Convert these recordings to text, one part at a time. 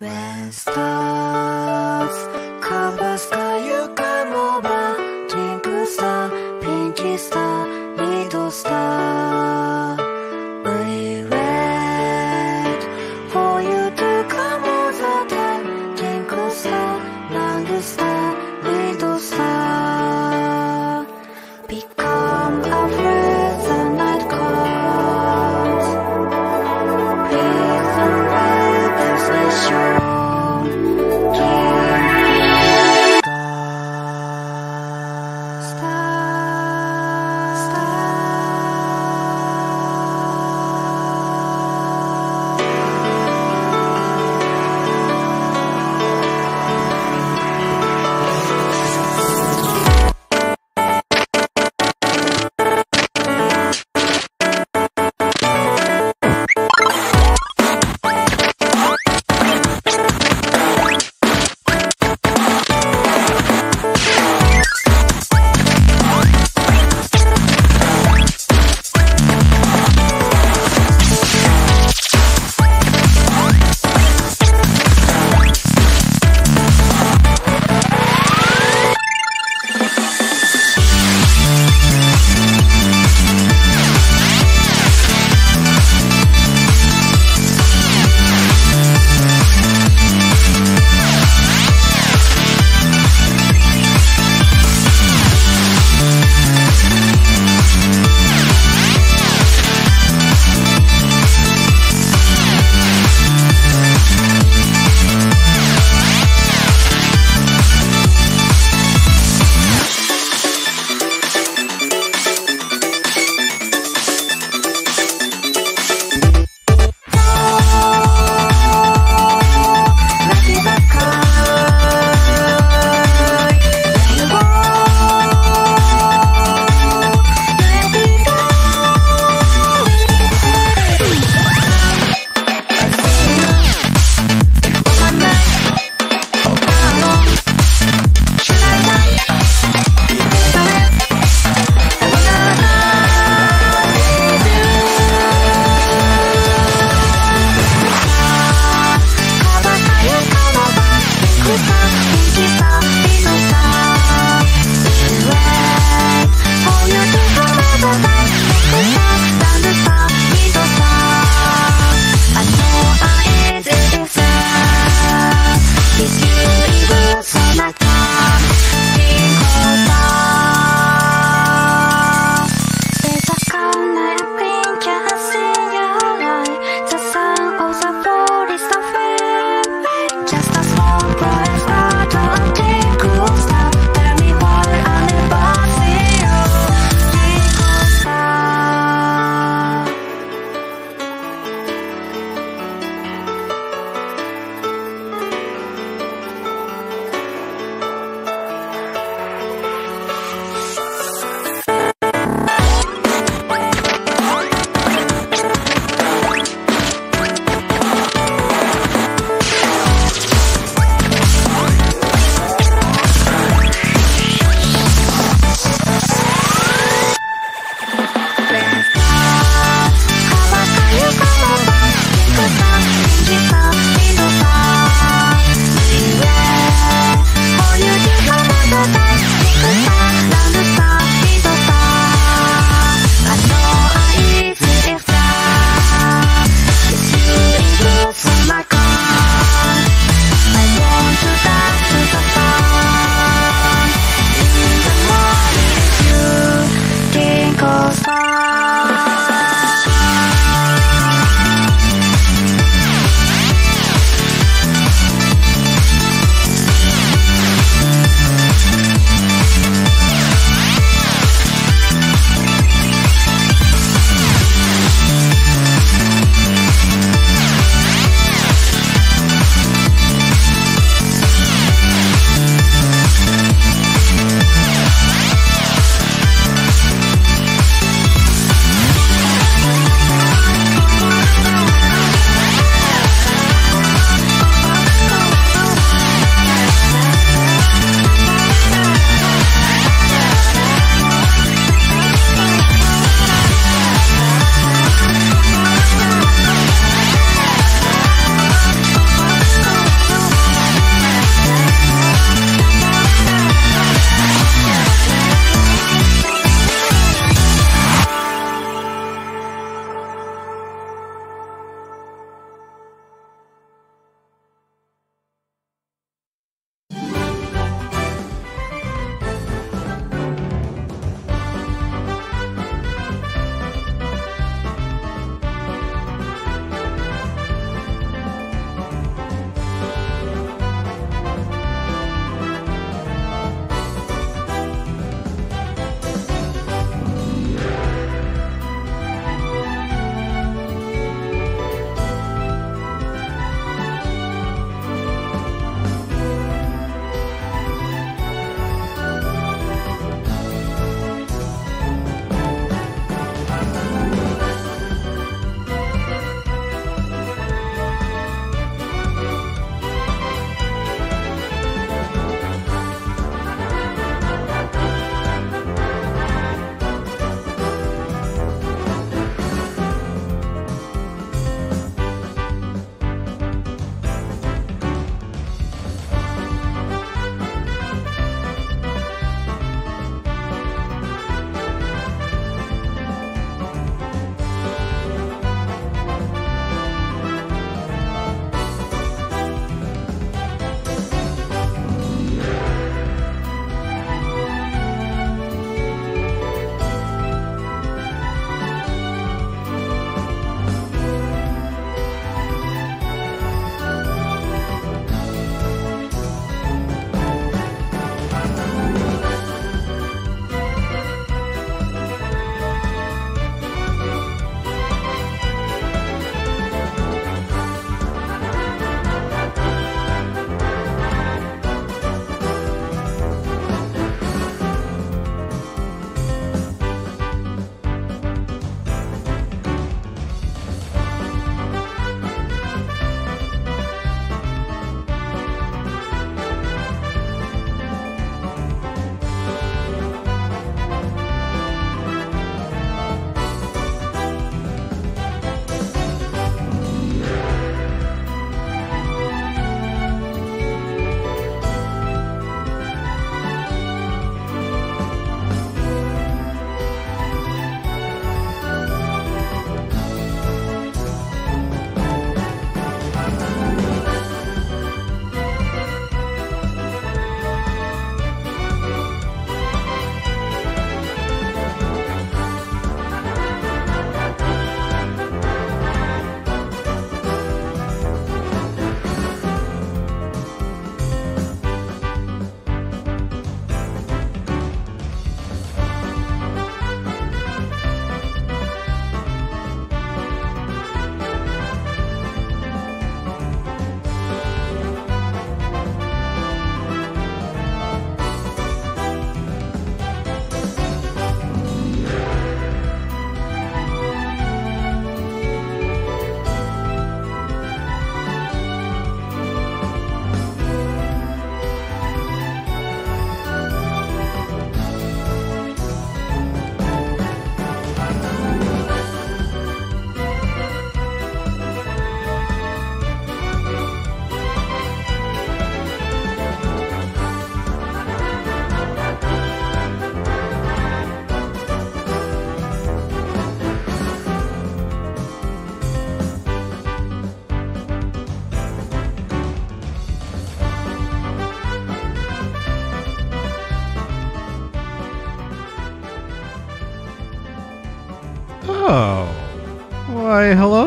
When stars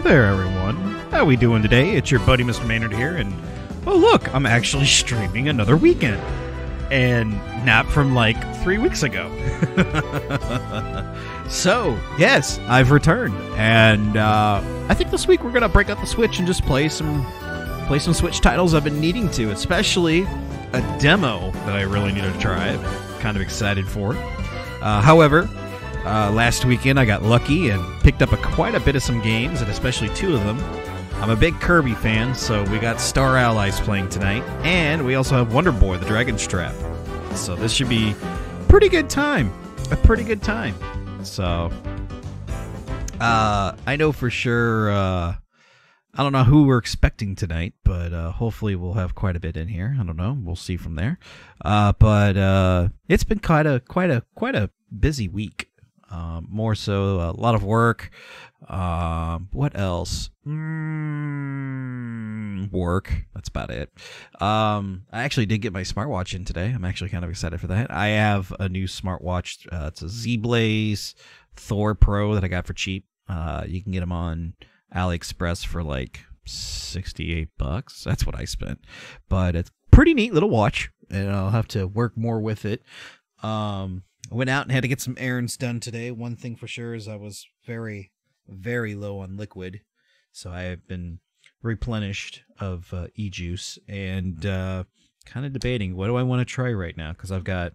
there, everyone. How we doing today? It's your buddy Mr. Maynard here, and oh look, I'm actually streaming another weekend, and not from like three weeks ago. so yes, I've returned, and uh, I think this week we're gonna break out the Switch and just play some play some Switch titles I've been needing to, especially a demo that I really need to try. I'm kind of excited for. Uh, however, uh, last weekend, I got lucky and picked up a, quite a bit of some games, and especially two of them. I'm a big Kirby fan, so we got Star Allies playing tonight, and we also have Wonder Boy, the Dragon's Trap. So this should be pretty good time. A pretty good time. So, uh, I know for sure. Uh, I don't know who we're expecting tonight, but uh, hopefully we'll have quite a bit in here. I don't know. We'll see from there. Uh, but uh, it's been quite a quite a quite a busy week. Um, more so, a lot of work. Um, what else? Mm, work. That's about it. Um, I actually did get my smartwatch in today. I'm actually kind of excited for that. I have a new smartwatch. Uh, it's a Zeblaze Thor Pro that I got for cheap. Uh, you can get them on AliExpress for like 68 bucks. That's what I spent. But it's pretty neat little watch, and I'll have to work more with it. Um, Went out and had to get some errands done today. One thing for sure is I was very, very low on liquid, so I have been replenished of uh, e juice and uh, kind of debating what do I want to try right now because I've got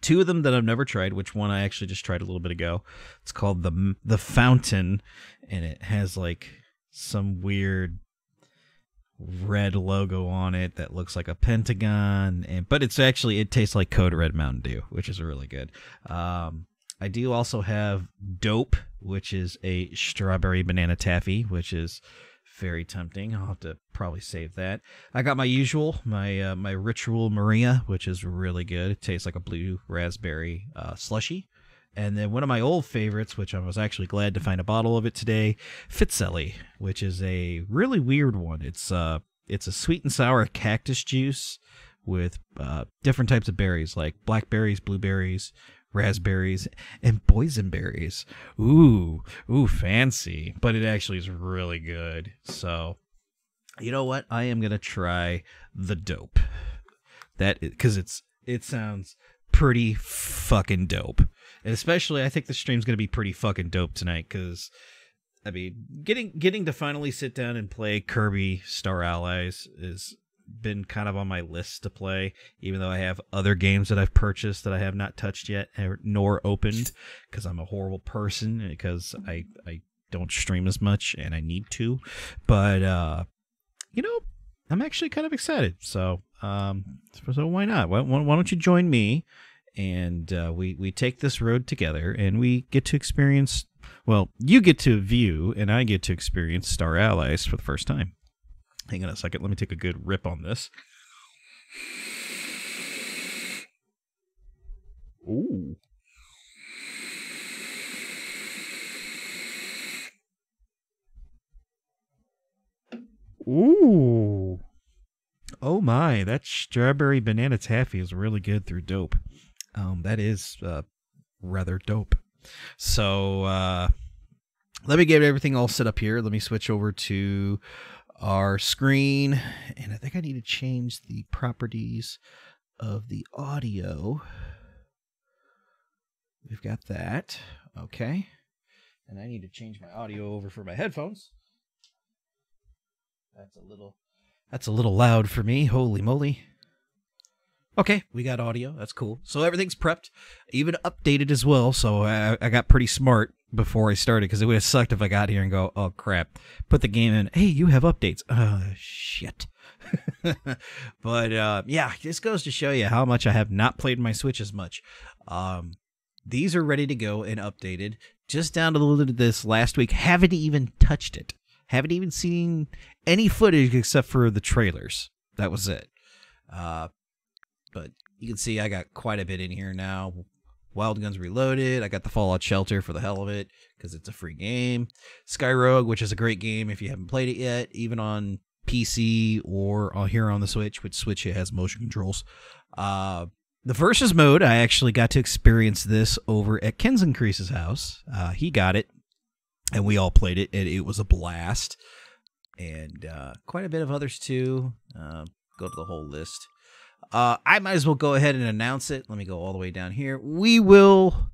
two of them that I've never tried. Which one I actually just tried a little bit ago. It's called the the Fountain, and it has like some weird red logo on it that looks like a pentagon and but it's actually it tastes like code red mountain dew which is really good. Um i do also have dope which is a strawberry banana taffy which is very tempting. I'll have to probably save that. I got my usual my uh, my ritual maria which is really good. It tastes like a blue raspberry uh, slushy and then one of my old favorites, which I was actually glad to find a bottle of it today, Fitzelli, which is a really weird one. It's uh it's a sweet and sour cactus juice with uh, different types of berries like blackberries, blueberries, raspberries, and boysenberries. Ooh, ooh, fancy! But it actually is really good. So, you know what? I am gonna try the dope. That because it's it sounds pretty fucking dope. And especially, I think the stream's going to be pretty fucking dope tonight because, I mean, getting getting to finally sit down and play Kirby Star Allies has been kind of on my list to play, even though I have other games that I've purchased that I have not touched yet nor opened because I'm a horrible person because I I don't stream as much and I need to. But uh, you know, I'm actually kind of excited. So um, so why not? Why, why don't you join me? And uh, we we take this road together, and we get to experience. Well, you get to view, and I get to experience Star Allies for the first time. Hang on a second. Let me take a good rip on this. Ooh. Ooh. Oh my, that strawberry banana taffy is really good through dope. Um, that is uh, rather dope. So uh, let me get everything all set up here. Let me switch over to our screen, and I think I need to change the properties of the audio. We've got that. Okay. And I need to change my audio over for my headphones. That's a little that's a little loud for me. Holy moly. Okay, we got audio. That's cool. So everything's prepped, even updated as well. So I, I got pretty smart before I started because it would have sucked if I got here and go, oh crap, put the game in. Hey, you have updates. Oh, shit. but uh, yeah, this goes to show you how much I have not played my Switch as much. Um, these are ready to go and updated. Just down to this last week. Haven't even touched it. Haven't even seen any footage except for the trailers. That was it. Uh, but you can see I got quite a bit in here now. Wild Guns Reloaded. I got the Fallout Shelter for the hell of it because it's a free game. Sky Rogue, which is a great game if you haven't played it yet, even on PC or here on the Switch, which Switch has motion controls. Uh, the versus mode, I actually got to experience this over at Kens and Crease's house. Uh, he got it, and we all played it, and it was a blast. And uh, quite a bit of others too. Uh, go to the whole list. Uh, I might as well go ahead and announce it. Let me go all the way down here. We will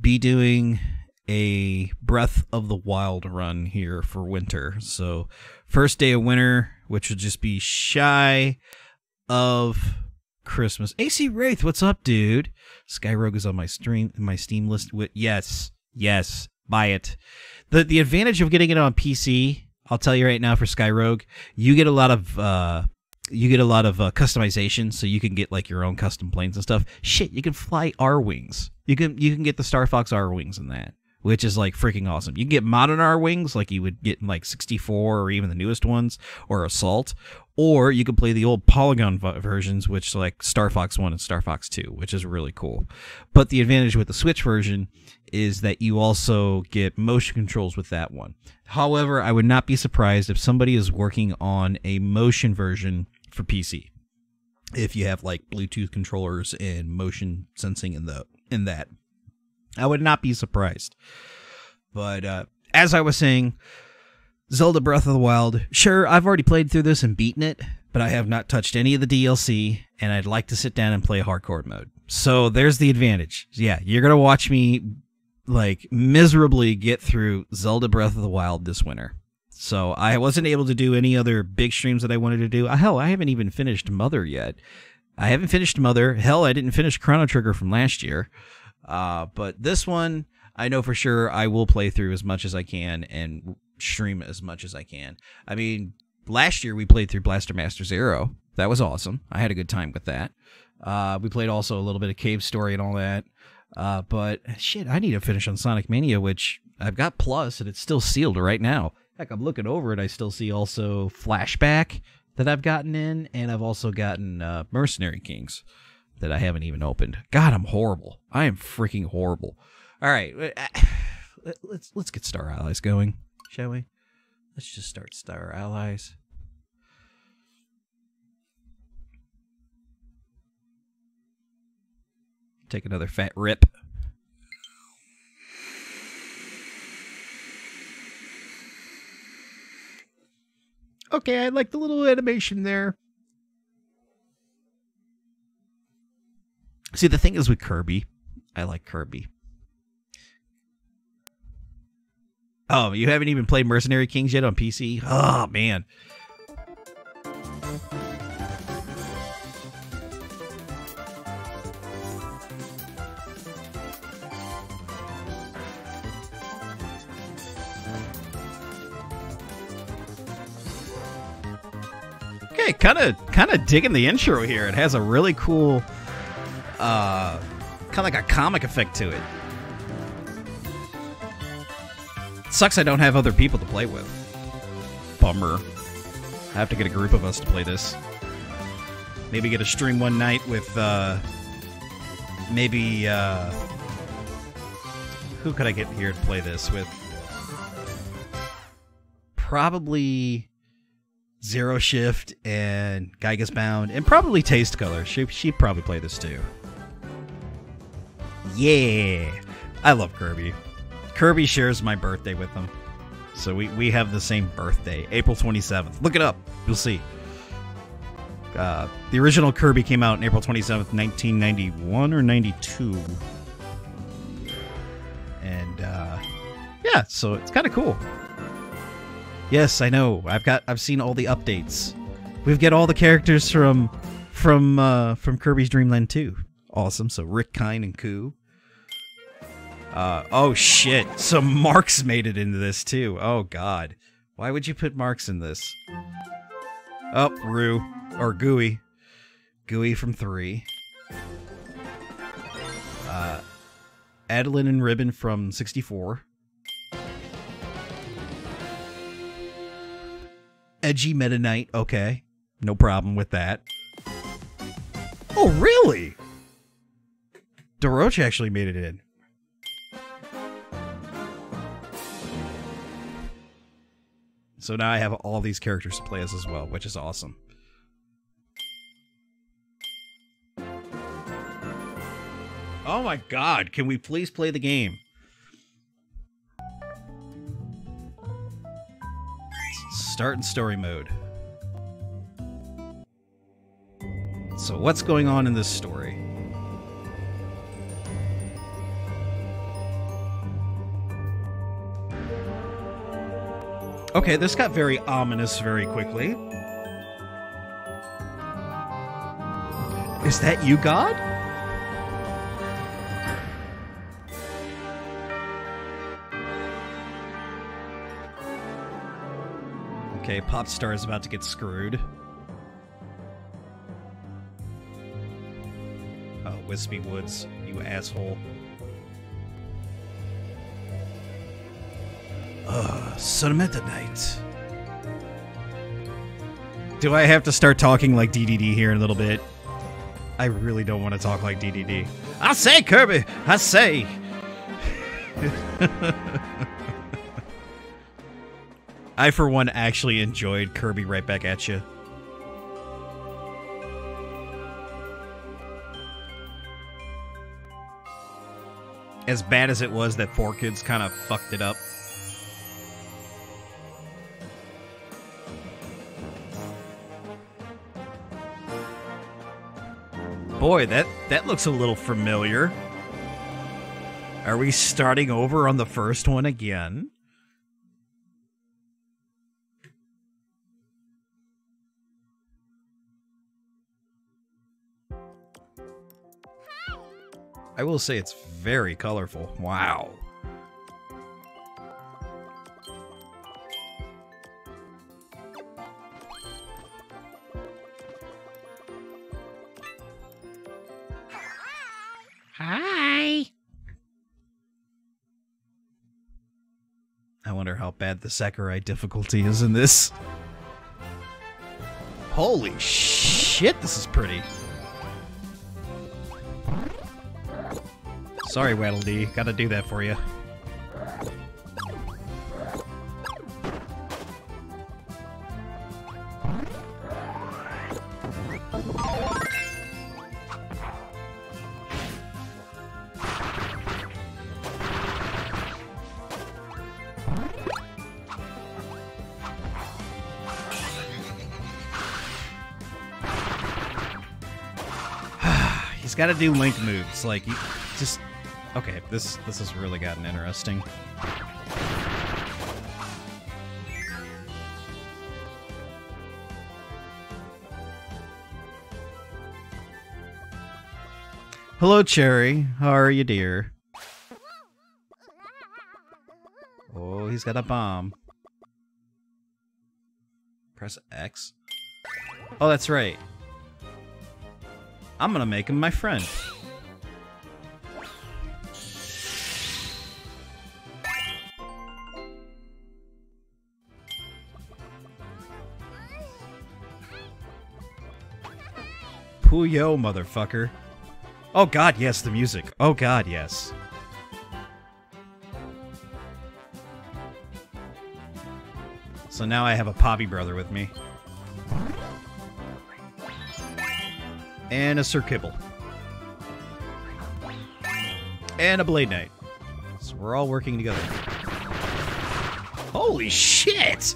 be doing a Breath of the Wild run here for winter. So, first day of winter, which will just be shy of Christmas. AC Wraith, what's up, dude? Skyrogue is on my stream, my Steam list. Yes, yes, buy it. the The advantage of getting it on PC, I'll tell you right now, for Skyrogue, you get a lot of uh, you get a lot of uh, customization, so you can get like your own custom planes and stuff. Shit, you can fly Arwings. You can you can get the Star Fox Arwings in that, which is like freaking awesome. You can get modern Arwings, like you would get in like 64 or even the newest ones, or Assault, or you can play the old Polygon versions, which like Star Fox One and Star Fox Two, which is really cool. But the advantage with the Switch version is that you also get motion controls with that one. However, I would not be surprised if somebody is working on a motion version for PC. If you have like Bluetooth controllers and motion sensing in the in that, I would not be surprised. But uh, as I was saying, Zelda Breath of the Wild. Sure, I've already played through this and beaten it, but I have not touched any of the DLC, and I'd like to sit down and play hardcore mode. So there's the advantage. Yeah, you're gonna watch me like miserably get through Zelda Breath of the Wild this winter. So I wasn't able to do any other big streams that I wanted to do. Hell, I haven't even finished Mother yet. I haven't finished Mother. Hell, I didn't finish Chrono Trigger from last year. Uh, but this one, I know for sure I will play through as much as I can and stream as much as I can. I mean, last year we played through Blaster Master Zero. That was awesome. I had a good time with that. Uh, we played also a little bit of Cave Story and all that. Uh, but shit, I need to finish on Sonic Mania, which I've got Plus and it's still sealed right now. Heck, I'm looking over it. I still see also Flashback that I've gotten in, and I've also gotten uh, Mercenary Kings that I haven't even opened. God, I'm horrible. I am freaking horrible. All right, let's let's get Star Allies going, shall we? Let's just start Star Allies. Take another fat rip. Okay, I like the little animation there. See, the thing is with Kirby, I like Kirby. Oh, you haven't even played Mercenary Kings yet on PC? Oh, man. Kind of kind of digging the intro here. It has a really cool uh kind of like a comic effect to it. Sucks I don't have other people to play with. Bummer. I have to get a group of us to play this. Maybe get a stream one night with uh maybe uh who could I get here to play this with? Probably Zero Shift and Geigus Bound, and probably Taste Color. She she'd probably play this too. Yeah, I love Kirby. Kirby shares my birthday with him, so we we have the same birthday, April twenty seventh. Look it up, you'll see. Uh, the original Kirby came out in April twenty seventh, nineteen ninety one or ninety two, and uh, yeah, so it's kind of cool. Yes, I know. I've got I've seen all the updates. We've got all the characters from from uh from Kirby's Dream Land 2. Awesome. So Rick Kine and Coo. Uh oh shit. So Marx made it into this too. Oh god. Why would you put Marx in this? Oh, Rue or Gooey. Gooey from 3. Uh Adeleine and Ribbon from 64. Edgy Meta Knight. Okay, no problem with that. Oh, really? Daroach actually made it in. So now I have all these characters to play as as well, which is awesome. Oh my god, can we please play the game? Start in story mode. So, what's going on in this story? Okay, this got very ominous very quickly. Is that you, God? Okay, Popstar is about to get screwed. Oh, Wispy Woods, you asshole. Ugh, of. Do I have to start talking like DDD here in a little bit? I really don't want to talk like DDD. I say, Kirby! I say! I, for one, actually enjoyed Kirby right back at you. As bad as it was that 4Kids kind of fucked it up. Boy, that, that looks a little familiar. Are we starting over on the first one again? I will say it's very colorful. Wow. Hi. I wonder how bad the Sakurai difficulty is in this. Holy shit, this is pretty. Sorry, Waddle Dee. Gotta do that for you. He's got to do link moves. Like, you just okay. This this has really gotten interesting. Hello, Cherry. How are you, dear? Oh, he's got a bomb. Press X. Oh, that's right. I'm gonna make him my friend. Puyo, motherfucker. Oh god, yes, the music. Oh god, yes. So now I have a Poppy brother with me. And a Sir Kibble. And a Blade Knight. So we're all working together. Holy shit!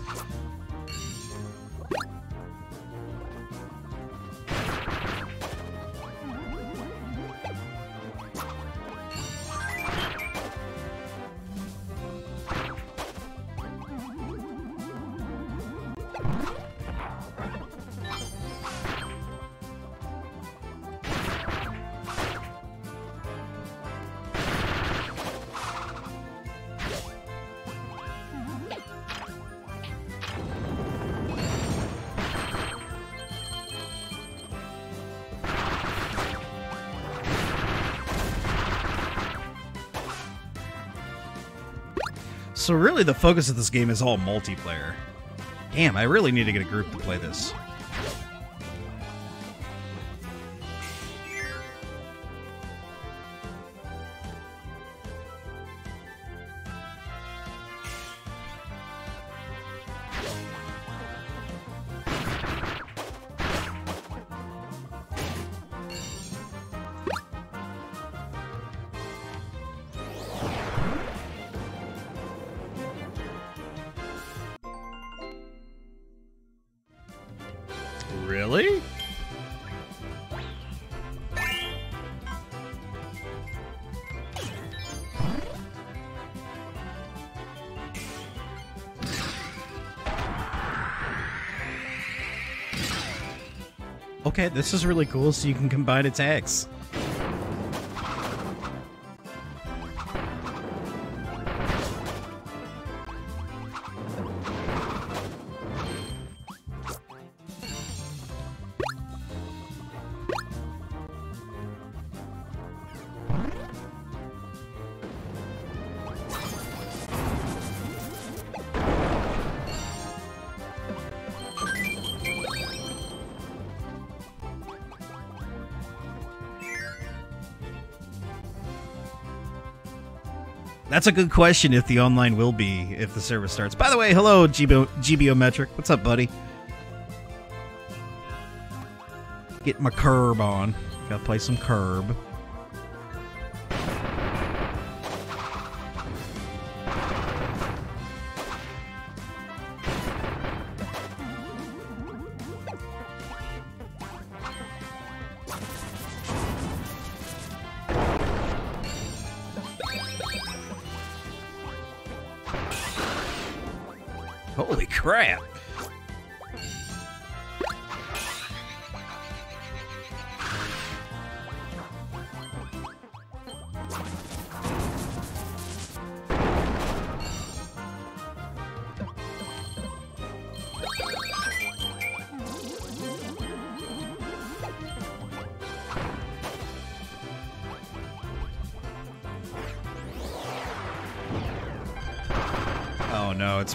So really the focus of this game is all multiplayer. Damn, I really need to get a group to play this. This is really cool, so you can combine attacks. That's a good question if the online will be if the service starts. By the way, hello, GBO, Metric. What's up, buddy? Get my curb on. Gotta play some curb.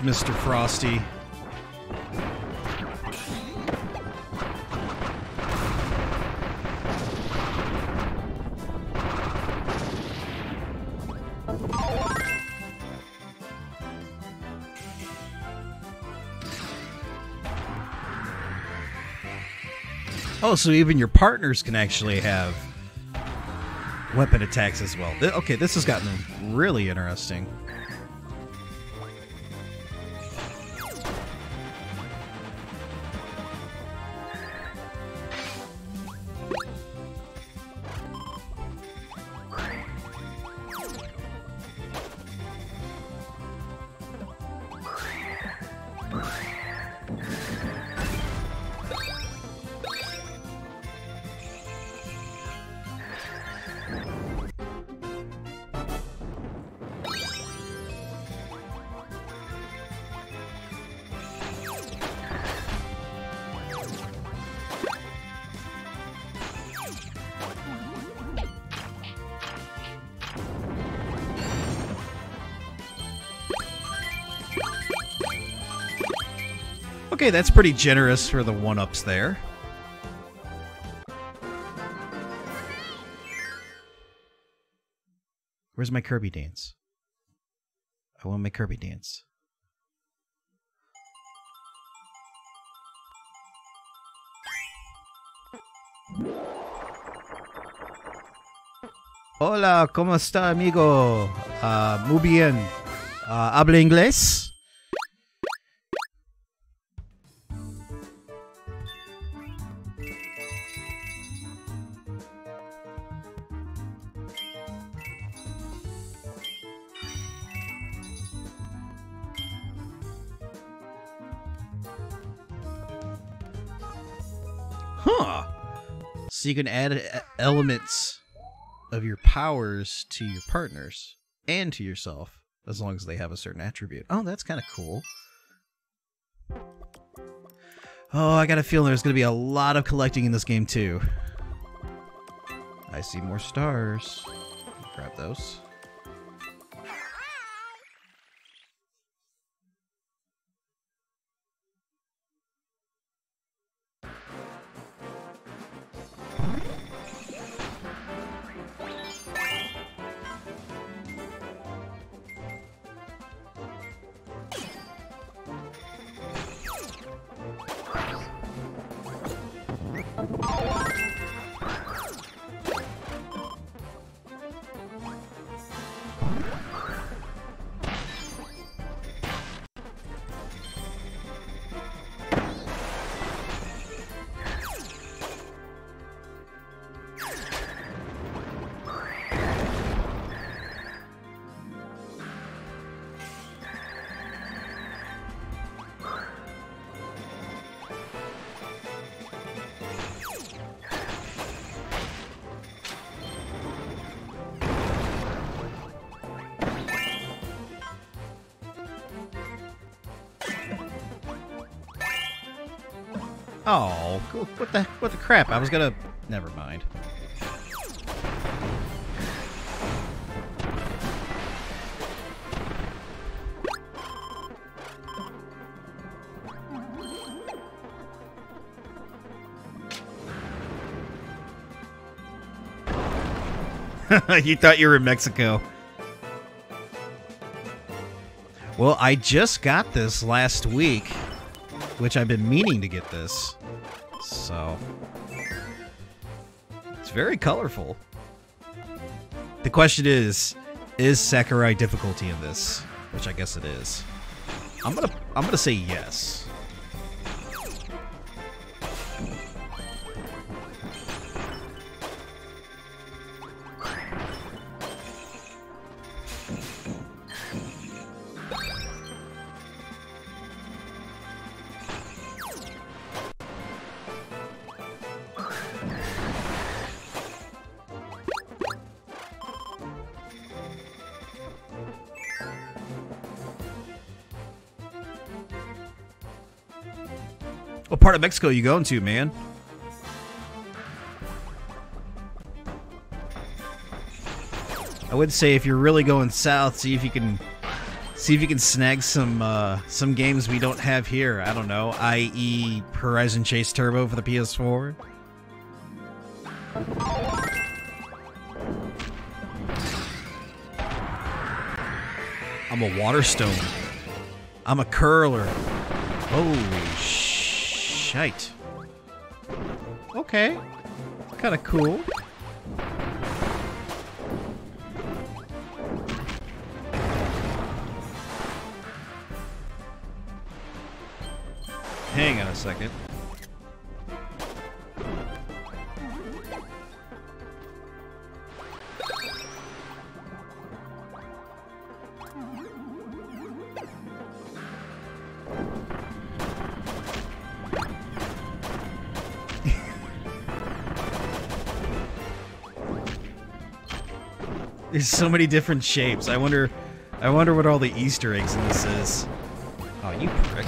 Mr. Frosty. Oh, so even your partners can actually have weapon attacks as well. Okay, this has gotten really interesting. That's pretty generous for the one-ups there. Where's my Kirby dance? I want my Kirby dance. Hola, ¿cómo está, amigo? Ah, muy bien. Ah, ¿Habla inglés? You can add e- elements of your powers to your partners and to yourself as long as they have a certain attribute. Oh, that's kind of cool. Oh, I got a feeling there's going to be a lot of collecting in this game too. I see more stars. Grab those. Oh, what the what the crap? I was gonna. Never mind. you thought you were in Mexico. Well, I just got this last week, which I've been meaning to get this. So, it's very colorful. The question is, is Sakurai difficulty in this? Which I guess it is. I'm gonna I'm gonna say yes. Of Mexico you going to, man? I would say if you're really going south, see if you can see if you can snag some uh, some games we don't have here. I don't know, i.e. Horizon Chase Turbo for the PS4. I'm a water stone. I'm a curler. Holy shite. Okay. Kind of cool. Hang on a second. There's so many different shapes. I wonder I wonder what all the Easter eggs in this is. Oh, you prick.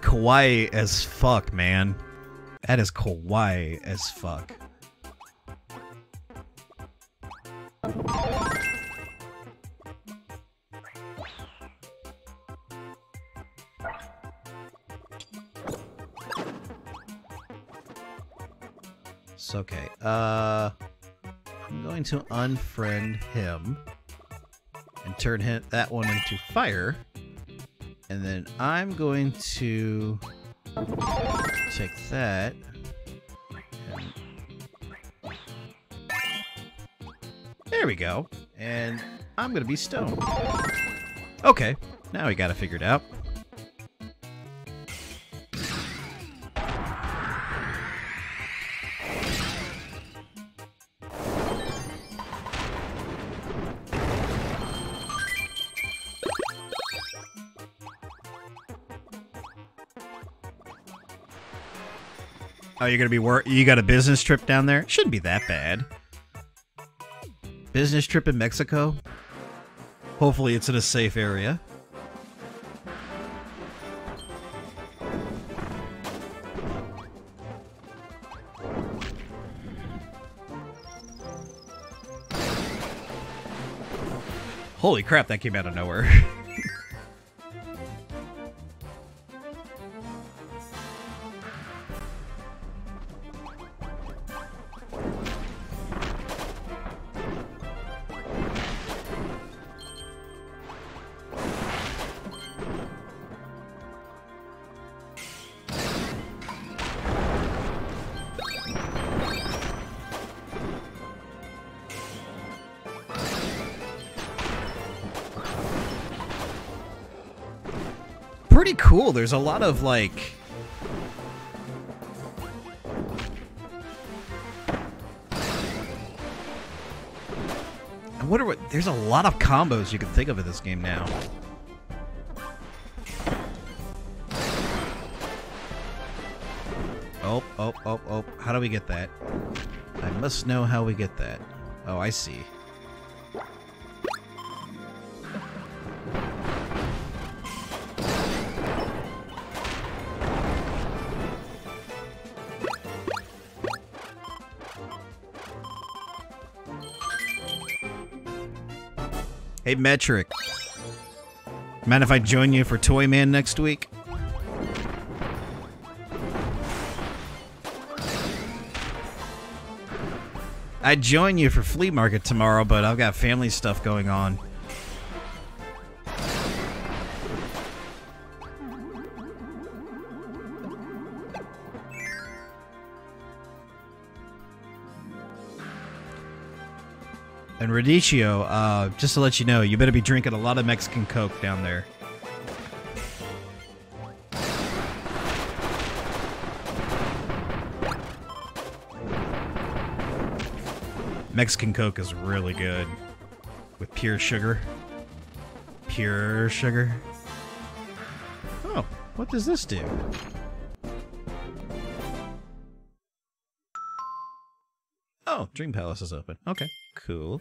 Kawaii as fuck, man. That is kawaii as fuck. To unfriend him and turn him, that one into fire. And then I'm going to take that. There we go. And I'm going to be stone. Okay, now we got it figured out. You're gonna be work. You got a business trip down there? Shouldn't be that bad. Business trip in Mexico. Hopefully, it's in a safe area. Holy crap! That came out of nowhere. cool. There's a lot of like I wonder what there's a lot of combos you can think of in this game now. Oh, oh, oh, oh. How do we get that? I must know how we get that. Oh, I see. Hey, Metric. Mind if I join you for Toy Man next week? I'd join you for flea market tomorrow, but I've got family stuff going on. Radicio, uh, just to let you know, you better be drinking a lot of Mexican Coke down there. Mexican Coke is really good with pure sugar. Pure sugar. Oh, what does this do? Oh, Dream Palace is open. Okay, cool.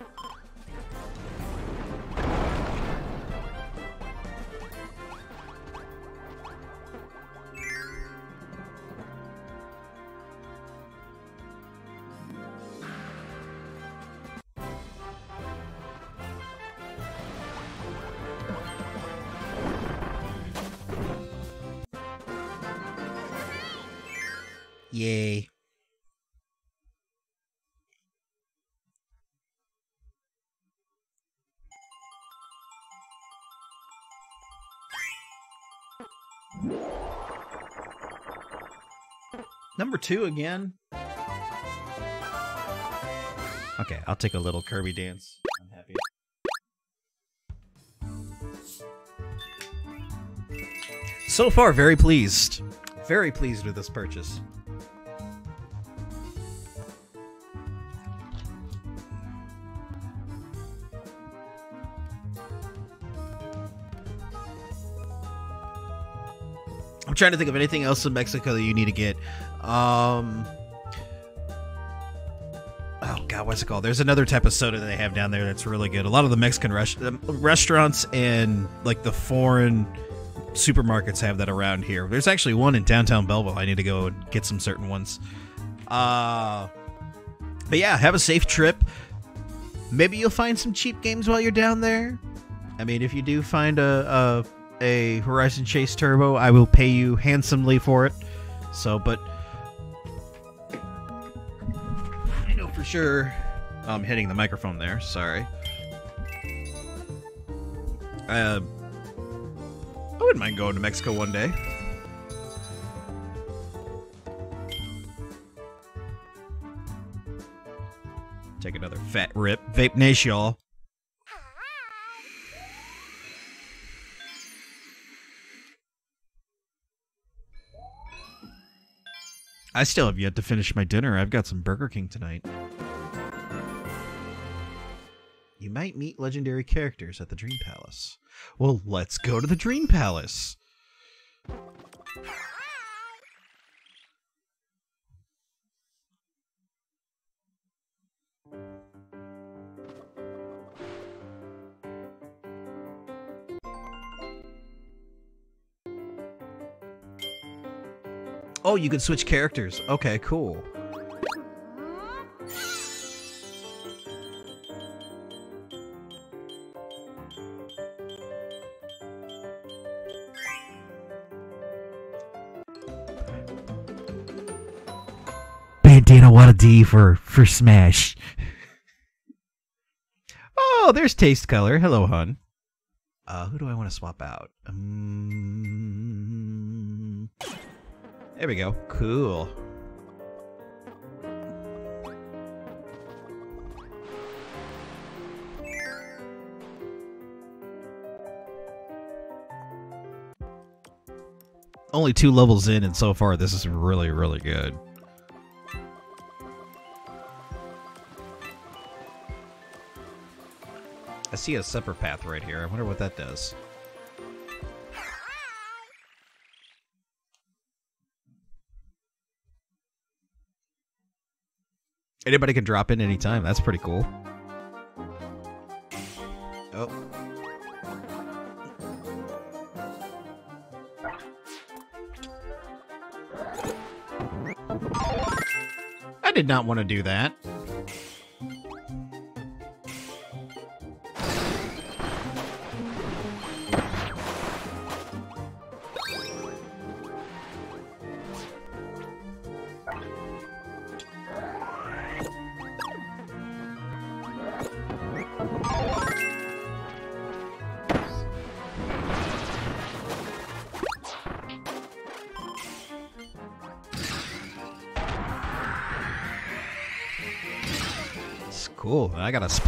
Yay. Number two again. Okay, I'll take a little Kirby dance. I'm happy. So far, very pleased. Very pleased with this purchase. Trying to think of anything else in Mexico that you need to get. Um. Oh God, what's it called? There's another type of soda that they have down there that's really good. A lot of the Mexican res- restaurants and like the foreign supermarkets have that around here. There's actually one in downtown Belleville. I need to go and get some certain ones. Uh, but yeah, have a safe trip. Maybe you'll find some cheap games while you're down there. I mean, if you do find a, a a Horizon Chase Turbo, I will pay you handsomely for it. So, but I know for sure I'm hitting the microphone there. Sorry. Uh, I wouldn't mind going to Mexico one day. Take another fat rip. Vape Nation, y'all. I still have yet to finish my dinner. I've got some Burger King tonight. You might meet legendary characters at the Dream Palace. Well, let's go to the Dream Palace. Oh, you can switch characters. Okay, cool. Bandana, Waddle Dee for for Smash. oh, there's Taste Color. Hello, hun. Uh, who do I want to swap out? Um, there we go. Cool. Only two levels in, and so far this is really, really good. I see a separate path right here. I wonder what that does. Anybody can drop in anytime. That's pretty cool. Oh. I did not want to do that.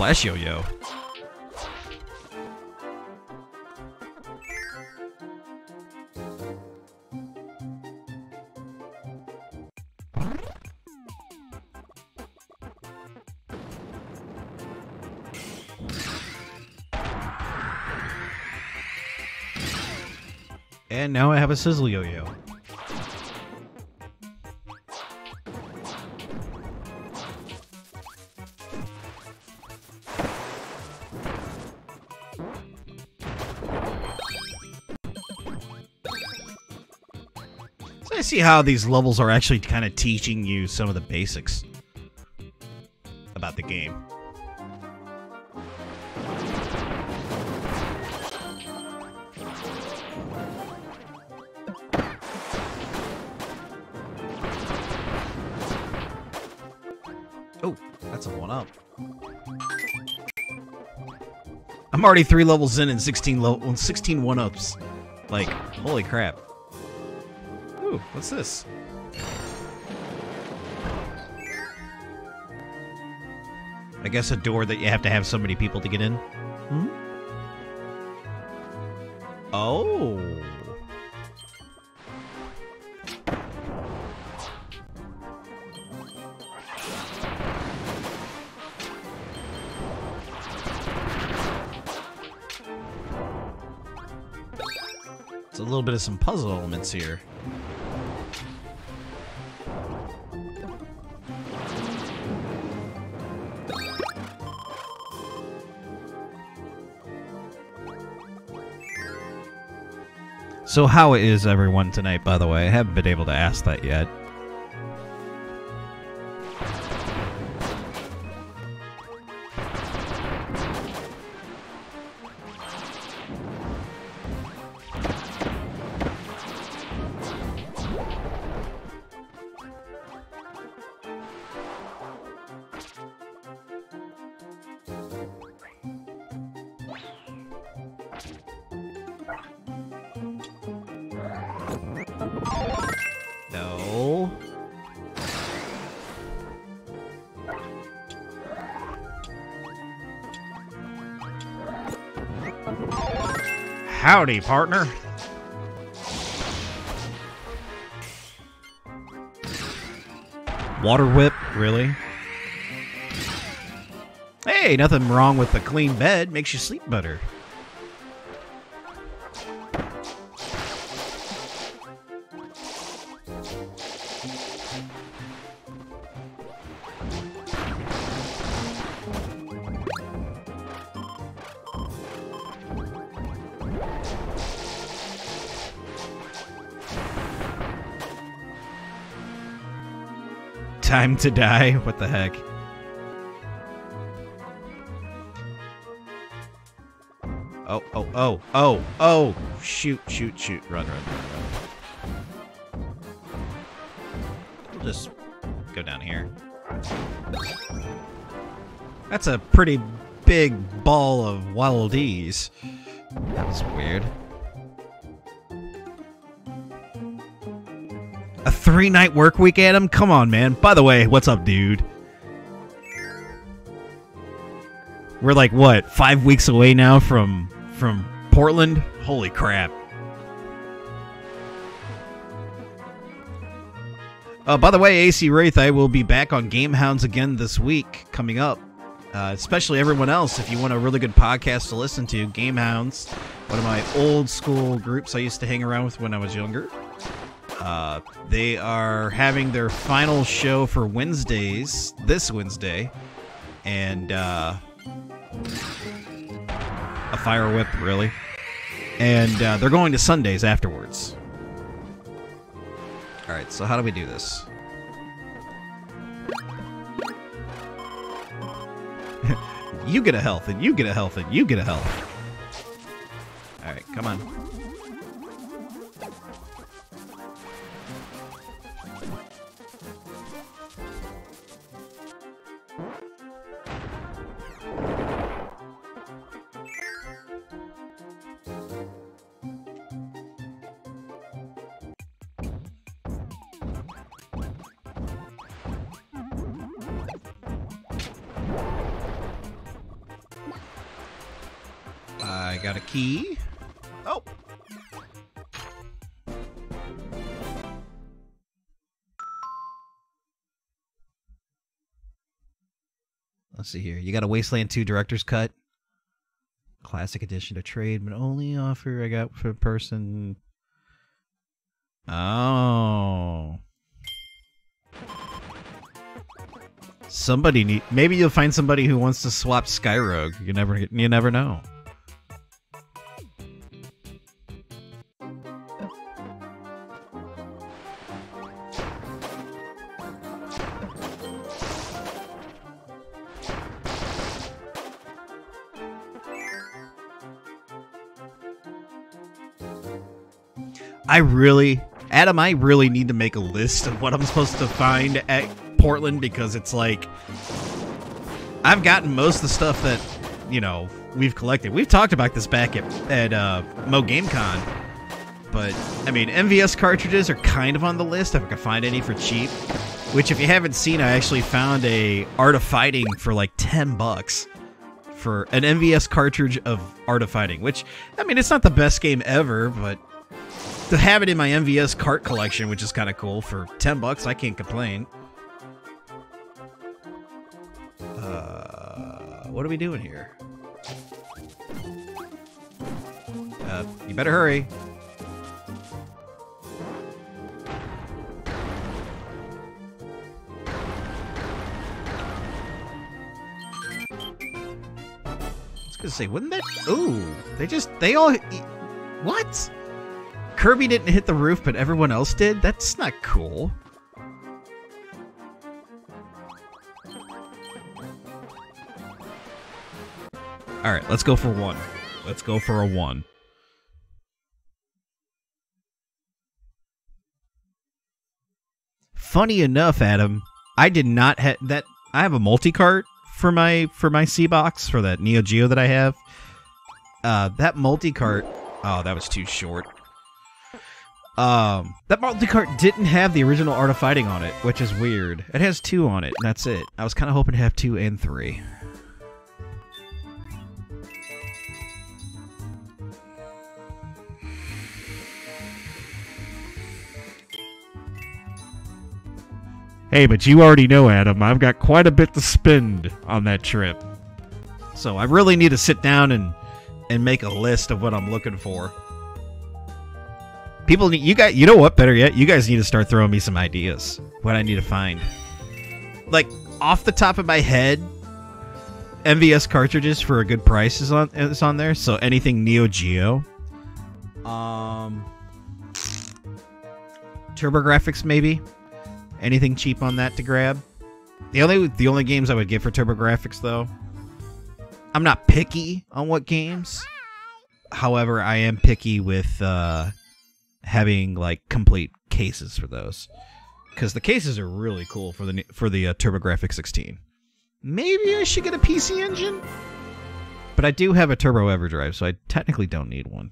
Splash yo-yo. And now I have a sizzle yo-yo. See how these levels are actually kind of teaching you some of the basics about the game. Oh, that's a one up. I'm already three levels in and 16 level, 16 one ups. Like, holy crap. What's this? I guess a door that you have to have so many people to get in. Hmm? Oh. It's a little bit of some puzzle elements here. So how is everyone tonight, by the way? I haven't been able to ask that yet. Howdy, partner. Water whip, really? Hey, nothing wrong with a clean bed. Makes you sleep better. Time to die? What the heck? Oh, oh, oh, oh, oh! Shoot, shoot, shoot. Run, run, run, run. We'll just go down here. That's a pretty big ball of wildies. That was weird. A three night work week, Adam? Come on, man. By the way, what's up, dude? We're like what, five weeks away now from from Portland? Holy crap. Uh, by the way, AC Wraith, I will be back on Game Hounds again this week coming up. Uh, especially everyone else, if you want a really good podcast to listen to, Game Hounds, one of my old school groups I used to hang around with when I was younger. Uh, they are having their final show for Wednesdays this Wednesday, and uh, a fire whip, really. And uh, they're going to Sundays afterwards. All right, so how do we do this? you get a health, and you get a health, and you get a health. All right, come on. Got a key. Oh. Let's see here. You got a Wasteland 2 Director's Cut. Classic edition to trade, but only offer I got for person. Oh. Somebody need maybe you'll find somebody who wants to swap Skyrogue. You never you never know. I really, Adam, I really need to make a list of what I'm supposed to find at Portland because it's like I've gotten most of the stuff that you know we've collected. We've talked about this back at at uh, Mo GameCon, but I mean MVS cartridges are kind of on the list if I can find any for cheap. Which, if you haven't seen, I actually found a Art of Fighting for like ten bucks for an MVS cartridge of Art of Fighting. Which I mean, it's not the best game ever, but to have it in my MVS cart collection, which is kind of cool for 10 bucks, I can't complain. Uh, what are we doing here? Uh, you better hurry. I was gonna say, wouldn't that? Ooh, they just they all. What? Kirby didn't hit the roof, but everyone else did? That's not cool. Alright, let's go for one. Let's go for a one. Funny enough, Adam, I did not have that. I have a multi-cart for my for my C box for that Neo Geo that I have. Uh, that multi-cart. Oh, that was too short. Um, that multi-cart didn't have the original Art of Fighting on it, which is weird. It has two on it, and that's it. I was kind of hoping to have two and three. Hey, but you already know, Adam, I've got quite a bit to spend on that trip. So I really need to sit down and and make a list of what I'm looking for. People need you guys you know what better yet? You guys need to start throwing me some ideas. What I need to find. Like off the top of my head, MVS cartridges for a good price is on is on there. So anything Neo Geo. Um TurboGrafx maybe. Anything cheap on that to grab? The only the only games I would get for TurboGrafx though. I'm not picky on what games. However, I am picky with uh having like complete cases for those because the cases are really cool for the for the uh, TurboGrafx 16. Maybe I should get a PC engine, but I do have a Turbo EverDrive, so I technically don't need one.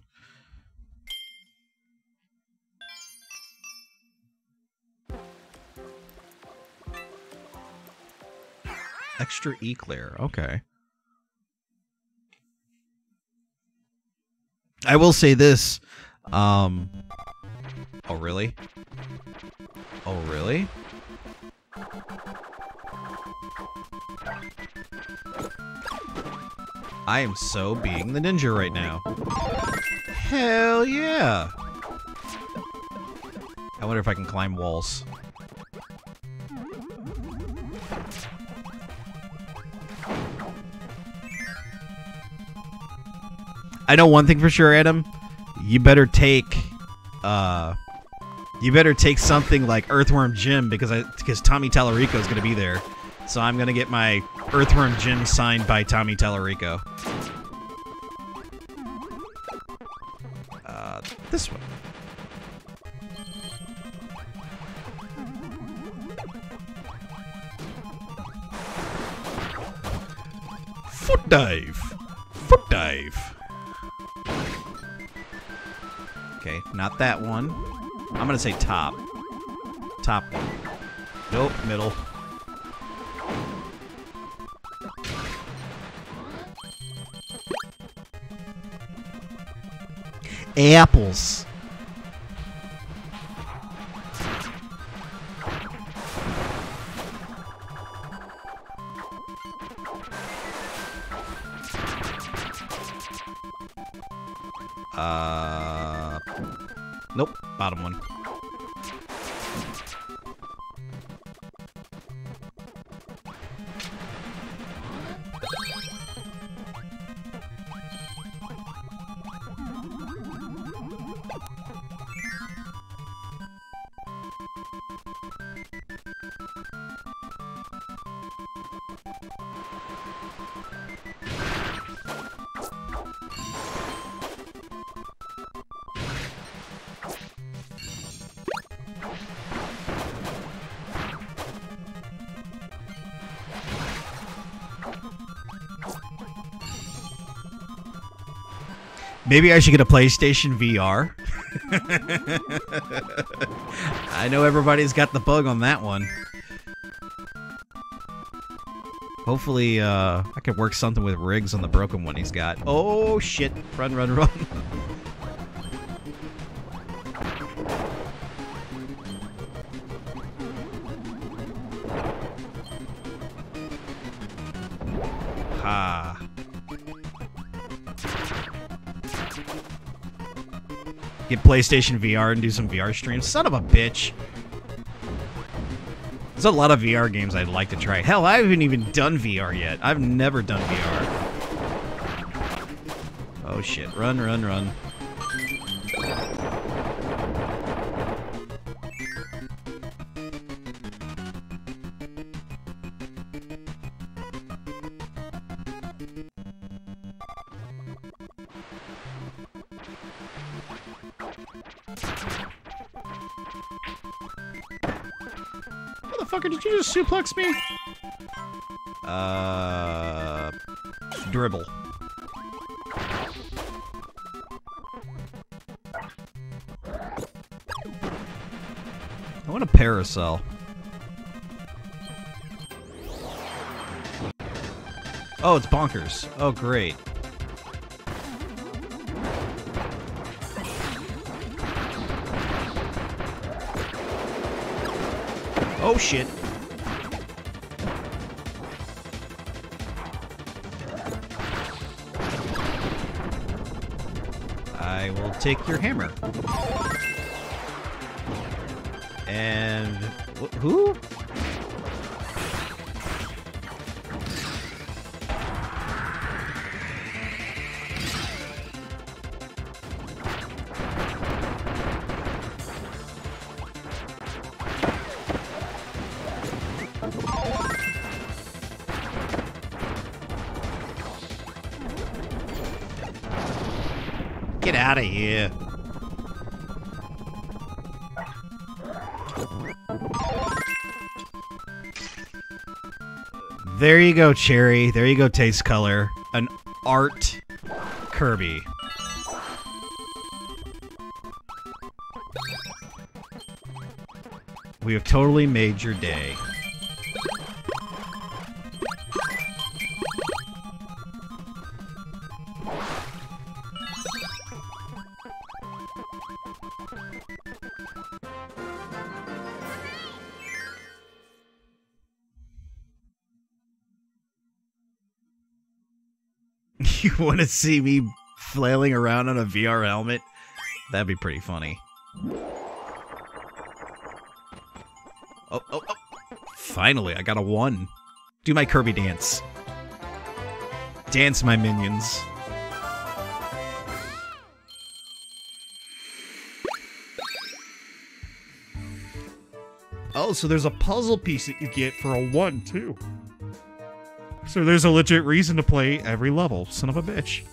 Extra eclair, okay. I will say this. Um. Oh, really? Oh, really? I am so being the ninja right now. Hell yeah! I wonder if I can climb walls. I know one thing for sure, Adam. You better take, uh, you better take something like Earthworm Jim because I because Tommy Tallarico is gonna be there. So I'm gonna get my Earthworm Jim signed by Tommy Tallarico. Uh, this one. Foot dive. Foot dive. Okay, not that one. I'm gonna say top. Top. Nope, middle. Apples. Uh, nope, bottom one. Maybe I should get a PlayStation VR. I know everybody's got the bug on that one. Hopefully, uh, I can work something with Riggs on the broken one he's got. Oh, shit. Run, run, run. PlayStation VR and do some VR streams. Son of a bitch. There's a lot of VR games I'd like to try. Hell, I haven't even done VR yet. I've never done VR. Oh shit. Run, run, run. Suplex me? Uh, dribble. I want a parasol. Oh, it's bonkers. Oh, great. Oh shit. Take your hammer. And wh- who? Out of here. There you go, Cherry. There you go, Taste Color. An art Kirby. We have totally made your day. Want to see me flailing around on a VR helmet? That'd be pretty funny. Oh, oh, oh. Finally, I got a one. Do my Kirby dance. Dance, my minions. Oh, so there's a puzzle piece that you get for a one too. So there's a legit reason to play every level. Son of a bitch.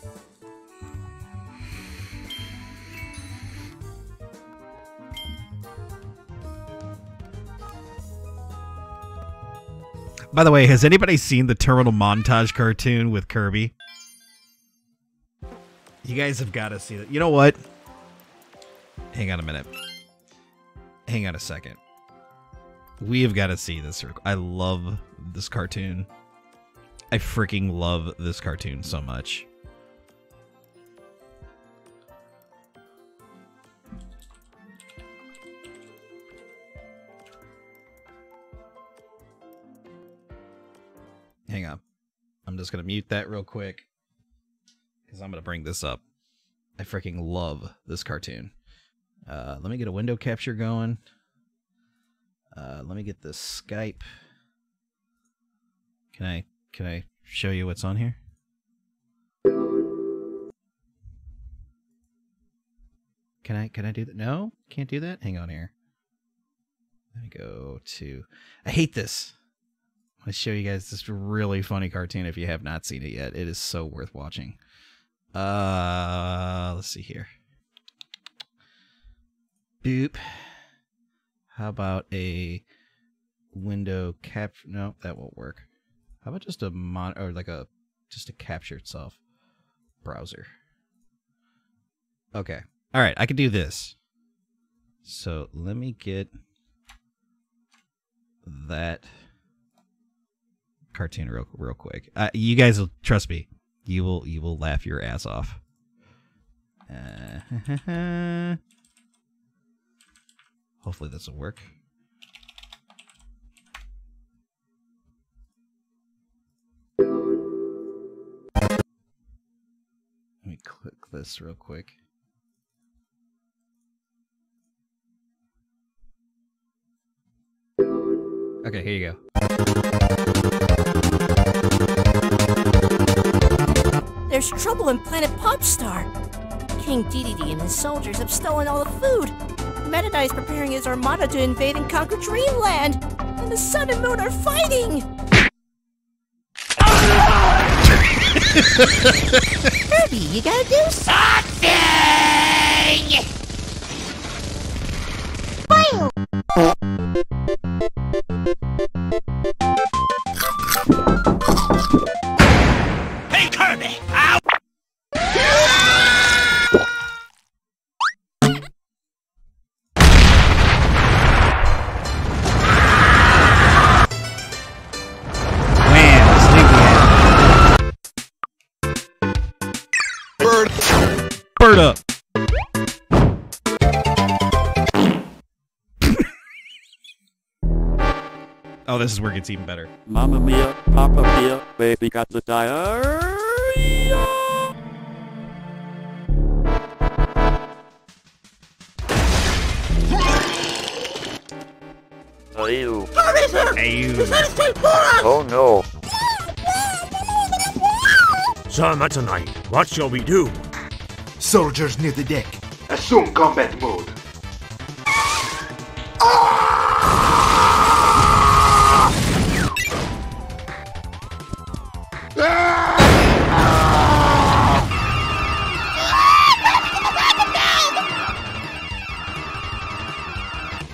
By the way, has anybody seen the Terminal Montage cartoon with Kirby? You guys have got to see that. You know what? Hang on a minute. Hang on a second. We have got to see this. I love this cartoon. I freaking love this cartoon so much. Hang on. I'm just going to mute that real quick because I'm going to bring this up. I freaking love this cartoon. Uh, let me get a window capture going. Uh, let me get the Skype. Can I can I show you what's on here? Can I can I do that? No, can't do that. Hang on here. Let me go to. I hate this. I show you guys this really funny cartoon if you have not seen it yet. It is so worth watching. Uh, let's see here. Boop. How about a window cap? No, that won't work. How about just a mon or like a just a capture itself browser? Okay. All right, I can do this. So let me get that cartoon real real quick. Uh, you guys will trust me. You will you will laugh your ass off. Uh, hopefully this will work. Click this real quick. Okay, here you go. There's trouble in Planet Popstar. King Dedede and his soldiers have stolen all the food. Meta Knight is preparing his armada to invade and conquer Dreamland. And the Sun and Moon are fighting! Kirby, you gotta do something! Wow! Hey, Kirby! Bird up! oh, this is where it gets even better. Mamma mia, Papa mia, baby got the diarrhea. Ew. Hey, you. Oh no. So Meta Knight, what shall we do? Soldiers near the deck. Assume combat mode.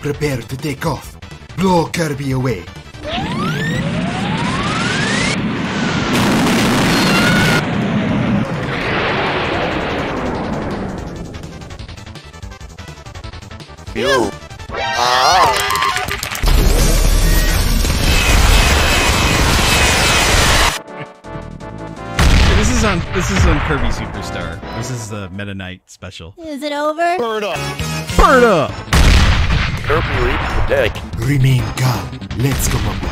Prepare to take off. Blow Kirby away. Ew. Ah. This is on this is on Kirby Superstar. This is the Meta Knight special. Is it over? Bird up! Bird up! Kirby leaves the deck. Remain calm. Let's go, Mumbo.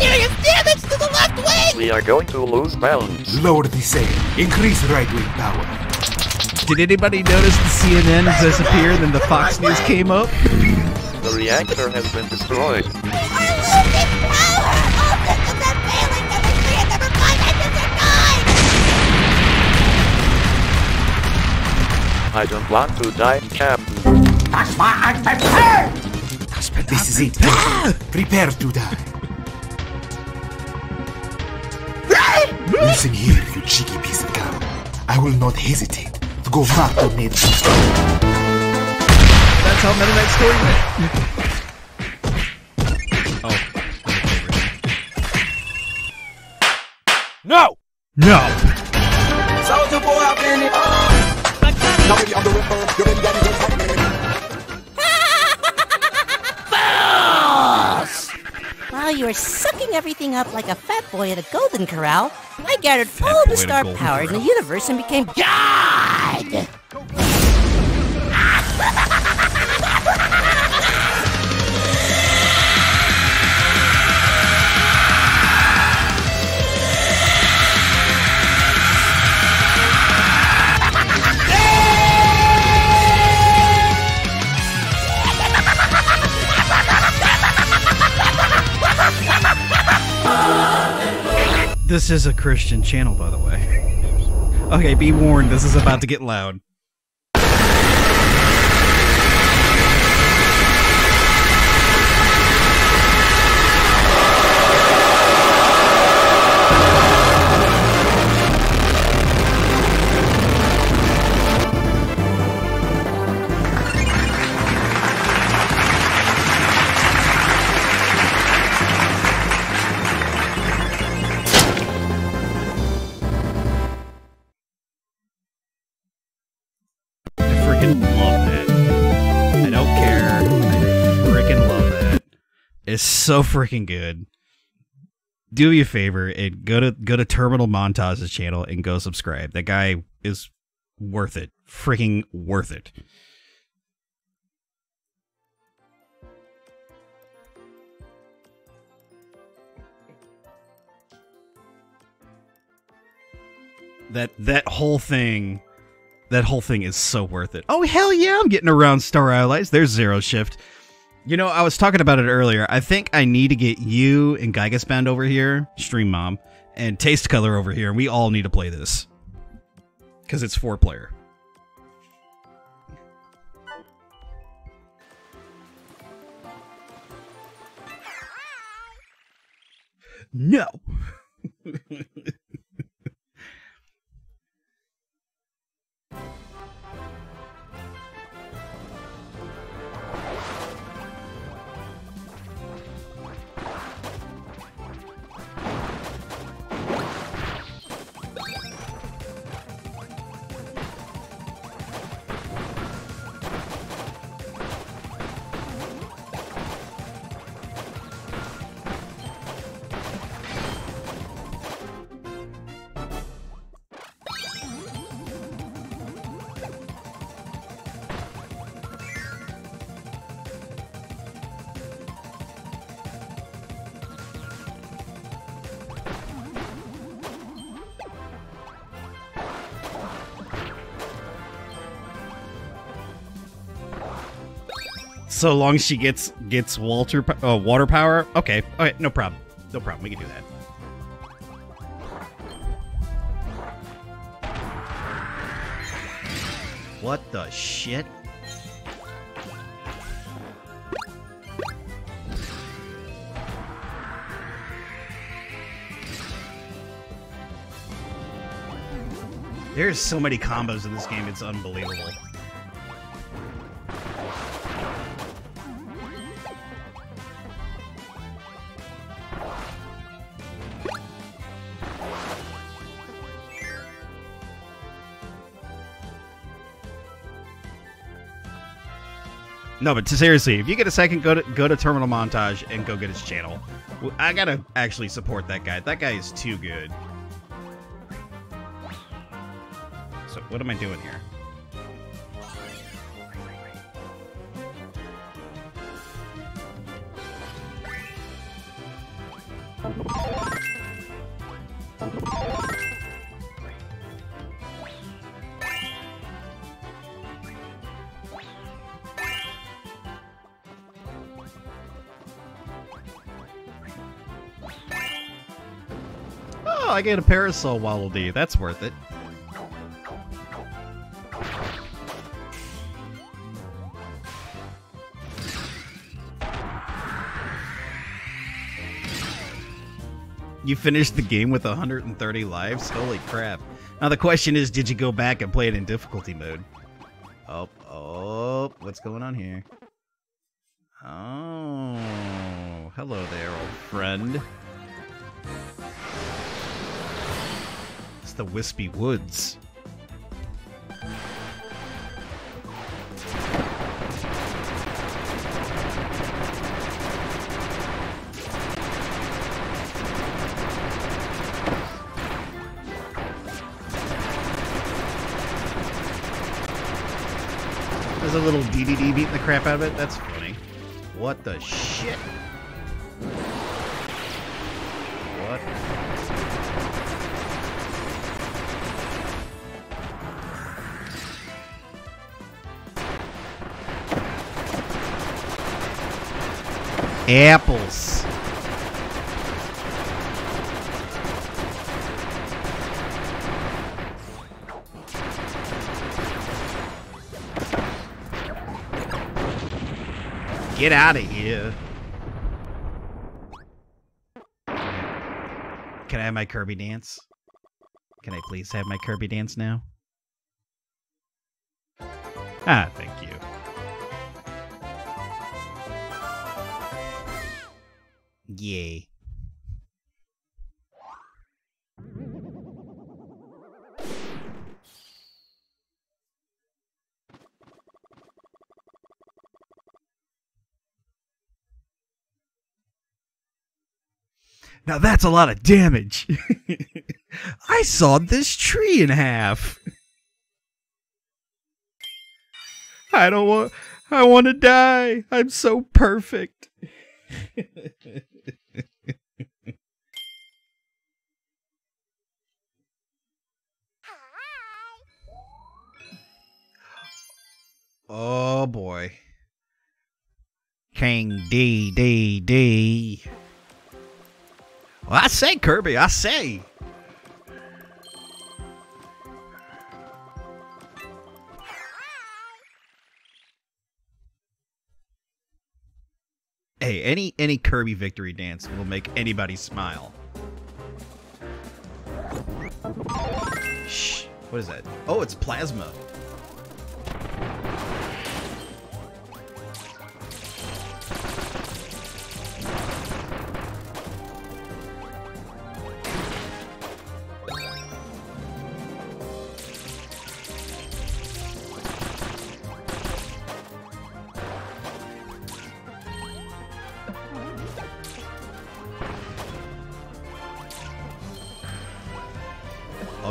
Serious damage to the left wing! We are going to lose balance. Lower the sail. Increase right wing power. Did anybody notice the CNN disappeared and the Fox News came up? The reactor has been destroyed. I don't want to die, Captain. This is it. Prepare to die. Listen here, you cheeky piece of gum. I will not hesitate to go back. That's how Meta Knight story went. oh. No! No! Soldier boy up in it. Now baby, I'm the ripper. Your baby daddy just like me. While you were sucking everything up like a fat boy at a golden corral, I gathered all the boy at a star power in the universe and became God! This is a Christian channel, by the way. okay, be warned, this is about to get loud. So freaking good. Do me a favor and go to go to Terminal Montage's channel and go subscribe. That guy is worth it. Freaking worth it. That that whole thing that whole thing is so worth it. Oh hell yeah, I'm getting around Star Allies. There's Zero Shift. You know, I was talking about it earlier. I think I need to get you and Gygas Band over here, Stream Mom, and Taste Color over here, and we all need to play this. Because it's four player. No. So long as she gets gets Walter uh, water power. Okay, okay, no problem, no problem. We can do that. What the shit? There's so many combos in this game, it's unbelievable. No, but seriously, if you get a second, go to go to Terminal Montage and go get his channel. I gotta actually support that guy. That guy is too good. So what am I doing here? Oh, I get a parasol Waddle Dee. That's worth it. You finished the game with 130 lives? Holy crap. Now the question is, did you go back and play it in difficulty mode? Oh, oh, what's going on here? Oh, hello there, old friend. It's the Wispy Woods. There's a little Dedede beating the crap out of it. That's funny. What the shit? What? Apples. Get out of here. Can I have my Kirby dance? Can I please have my Kirby dance now? Ah, thank Yay. Now that's a lot of damage. I sawed this tree in half. I don't want I want to die. I'm so perfect. oh boy. King Dedede. Well, I say Kirby, I say. Hey, any any Kirby victory dance will make anybody smile. Shh. What is that? Oh, it's plasma.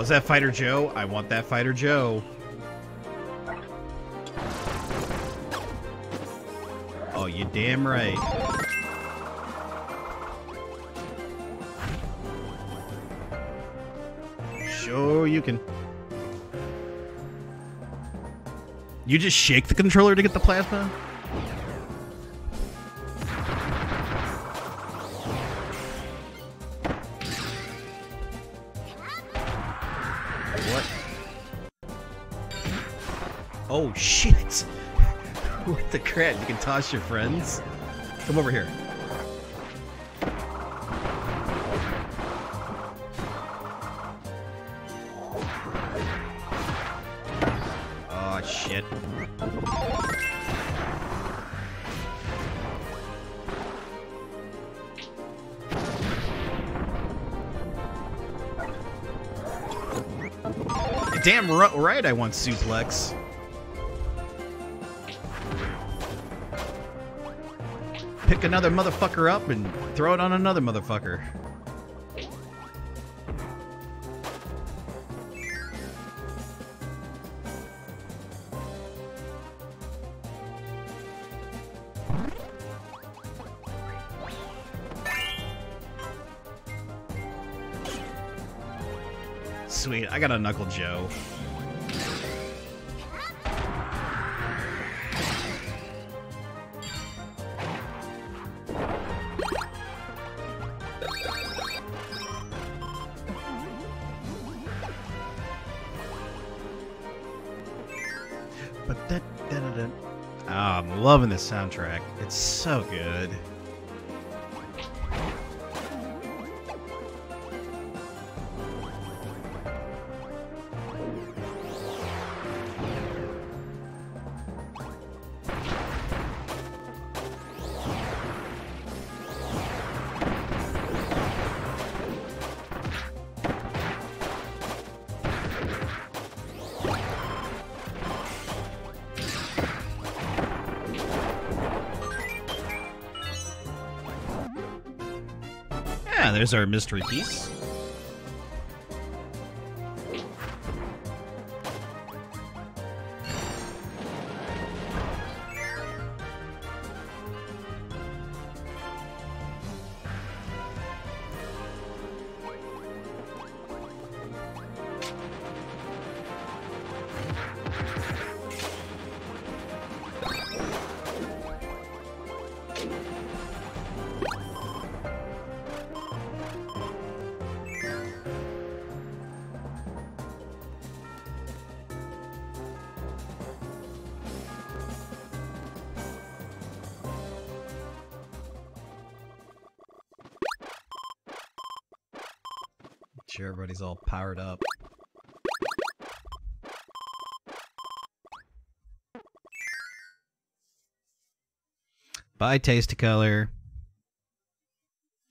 That Fighter Joe? I want that Fighter Joe. Oh, you damn right. Sure you can. You just shake the controller to get the plasma? You can toss your friends? Come over here. Oh shit. Damn right I want suplex. Pick another motherfucker up and throw it on another motherfucker. Sweet, I got a Knuckle Joe. Soundtrack. It's so good. There's our mystery piece. Everybody's all powered up. Bye, Taste of Color.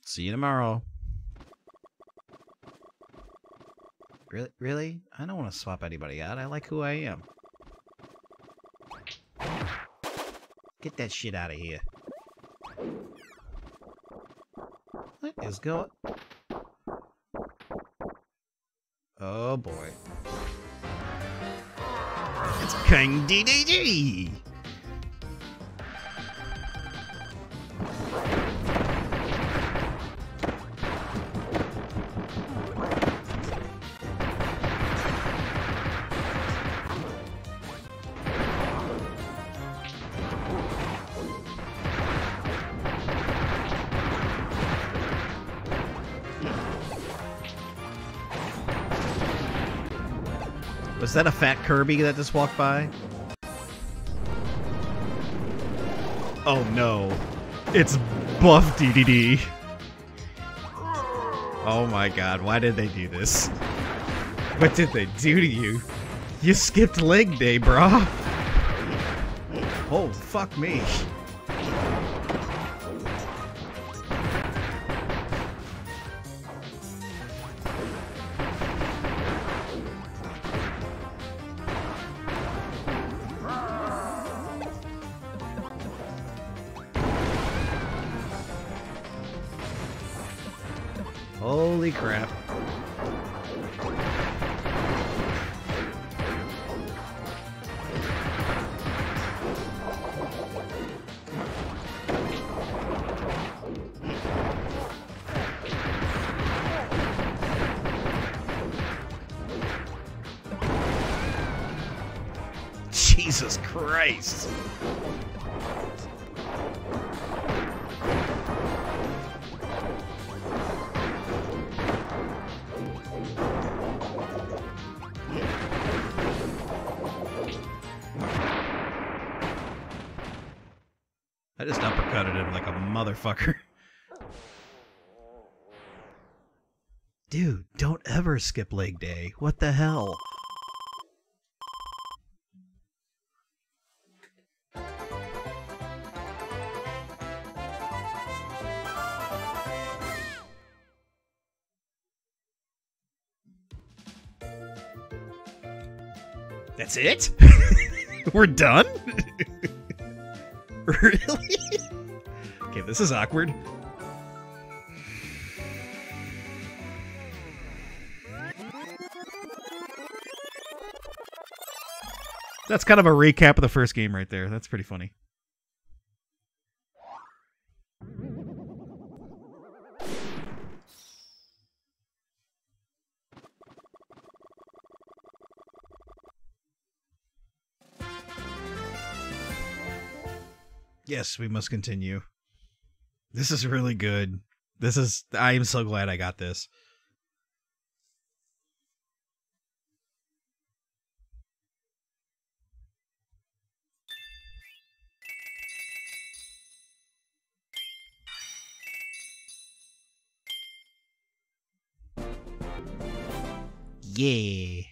See you tomorrow. Really? Really? I don't want to swap anybody out. I like who I am. Get that shit out of here. What is going... Oh boy. It's King Dedede! That a fat Kirby that just walked by? Oh no. It's buff Dedede. Oh my god, why did they do this? What did they do to you? You skipped leg day, brah. Oh, fuck me. Holy crap. Motherfucker. Dude, don't ever skip leg day. What the hell? That's it? We're done? really? Okay, this is awkward. That's kind of a recap of the first game right there. That's pretty funny. Yes, we must continue. This is really good. This is I am so glad I got this. Yeah.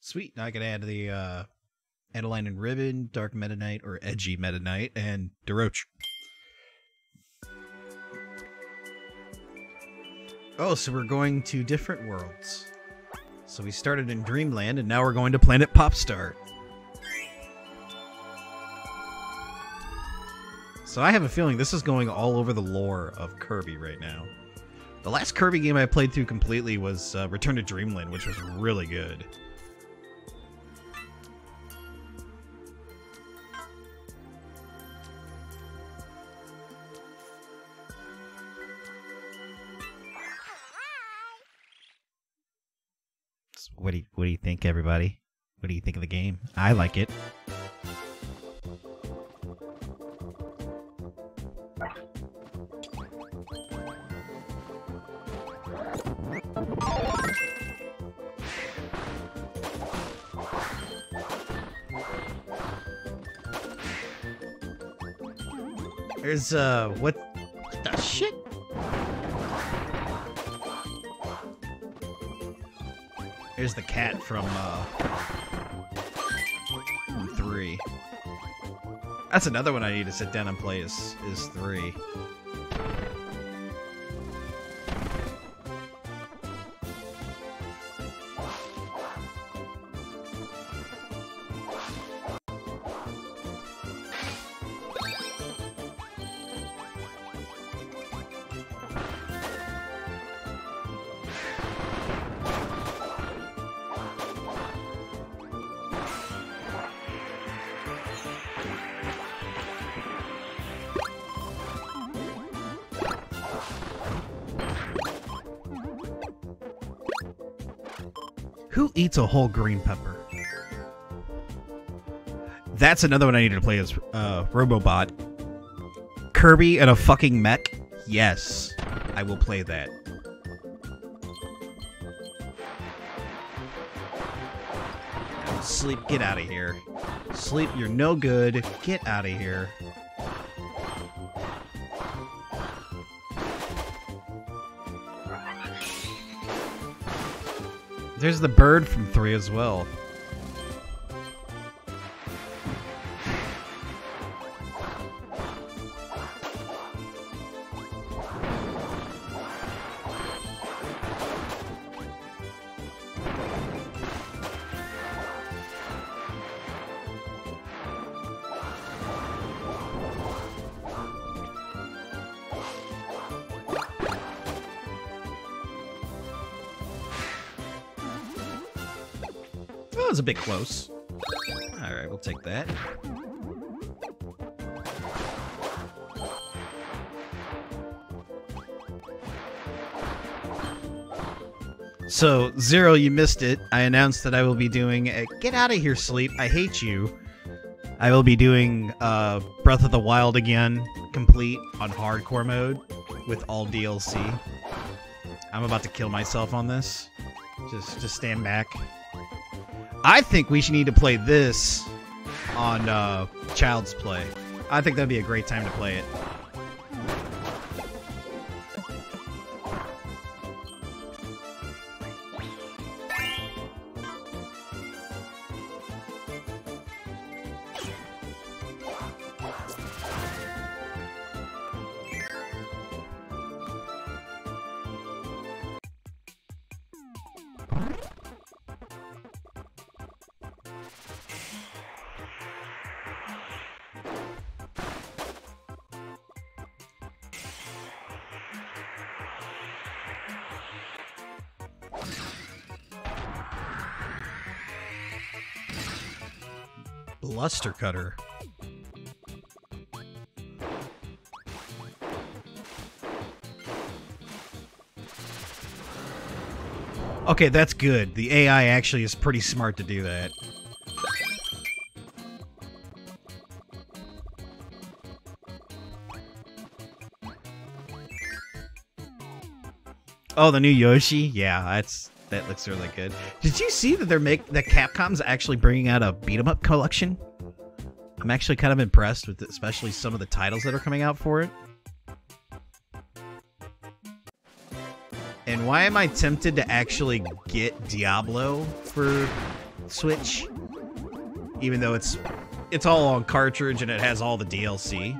Sweet. Now I can add the uh Adeleine and Ribbon, Dark Meta Knight, or Edgy Meta Knight, and Daroach. Oh, so we're going to different worlds. So we started in Dreamland, and now we're going to Planet Popstar. So I have a feeling this is going all over the lore of Kirby right now. The last Kirby game I played through completely was uh, Return to Dreamland, which was really good. What do you, what do you think, everybody? What do you think of the game? I like it. There's uh what There's the cat from uh three. That's another one I need to sit down and play is is three. Eats a whole green pepper? That's another one I need to play as uh, Robobot. Kirby and a fucking mech? Yes, I will play that. Sleep, get out of here. Sleep, you're no good. Get out of here. There's the bird from 3 as well. So, Zero, you missed it. I announced that I will be doing a Get Out of Here, Sleep. I Hate You. I will be doing uh, Breath of the Wild again, complete on hardcore mode with all DLC. I'm about to kill myself on this. Just, just stand back. I think we should need to play this on uh, Child's Play. I think that'd be a great time to play it. Bluster Cutter. Okay, that's good. The AI actually is pretty smart to do that. Oh, the new Yoshi? Yeah, that's that looks really good. Did you see that they're make that Capcom's actually bringing out a beat 'em up collection? I'm actually kind of impressed with especially some of the titles that are coming out for it. And why am I tempted to actually get Diablo for Switch? Even though it's it's all on cartridge and it has all the DLC.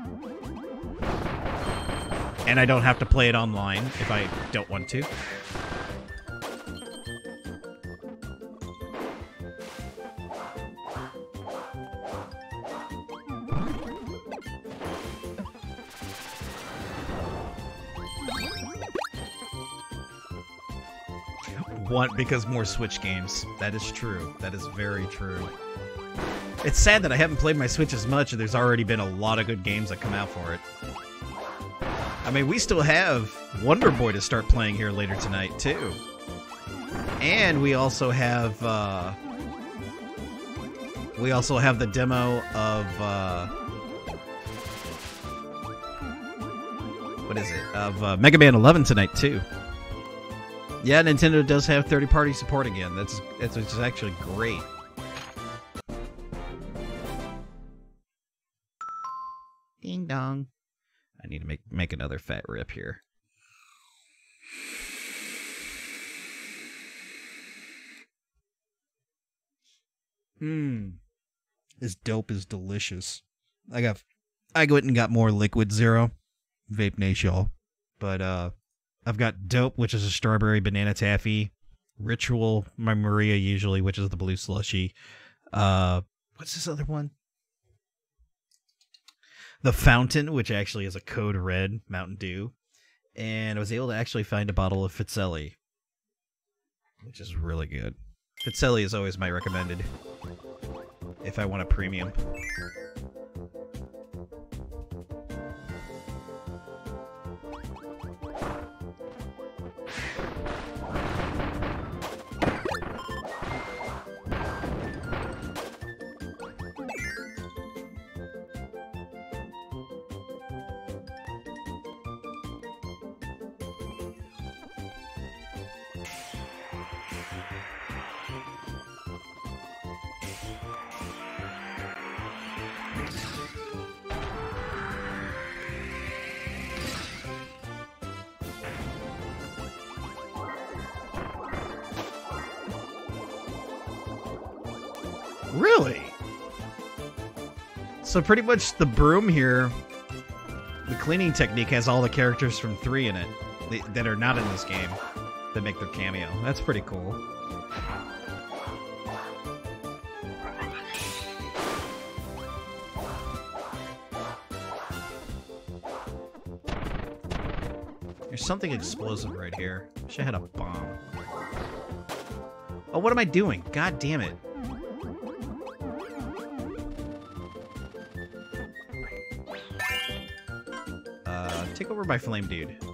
And I don't have to play it online if I don't want to. Want because more Switch games. That is true. That is very true. It's sad that I haven't played my Switch as much, and there's already been a lot of good games that come out for it. I mean, we still have Wonder Boy to start playing here later tonight, too. And we also have, uh... We also have the demo of, uh... What is it? Of uh, Mega Man 11 tonight, too. Yeah, Nintendo does have third-party support again. That's, that's which is actually great. Ding dong. I need to make make another fat rip here. Mmm. This dope is delicious. I got I went and got more liquid zero. Vape nation, y'all. But uh I've got dope, which is a strawberry banana taffy. Ritual, my Maria usually, which is the blue slushy. Uh what's this other one? The Fountain, which actually is a code red Mountain Dew. And I was able to actually find a bottle of Fitzelli, which is really good. Fitzelli is always my recommended if I want a premium. So pretty much the broom here, the cleaning technique has all the characters from 3 in it that- are not in this game that make their cameo. That's pretty cool. There's something explosive right here. Wish I had a bomb. Oh, what am I doing? God damn it. Over by Flame Dude.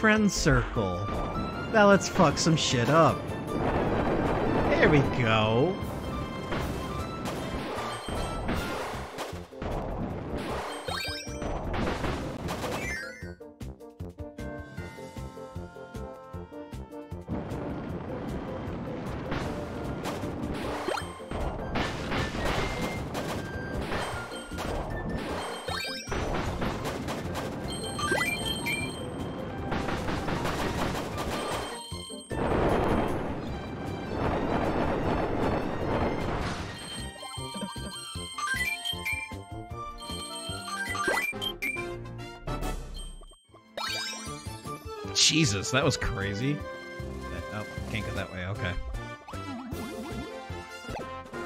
Friend circle. Now let's fuck some shit up. There we go. so that was crazy. Oh, can't go that way, okay.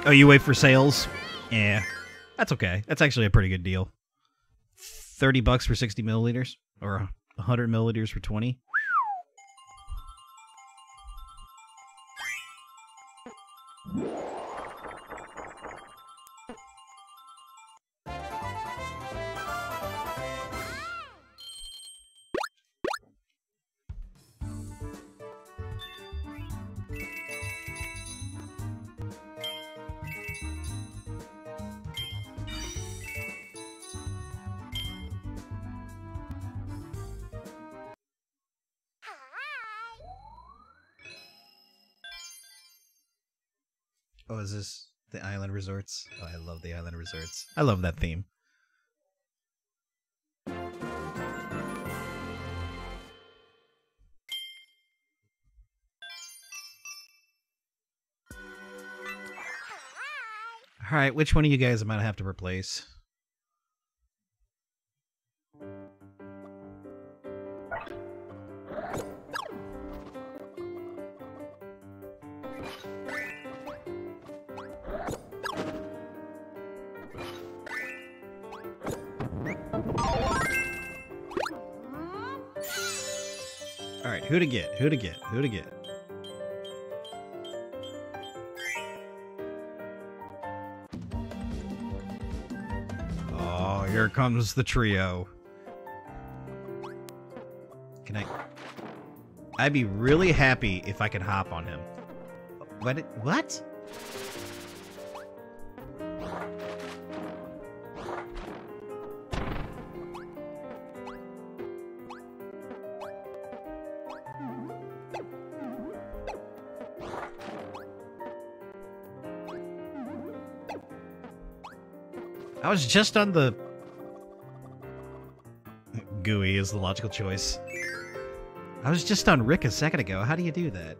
Oh, you wait for sales? Yeah. That's okay. That's actually a pretty good deal. 30 bucks for 60 milliliters, or 100 milliliters for 20. Love that theme. All right, which one of you guys am I gonna have to replace? Who to get? Who to get? Who to get? Oh, here comes the trio. Can I? I'd be really happy if I could hop on him. What? What? Was just on the. Gooey is the logical choice. I was just on Rick a second ago. How do you do that?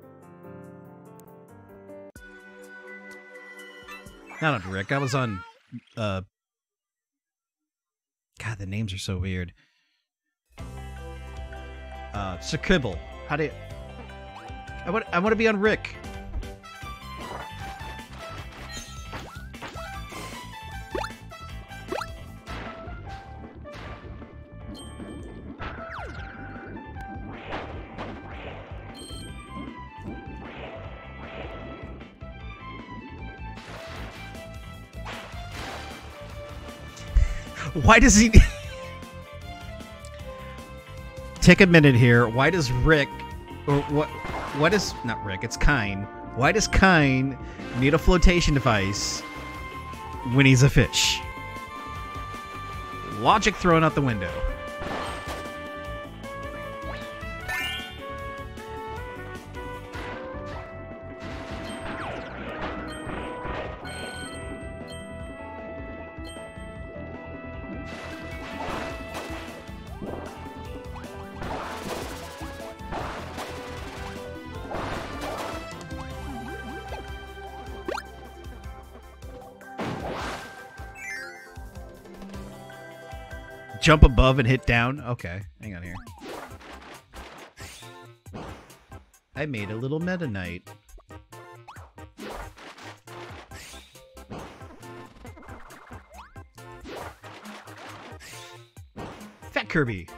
Not on Rick. I was on. Uh. God, the names are so weird. Uh, Sir Kibble. How do you? I want. I want to be on Rick. Why does he take a minute here? Why does Rick or what what is not Rick, it's Kine. Why does Kine need a flotation device when he's a fish? Logic thrown out the window. Jump above and hit down. Okay, hang on here. I made a little Meta Knight. Fat Kirby.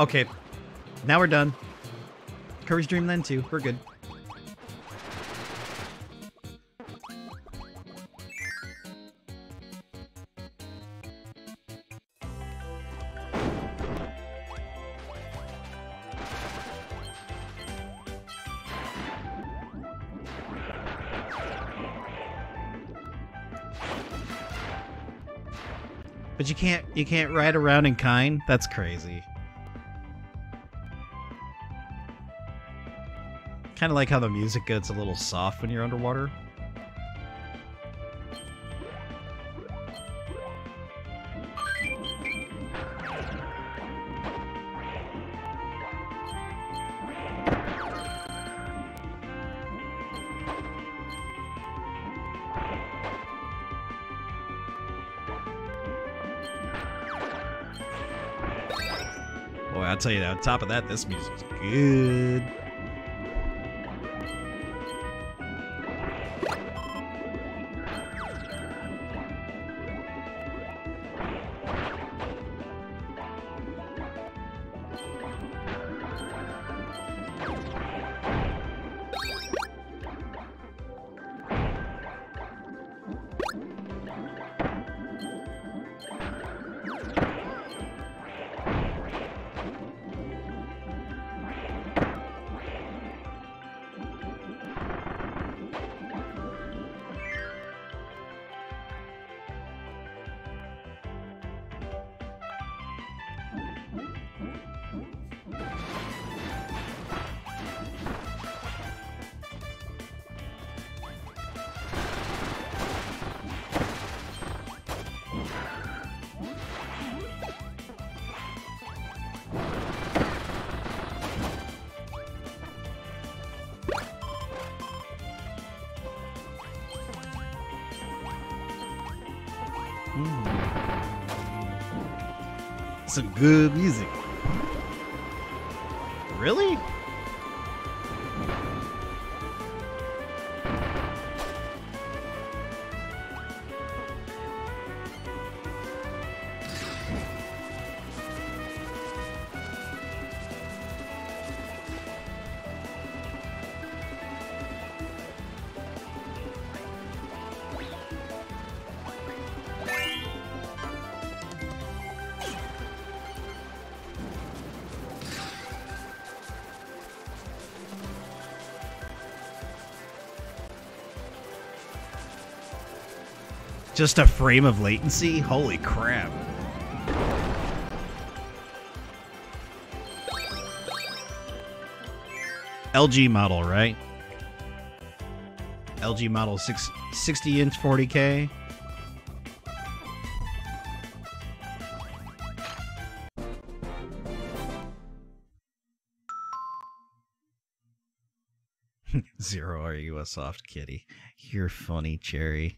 Okay, now we're done. Kirby's Dreamland 2, we're good. But you can't you can't ride around in Kine? That's crazy. Kind of like how the music gets a little soft when you're underwater. Boy, I'll tell you that, on top of that, this music's good. Just a frame of latency? Holy crap. LG model, right? LG model six, 60 inch 40K. Zero, are you a soft kitty? You're funny, Cherry.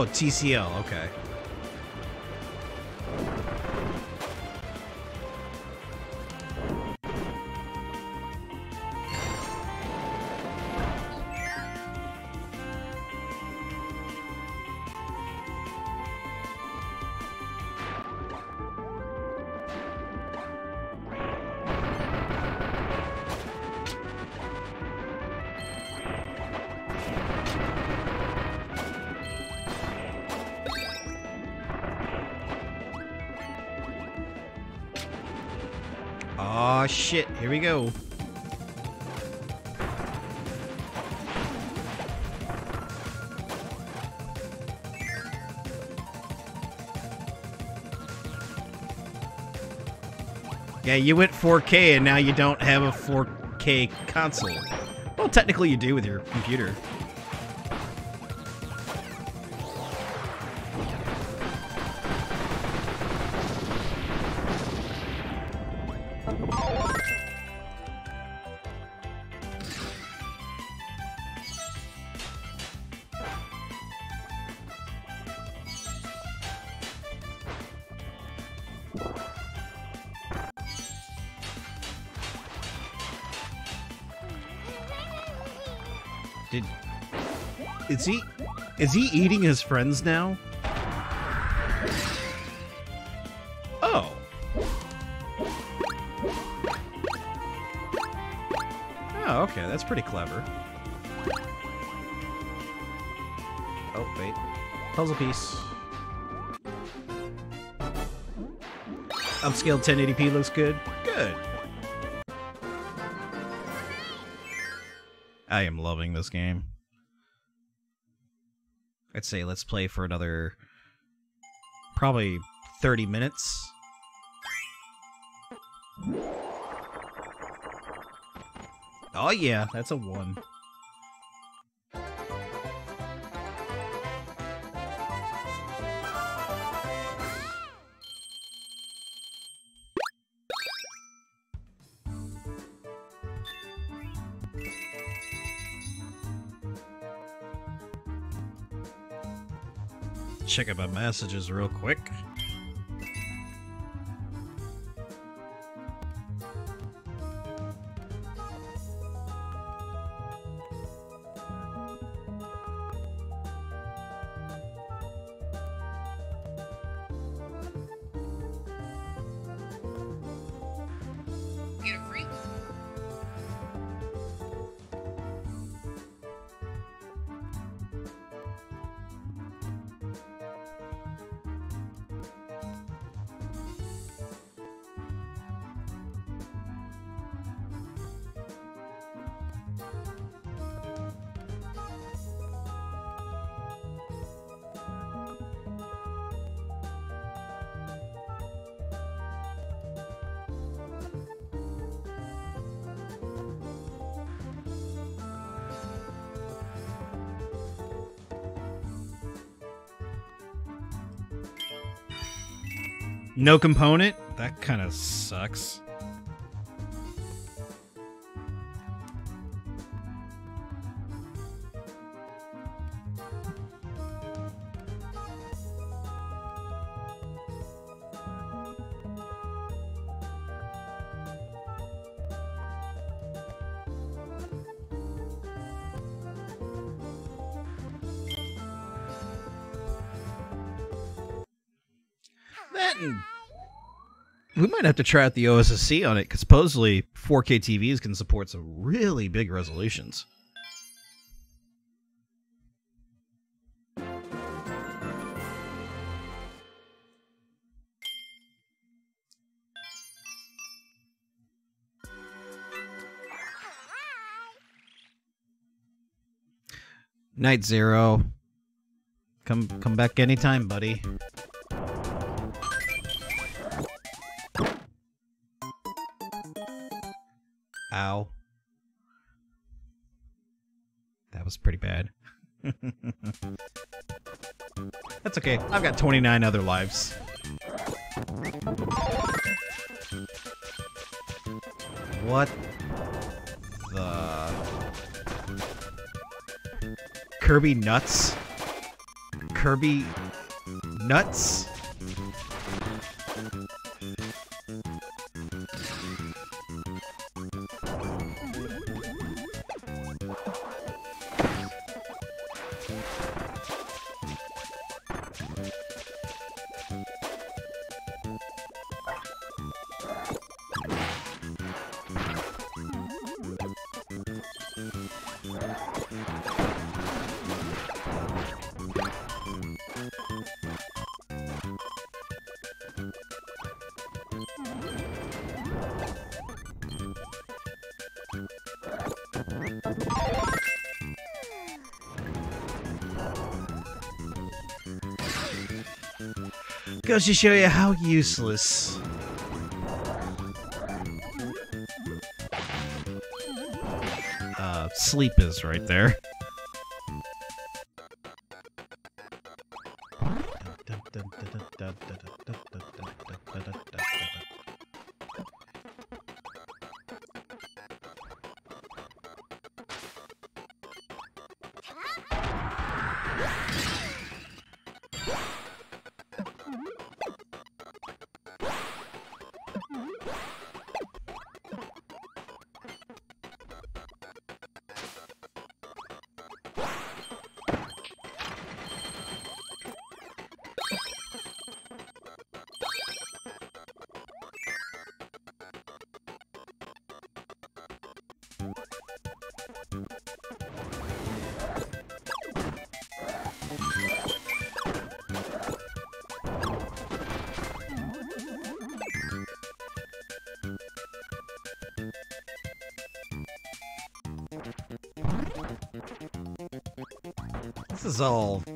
Oh, TCL, okay. You went 4K and now you don't have a 4K console. Well, technically you do with your computer. Is he eating his friends now? Oh. Oh, okay, that's pretty clever. Oh, wait. Puzzle piece. Upscaled 1080p looks good. Good. I am loving this game. I'd say let's play for another probably 30 minutes. Oh yeah, that's a one. Check out my messages real quick. No component? That kind of sucks. Might have to try out the OSSC on it because supposedly 4K TVs can support some really big resolutions. Night Zero. Come come back anytime, buddy. Okay. I've got 29 other lives. What the Kirby nuts? Kirby nuts? Goes to show you how useless. Uh, sleep is right there.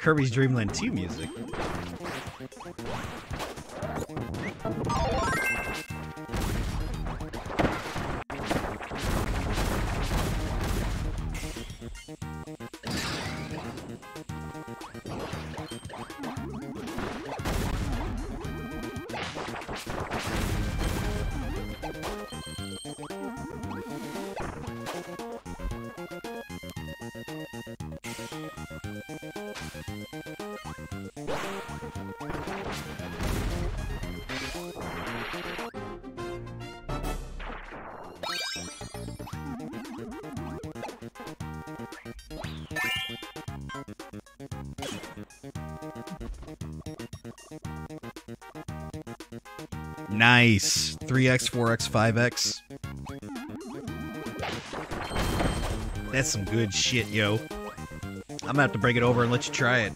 Kirby's Dream Land 2 music. 3x, 4x, 5x. That's some good shit, yo. I'm gonna have to break it over and let you try it.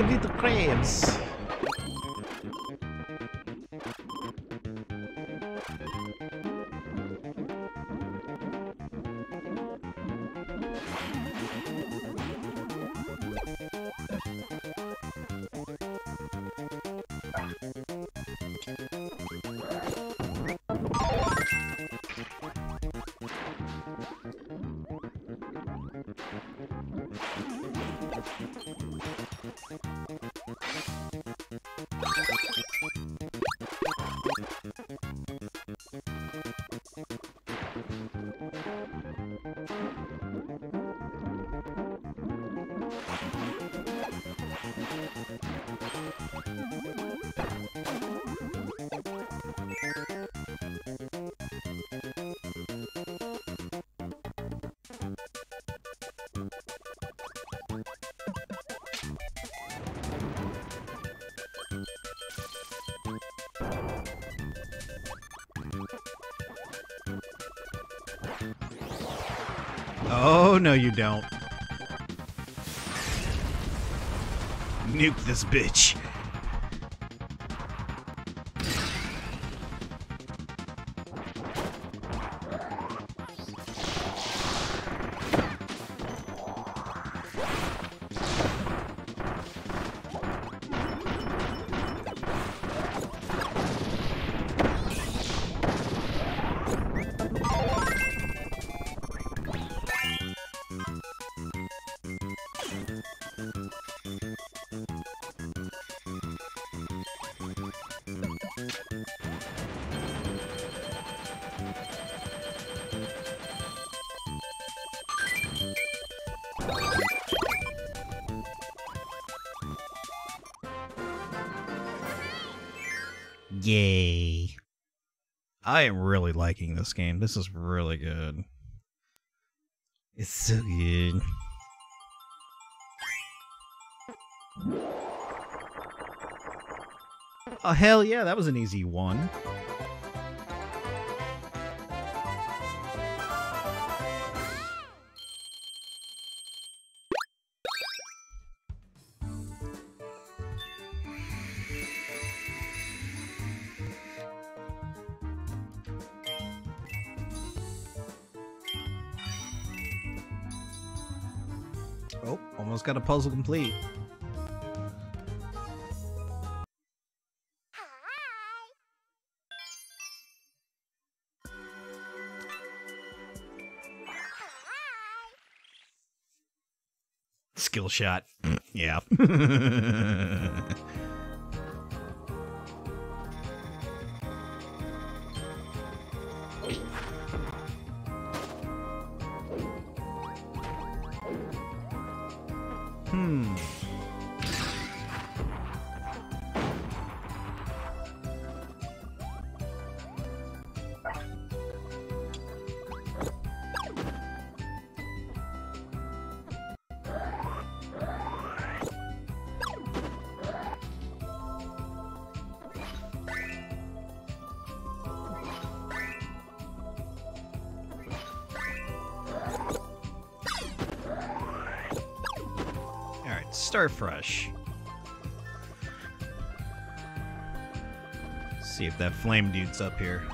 Look at little crabs. You don't. Nuke this bitch. I am really liking this game. This is really good. It's so good. Oh, hell yeah, that was an easy one. Puzzle complete. Skill shot. Mm. yeah. flame dude's up here.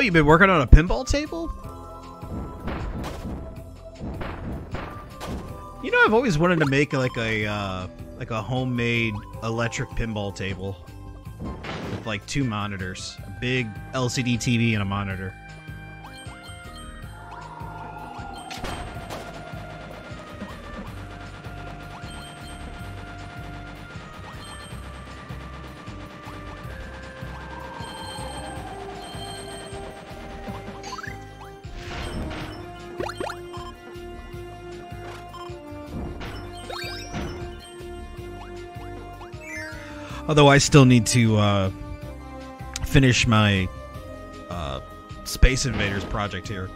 Oh, you've been working on a pinball table? You know, I've always wanted to make like a uh, like a homemade electric pinball table with like two monitors, a big LCD TV and a monitor. Although I still need to uh, finish my uh, Space Invaders project here.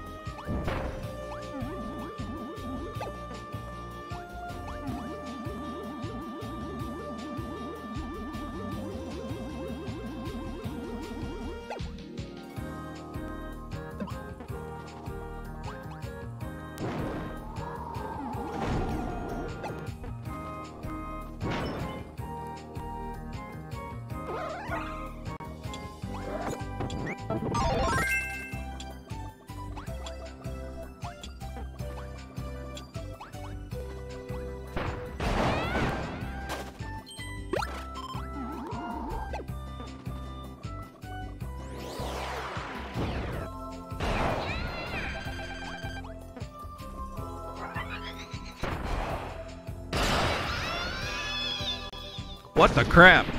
What the crap?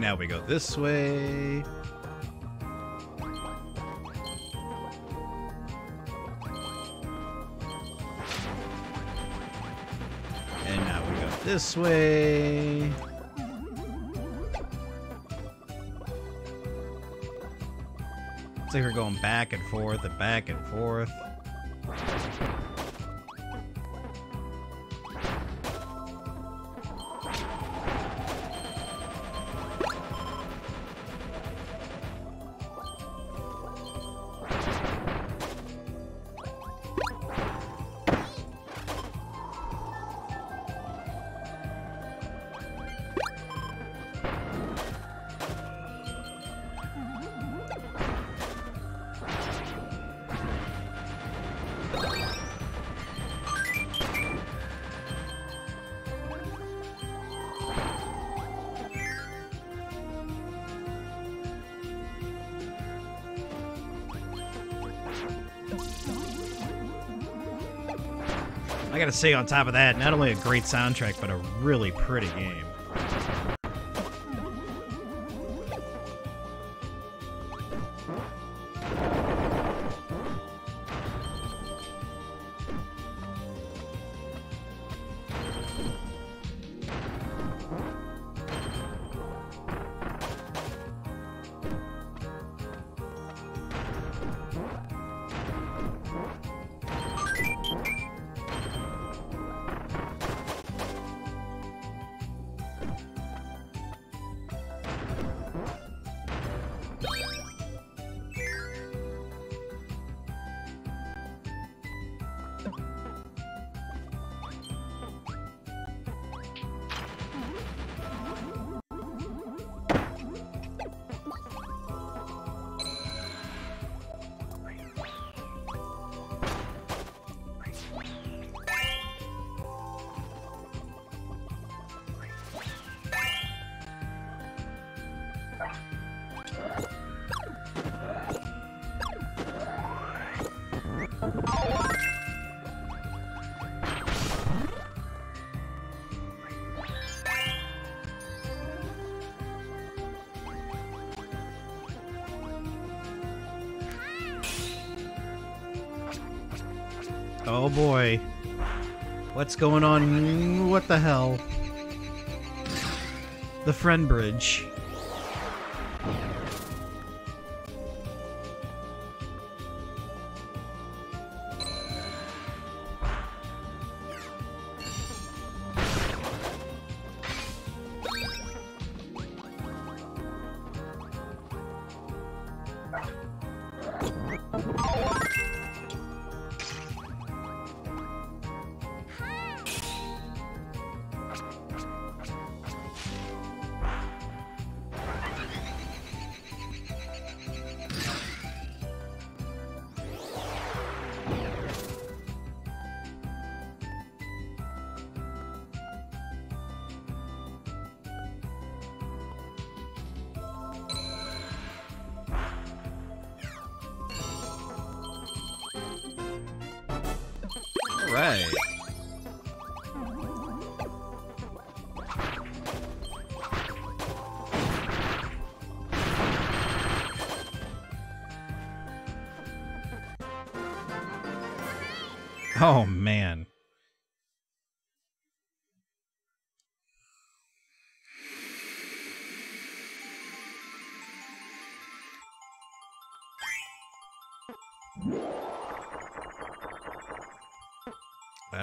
And now we go this way. And now we go this way. It's like we're going back and forth and back and forth. Gotta say, on top of that, not only a great soundtrack, but a really pretty game. What's going on? What the hell? The friend bridge.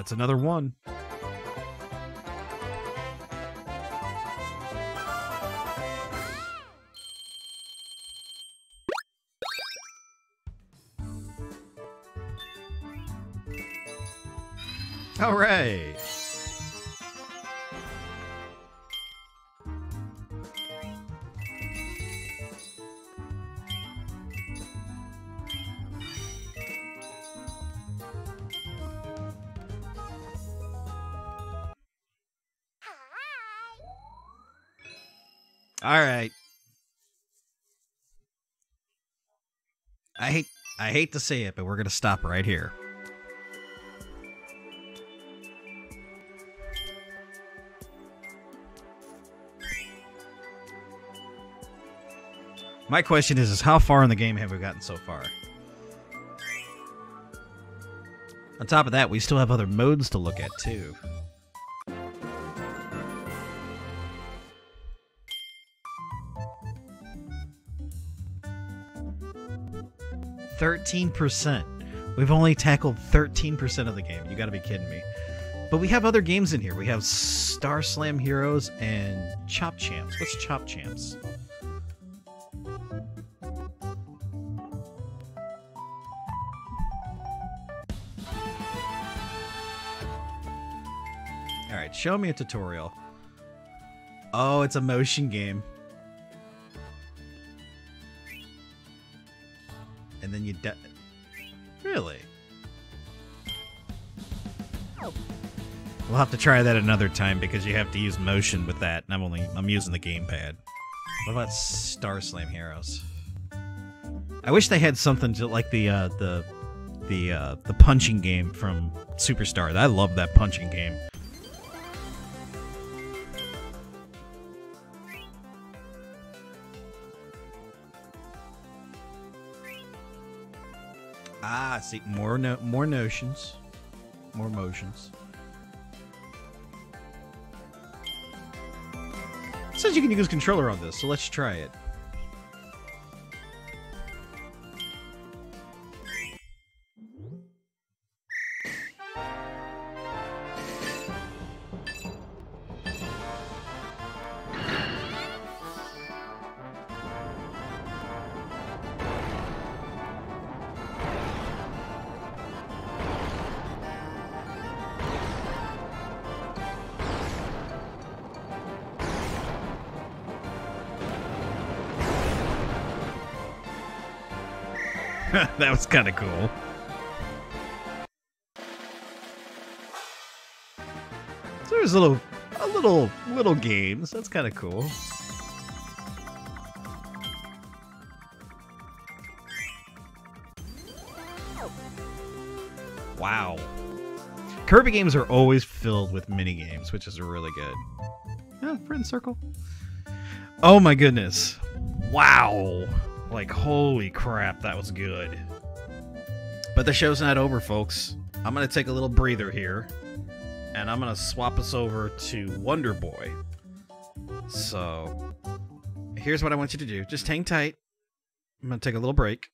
That's another one. I hate to say it, but we're going to stop right here. My question is, is how far in the game have we gotten so far? On top of that, we still have other modes to look at too. Thirteen percent. We've only tackled thirteen percent of the game. You got to be kidding me. But we have other games in here. We have Star Slam Heroes and Chop Champs. What's Chop Champs? All right, show me a tutorial. Oh, it's a motion game. We'll have to try that another time because you have to use motion with that, and I'm only I'm using the gamepad. What about Star Slam Heroes? I wish they had something to like the uh, the the uh, the punching game from Superstar. I love that punching game. Ah, see more no more notions, more motions. It says you can use controller on this, so let's try it. Was kind of cool. So there's a little, a little, little games. That's kind of cool. Wow. Kirby games are always filled with mini games, which is really good. Yeah, friend circle. Oh my goodness. Wow. Like, holy crap, that was good. But the show's not over, folks. I'm going to take a little breather here, and I'm going to swap us over to Wonder Boy. So, here's what I want you to do just hang tight. I'm going to take a little break,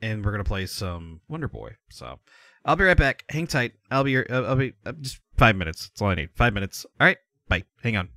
and we're going to play some Wonder Boy. So, I'll be right back. Hang tight. I'll be, uh, I'll be uh, just five minutes. That's all I need. Five minutes. All right. Bye. Hang on.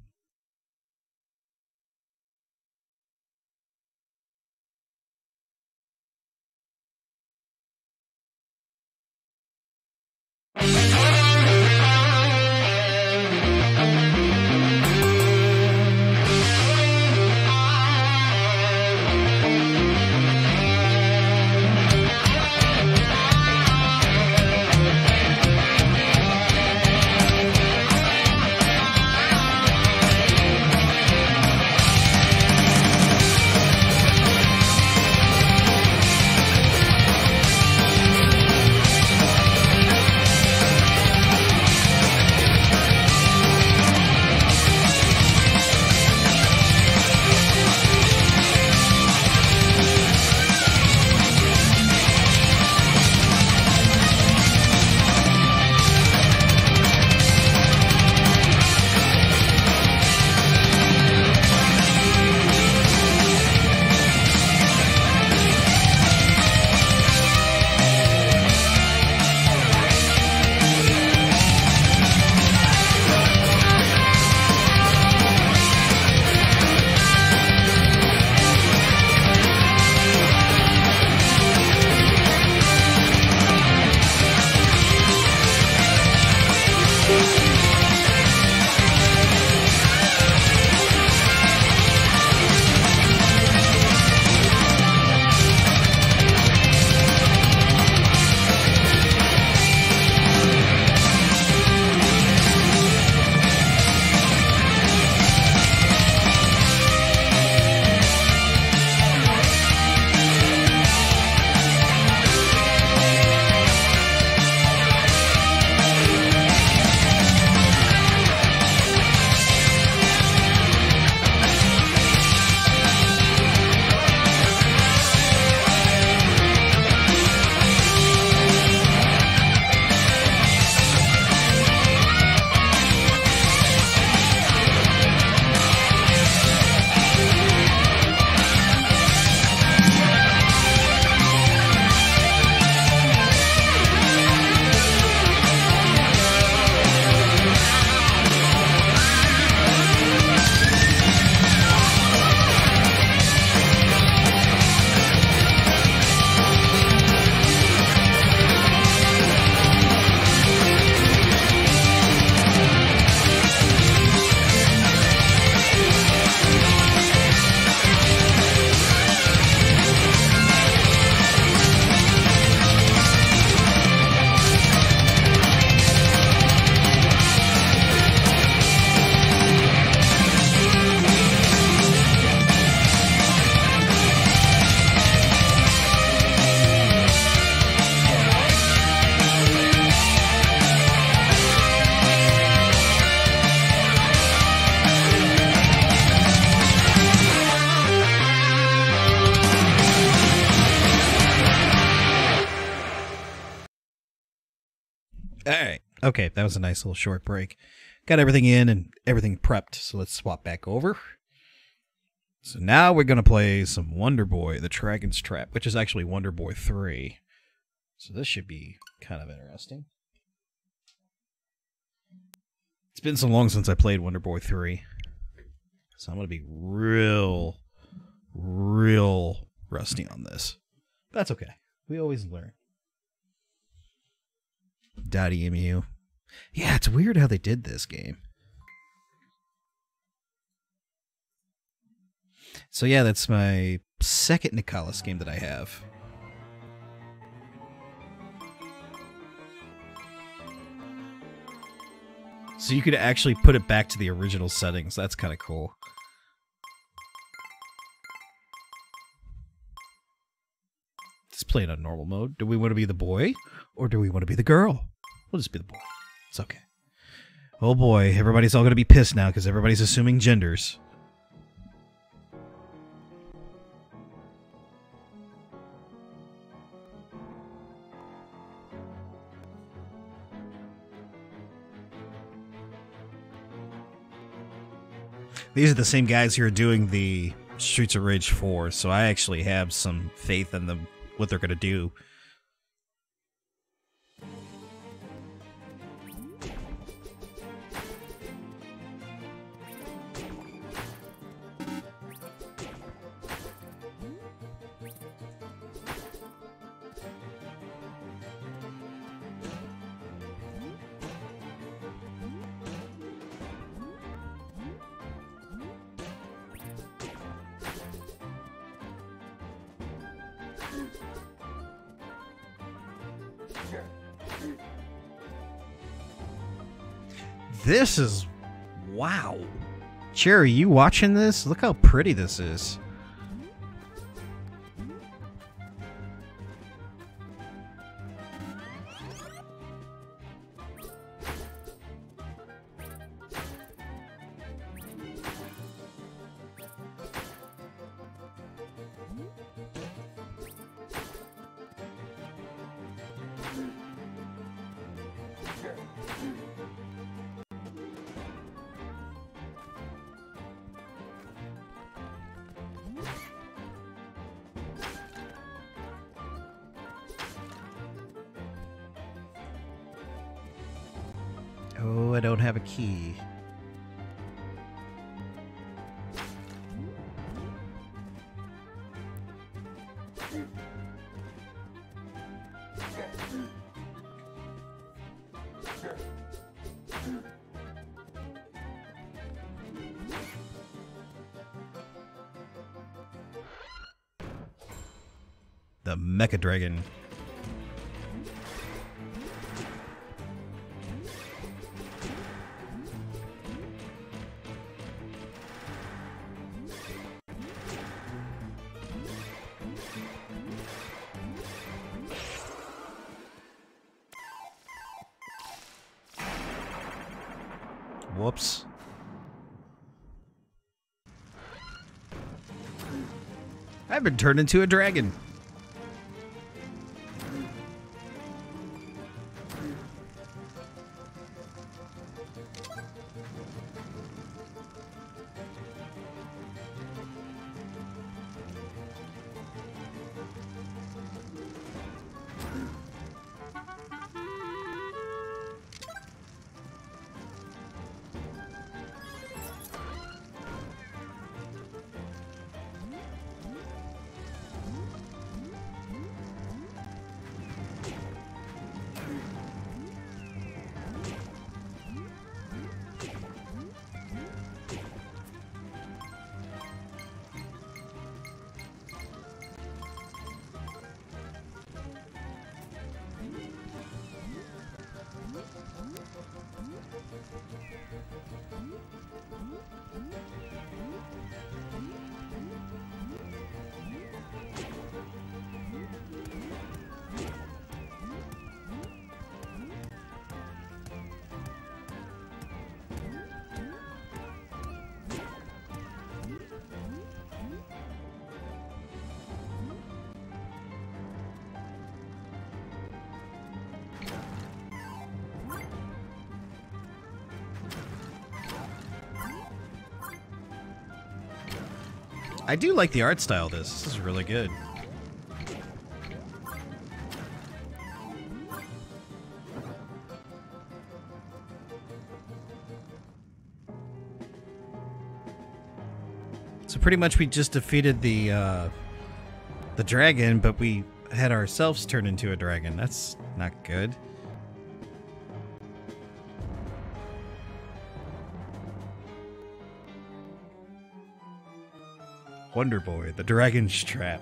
Okay, that was a nice little short break. Got everything in and everything prepped, so let's swap back over. So now we're going to play some Wonder Boy, The Dragon's Trap, which is actually Wonder Boy 3. So this should be kind of interesting. It's been so long since I played Wonder Boy 3. So I'm going to be real, real rusty on this. That's okay. We always learn. Emu. Yeah, it's weird how they did this game. So yeah, that's my second Nicalis game that I have. So you could actually put it back to the original settings. That's kind of cool. Let's play it on normal mode. Do we want to be the boy or do we want to be the girl? We'll just be the boy. It's okay. Oh boy, everybody's all going to be pissed now because everybody's assuming genders. These are the same guys who are doing the Streets of Rage 4, so I actually have some faith in them, what they're going to do. This is wow. Cherry, you watching this? Look how pretty this is. Key. The Meka Dragon. I've been turned into a dragon. I do like the art style of this. This is really good. So pretty much we just defeated the uh, the dragon, but we had ourselves turn into a dragon. That's not good. Wonder Boy, the Dragon's Trap.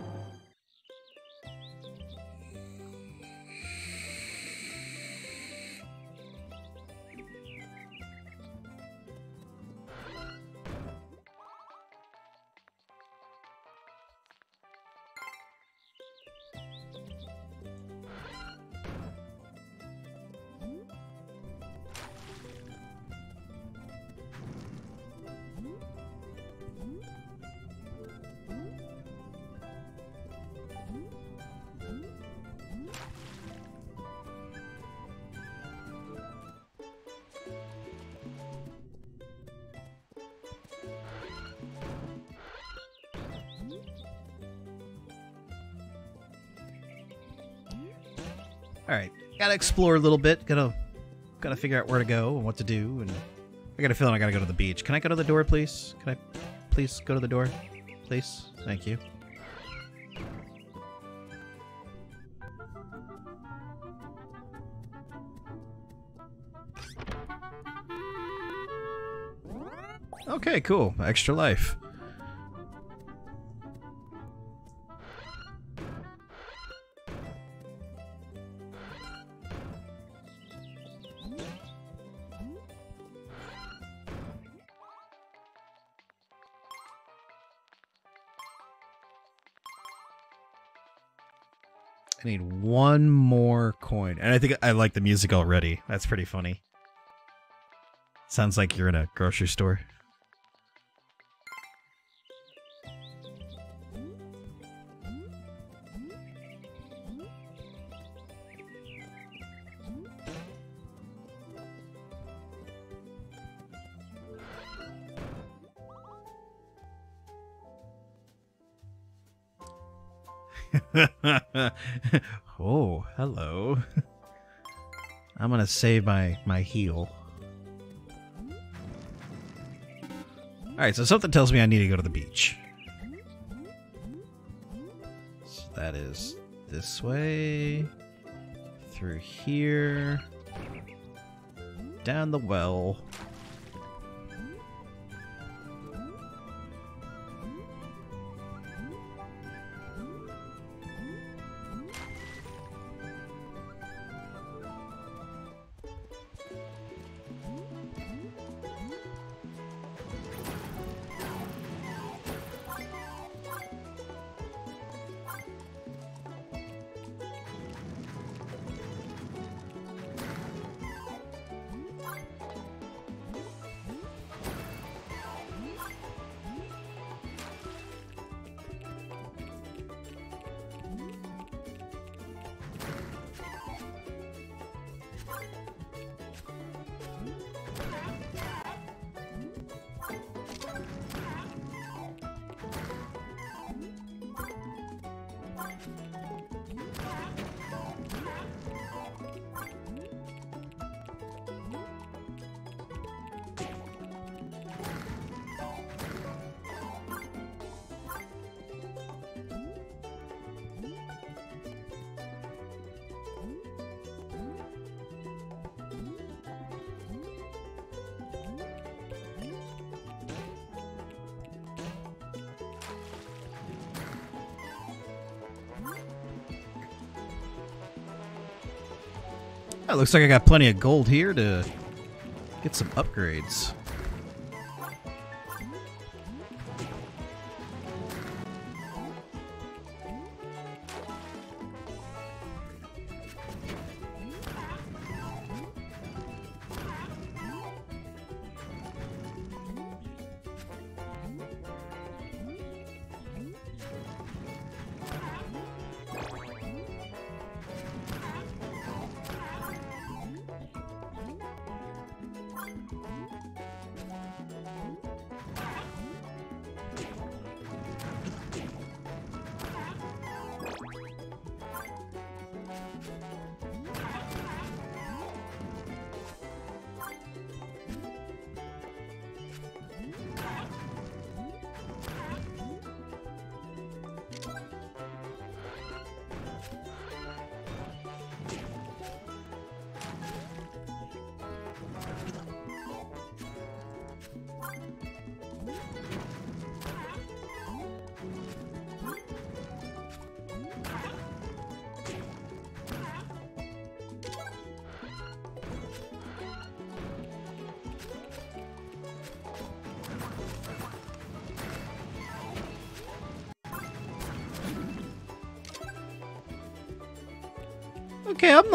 Explore a little bit. Gotta gotta figure out where to go and what to do. And I got a feeling I gotta go to the beach. Can I go to the door, please? Can I please go to the door, please? Thank you. Okay, cool. Extra life. I think I like the music already. That's pretty funny. Sounds like you're in a grocery store. Save my my heal. All right, so something tells me I need to go to the beach. So that is this way, through here, down the well. Oh, looks like I got plenty of gold here to get some upgrades.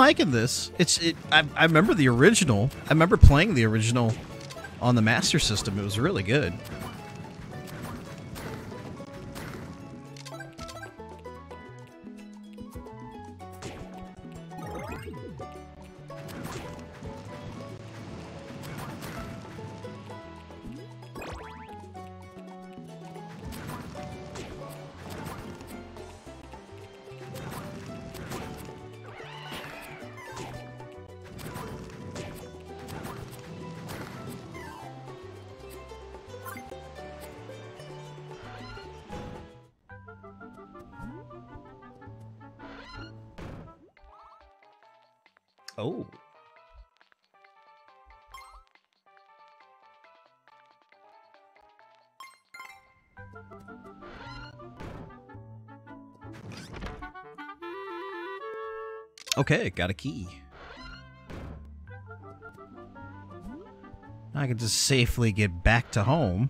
Liking this. It's it. I, I remember the original. I remember playing the original on the Master System. It was really good. Okay, got a key. I can just safely get back to home.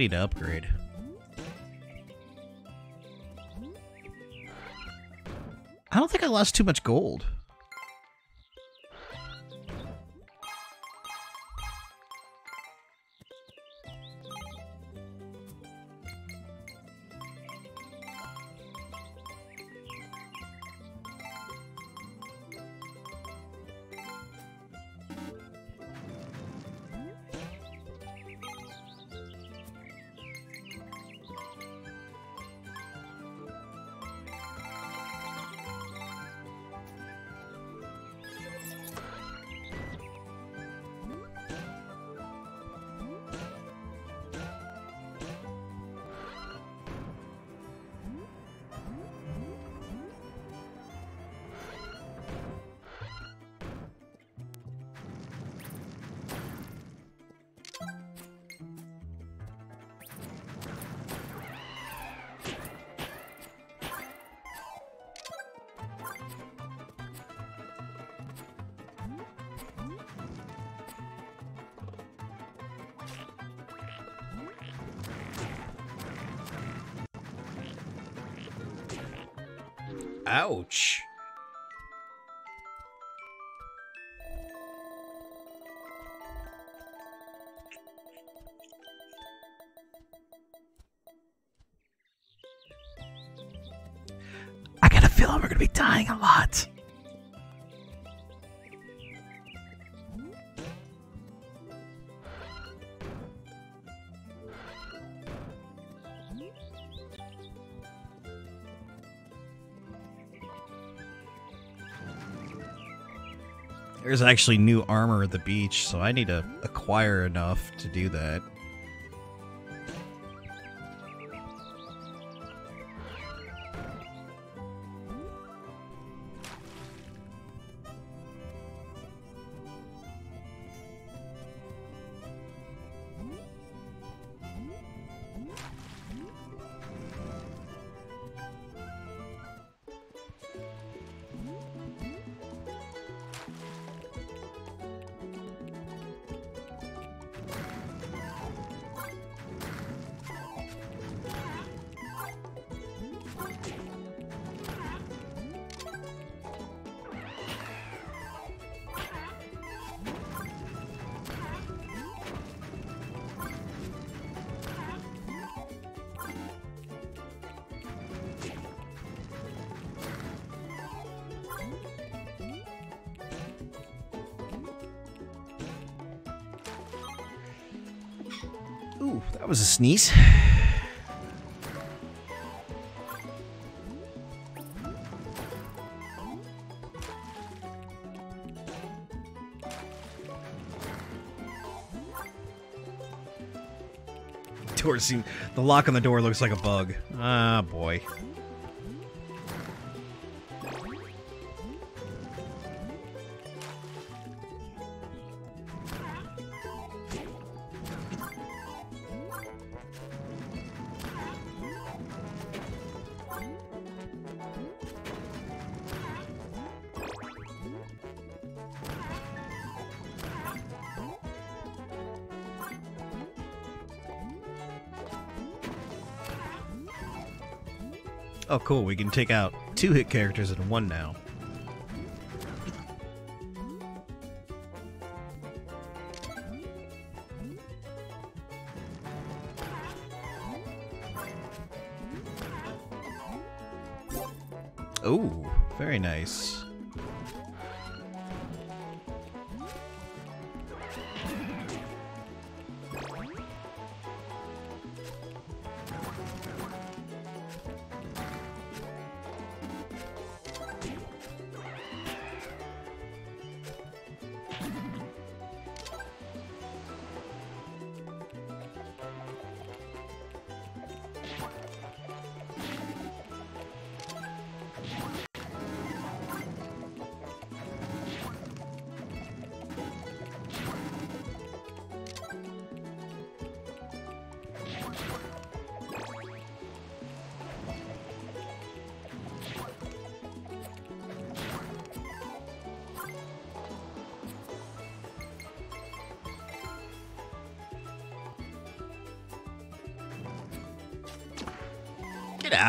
Need to upgrade. I don't think I lost too much gold. There's actually new armor at the beach, so I need to acquire enough to do that. The lock on the door looks like a bug. Ah, boy. We can take out two hit characters in one now. Oh, very nice.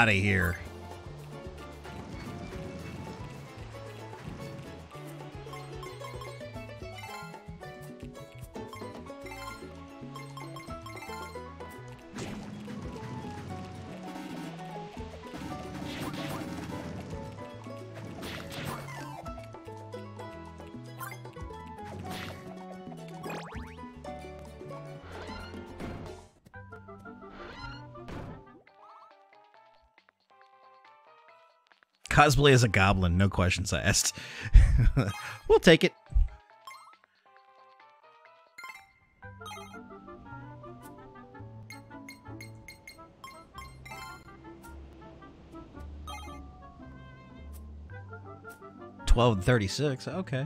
Out of here. Cosplay as a goblin, no questions asked. we'll take it. Twelve and thirty-six. Okay.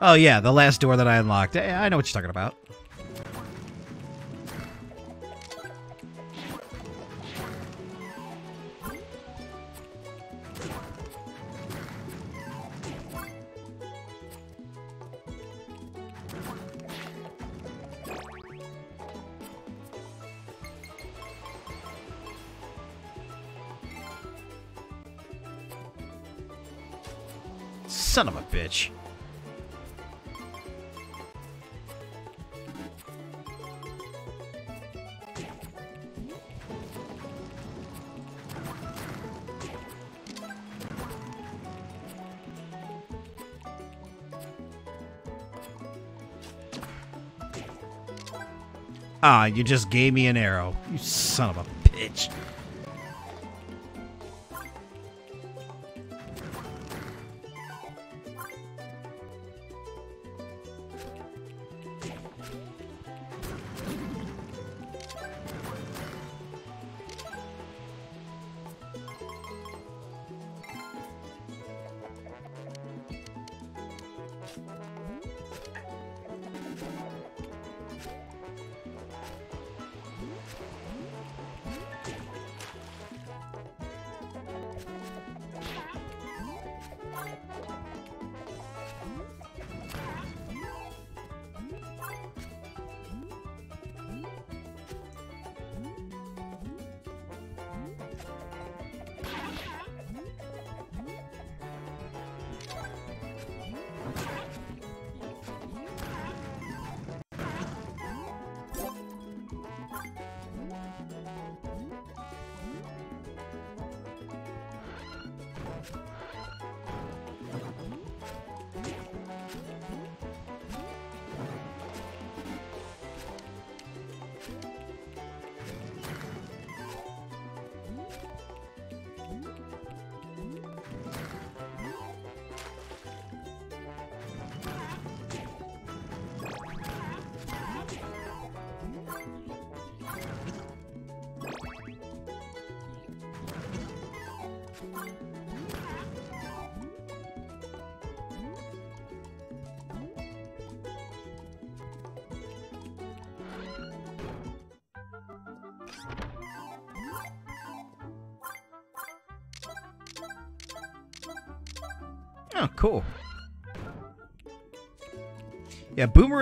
Oh yeah, the last door that I unlocked. I I know what you're talking about. You just gave me an arrow. You son of a bitch.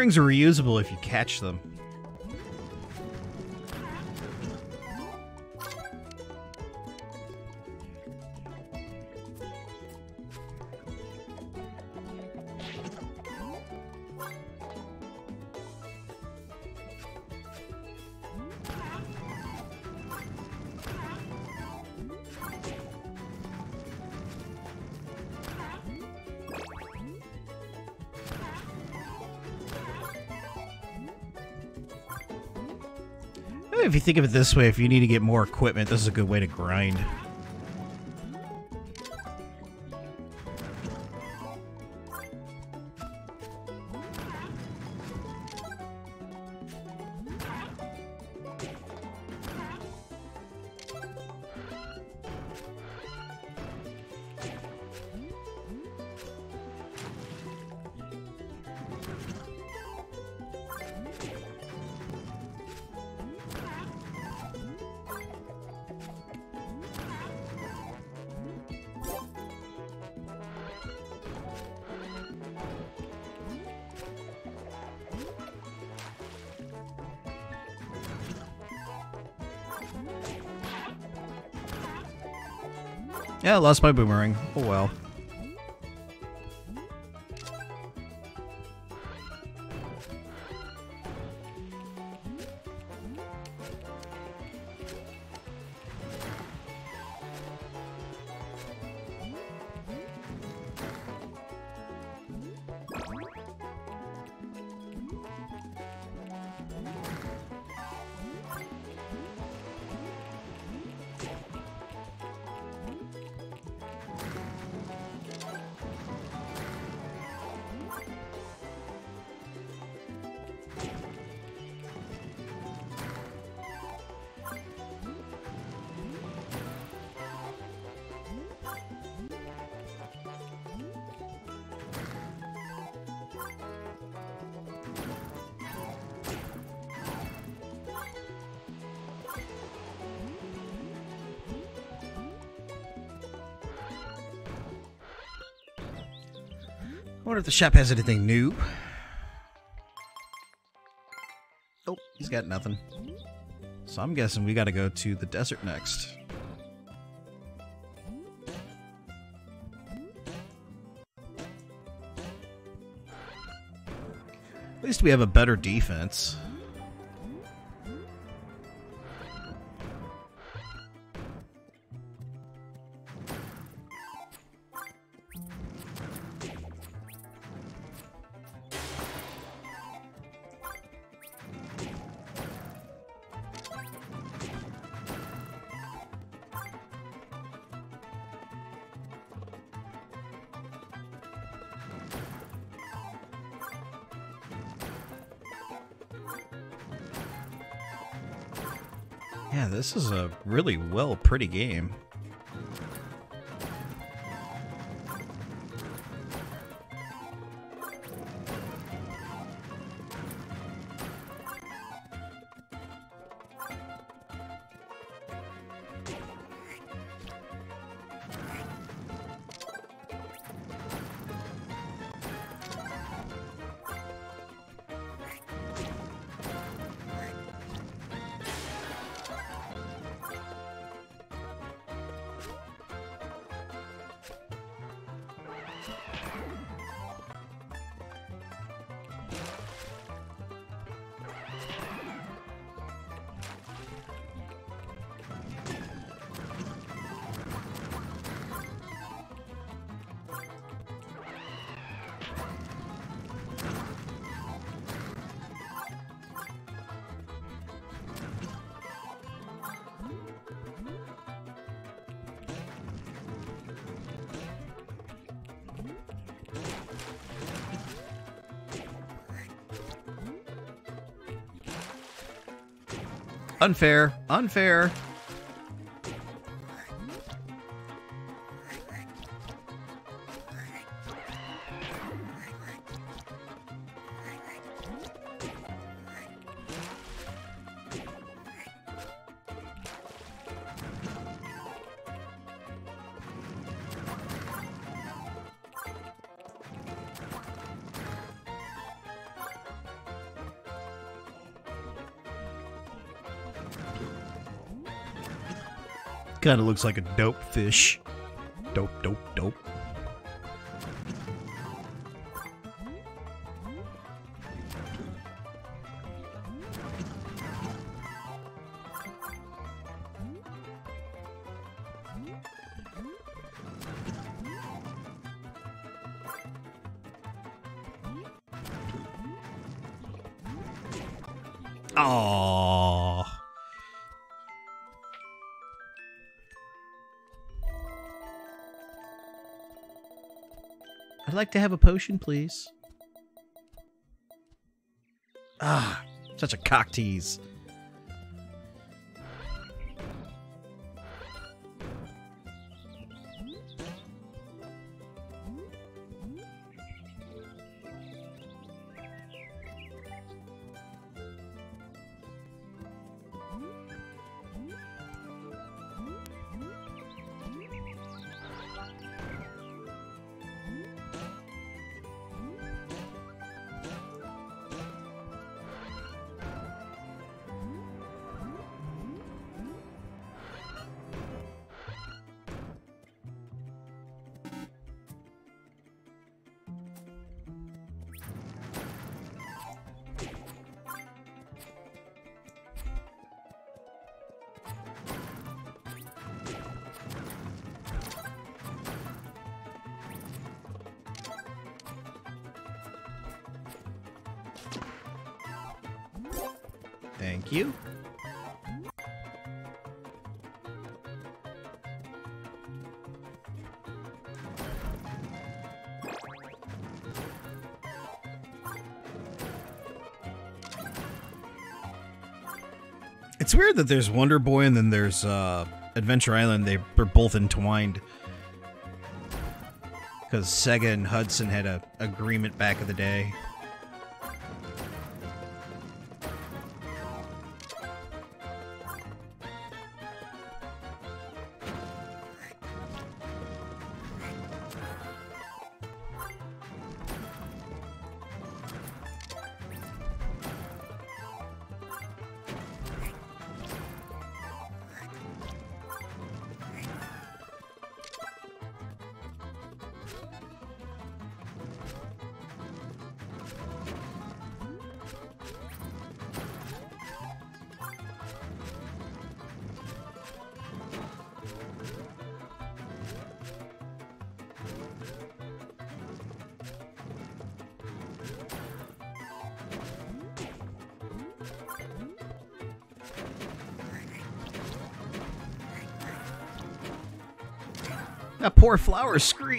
Boomerangs are reusable if you catch them. Think of it this way, if you need to get more equipment, this is a good way to grind. Lost my boomerang. Oh well. Wonder if the shop has anything new. Oh, he's got nothing. So I'm guessing we gotta go to the desert next. At least we have a better defense. Really well pretty game. Unfair. Unfair. Kind of looks like a dope fish. Dope, dope, dope. To have a potion, please. Ah, such a cock tease. Weird that there's Wonder Boy and then there's uh, Adventure Island. They were both entwined because Sega and Hudson had a agreement back in the day.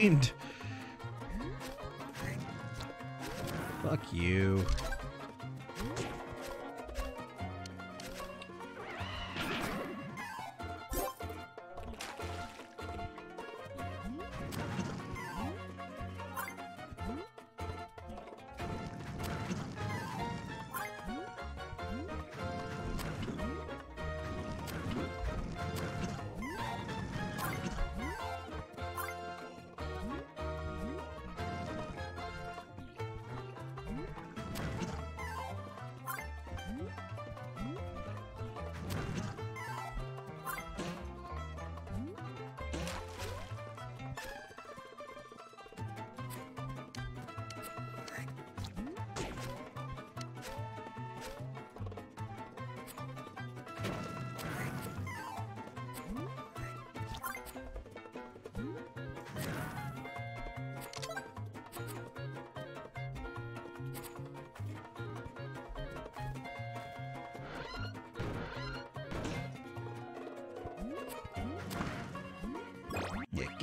Flower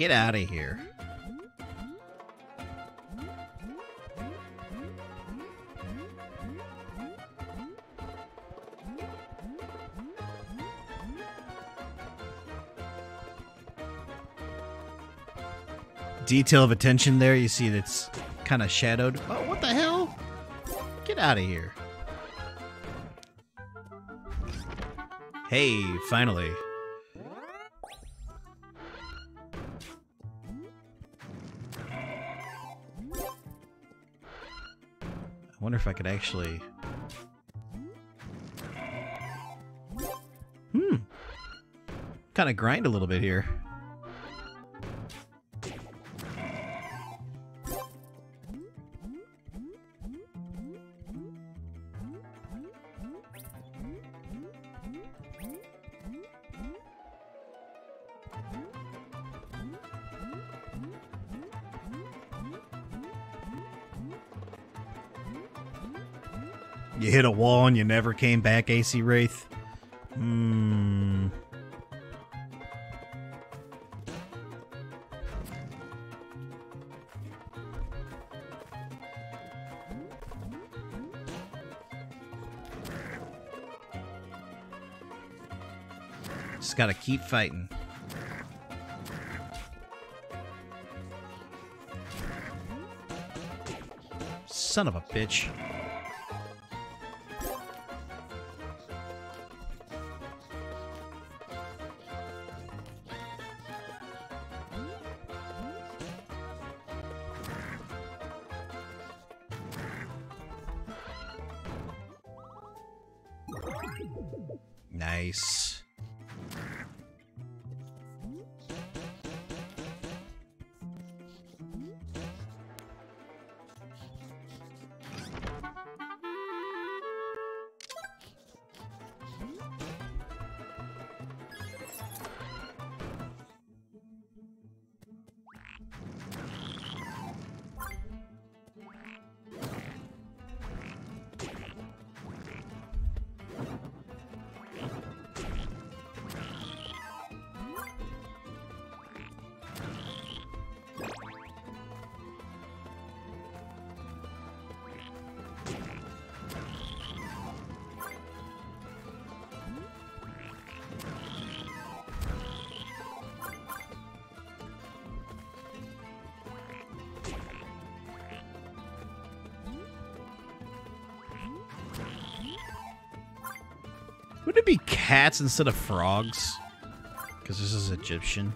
get out of here. Detail of attention there, you see that's kind of shadowed. Oh, what the hell? Get out of here. Hey, finally. Wonder if I could actually. Hmm. kind of grind a little bit here. Hit a wall and you never came back, AC Wraith? Hmm. Just gotta keep fighting. Son of a bitch. Cats instead of frogs? Because this is Egyptian.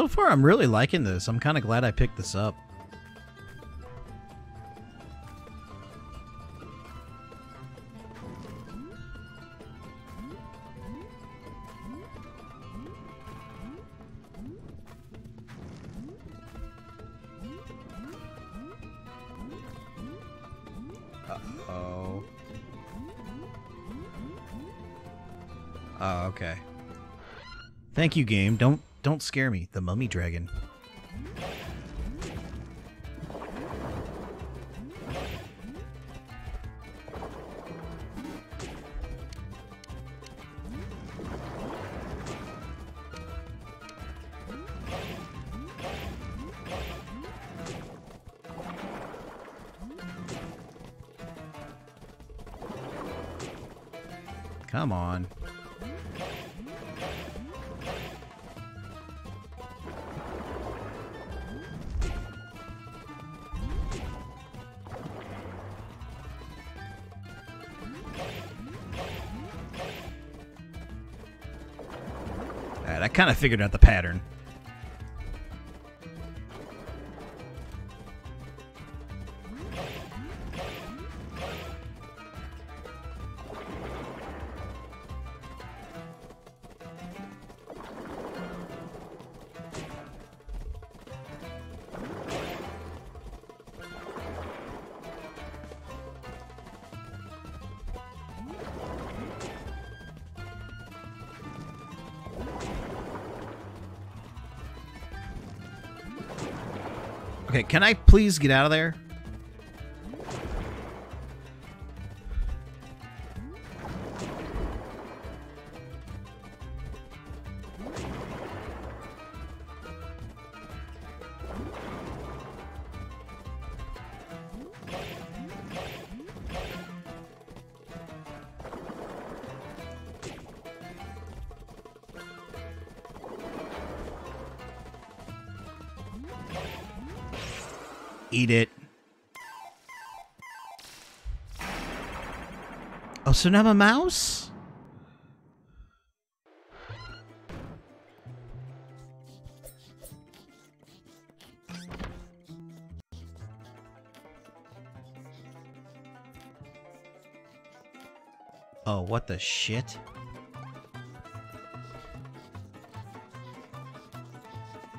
So far, I'm really liking this. I'm kind of glad I picked this up. Uh-oh. Oh, okay. Thank you, game. Don't don't scare me. The mummy dragon. Figured out the pattern. Please get out of there? So now I'm a mouse? Oh, what the shit?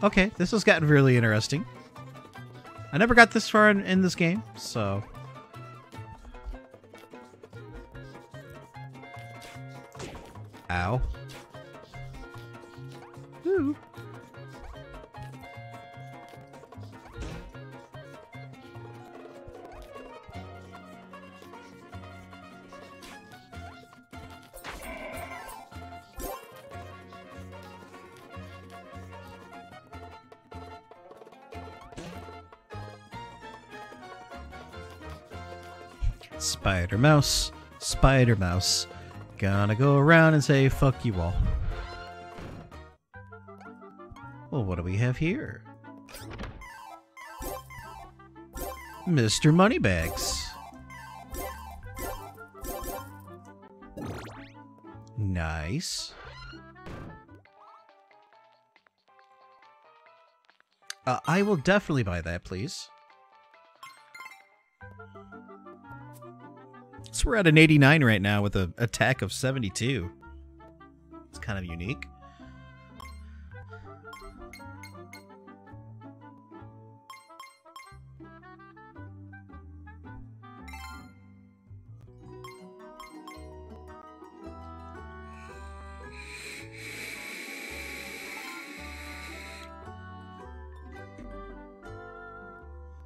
Okay, this has gotten really interesting. I never got this far in, in this game, so. Mouse, Spider Mouse. Gonna go around and say fuck you all. Well, what do we have here? Mr. Moneybags. Nice. Uh, I will definitely buy that, please. We're at an 89 right now with an attack of 72. It's kind of unique.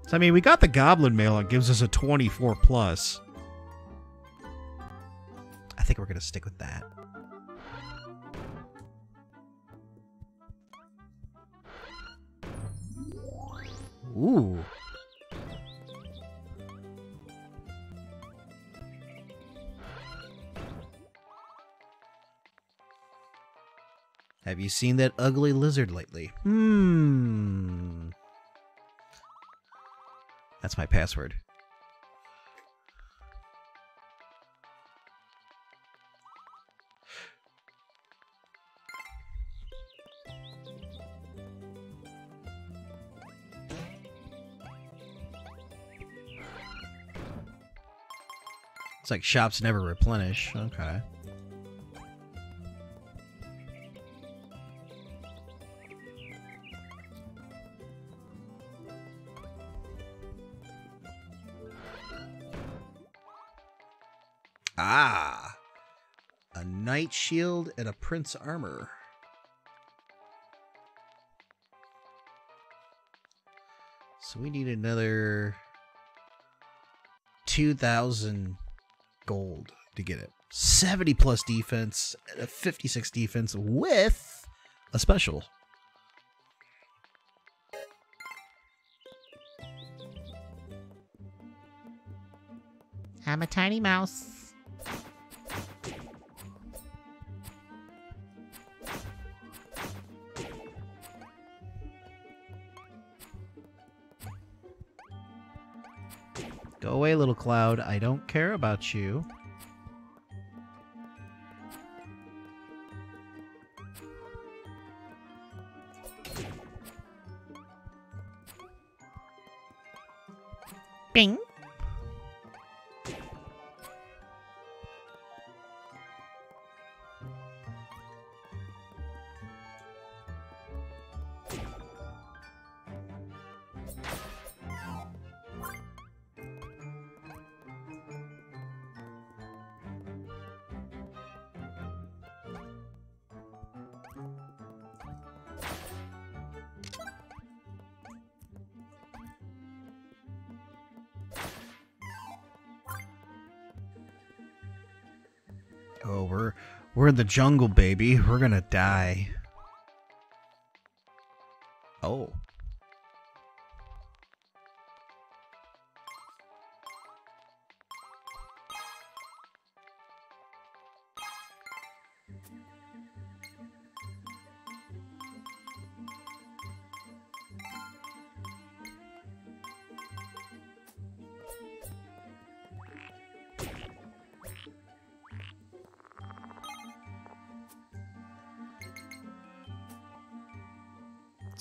So, I mean, we got the Goblin Mail. It gives us a 24 plus. Going to stick with that. Ooh. Have you seen that ugly lizard lately? Hmm. That's my password. It's like shops never replenish. Okay. Ah. A knight shield and a prince armor. So we need another 2000 gold to get it. 70 plus defense, a 56 defense with a special. I'm a tiny mouse. Cloud. I don't care about you. The jungle, baby. We're gonna die.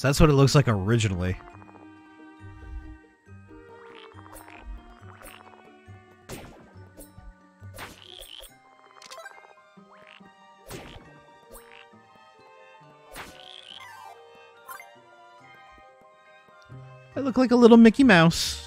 So that's what it looks like originally. I look like a little Mickey Mouse.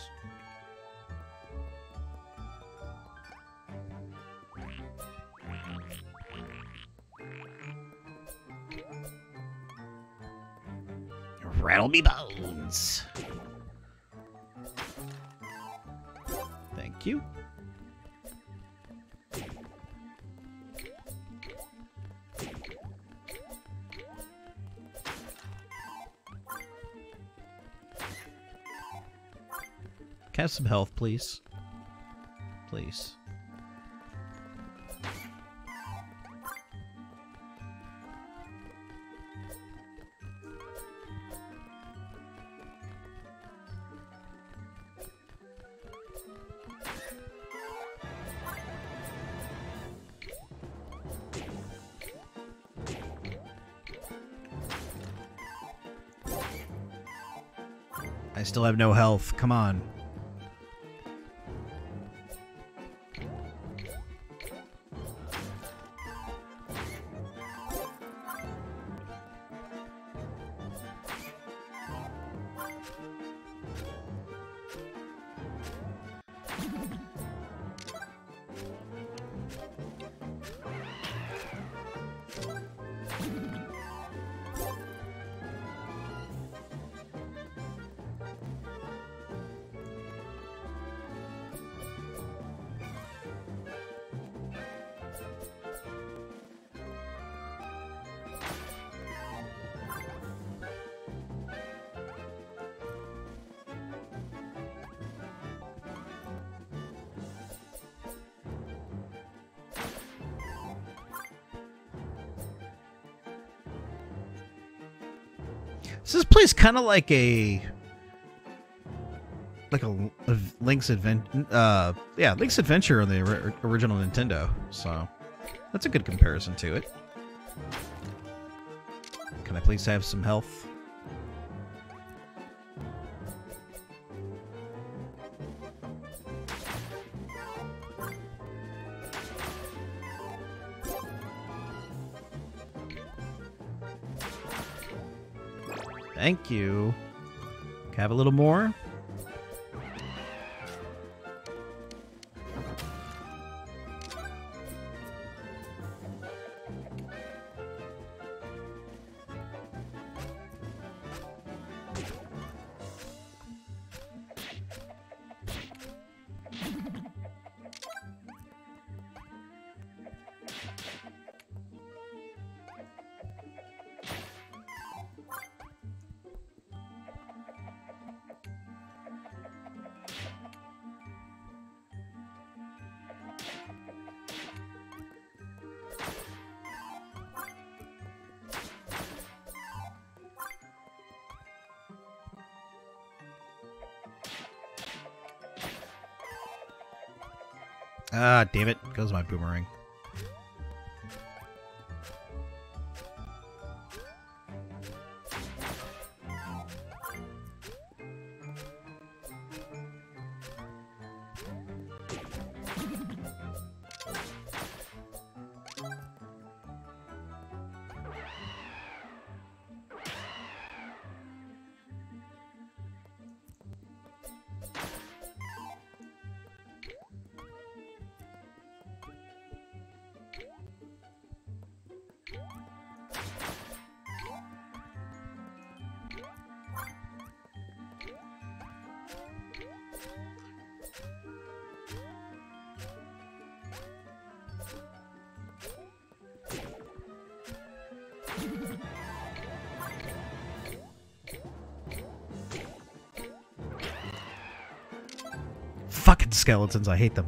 Please? Please. I still have no health. Come on. Kind of like a like a, a Link's Adventure. Uh, yeah, Link's Adventure on the ori- original Nintendo. So that's a good comparison to it. Can I please have some health? Have a little more? Ah, damn it. Goes my boomerang. Skeletons, I hate them.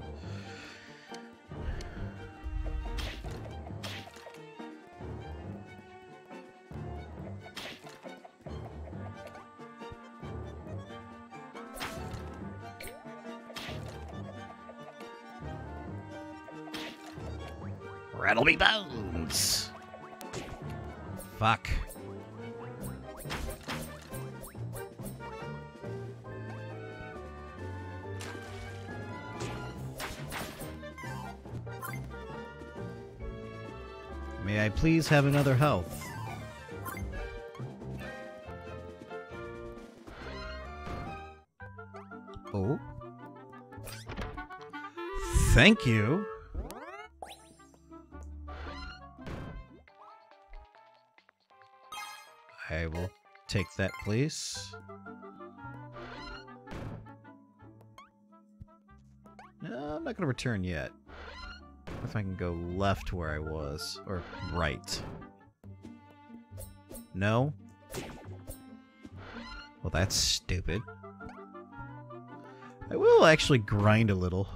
Have another health? Oh. Thank you. I will take that, please. No, I'm not going to return yet. If I can go left where I was, or right. No? Well, that's stupid. I will actually grind a little.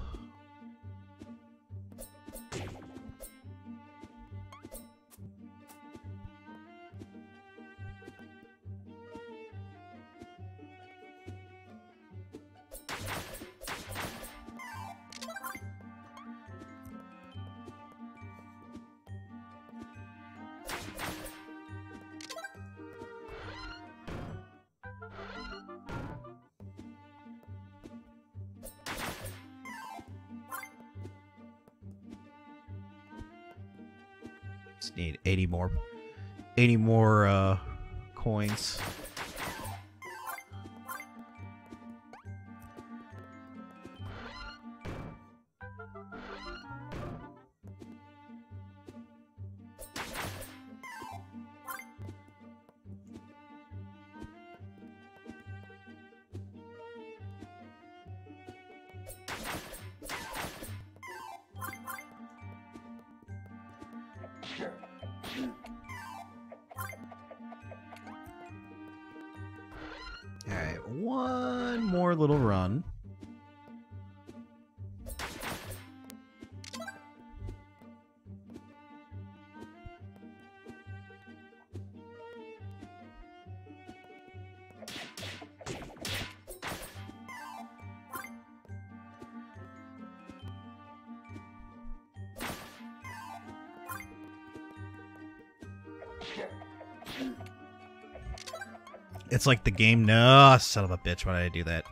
It's like the game no son of a bitch, why did I do that?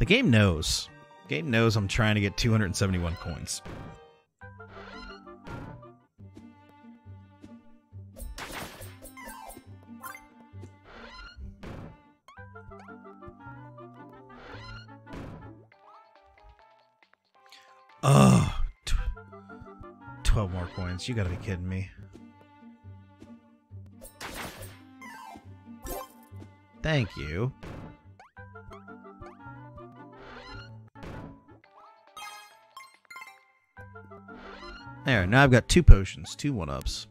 The game knows. game knows I'm trying to get 271 coins. Oh, tw- 12 more coins. You gotta be kidding me. Thank you. There, now I've got two potions, two one-ups.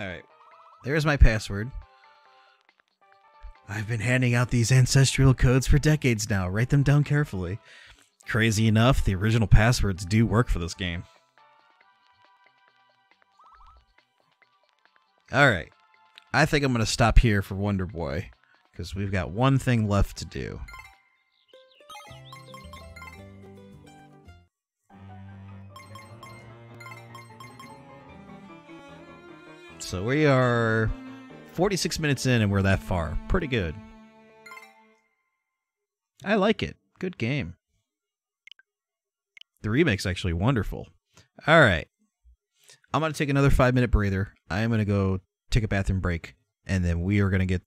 Alright. There's my password. I've been handing out these ancestral codes for decades now. Write them down carefully. Crazy enough, the original passwords do work for this game. Alright. I think I'm going to stop here for Wonder Boy. Because we've got one thing left to do. So we are 46 minutes in and we're that far. Pretty good. I like it. Good game. The remake's actually wonderful. All right. I'm going to take another five minute breather. I'm going to go take a bathroom break. And then we are going to get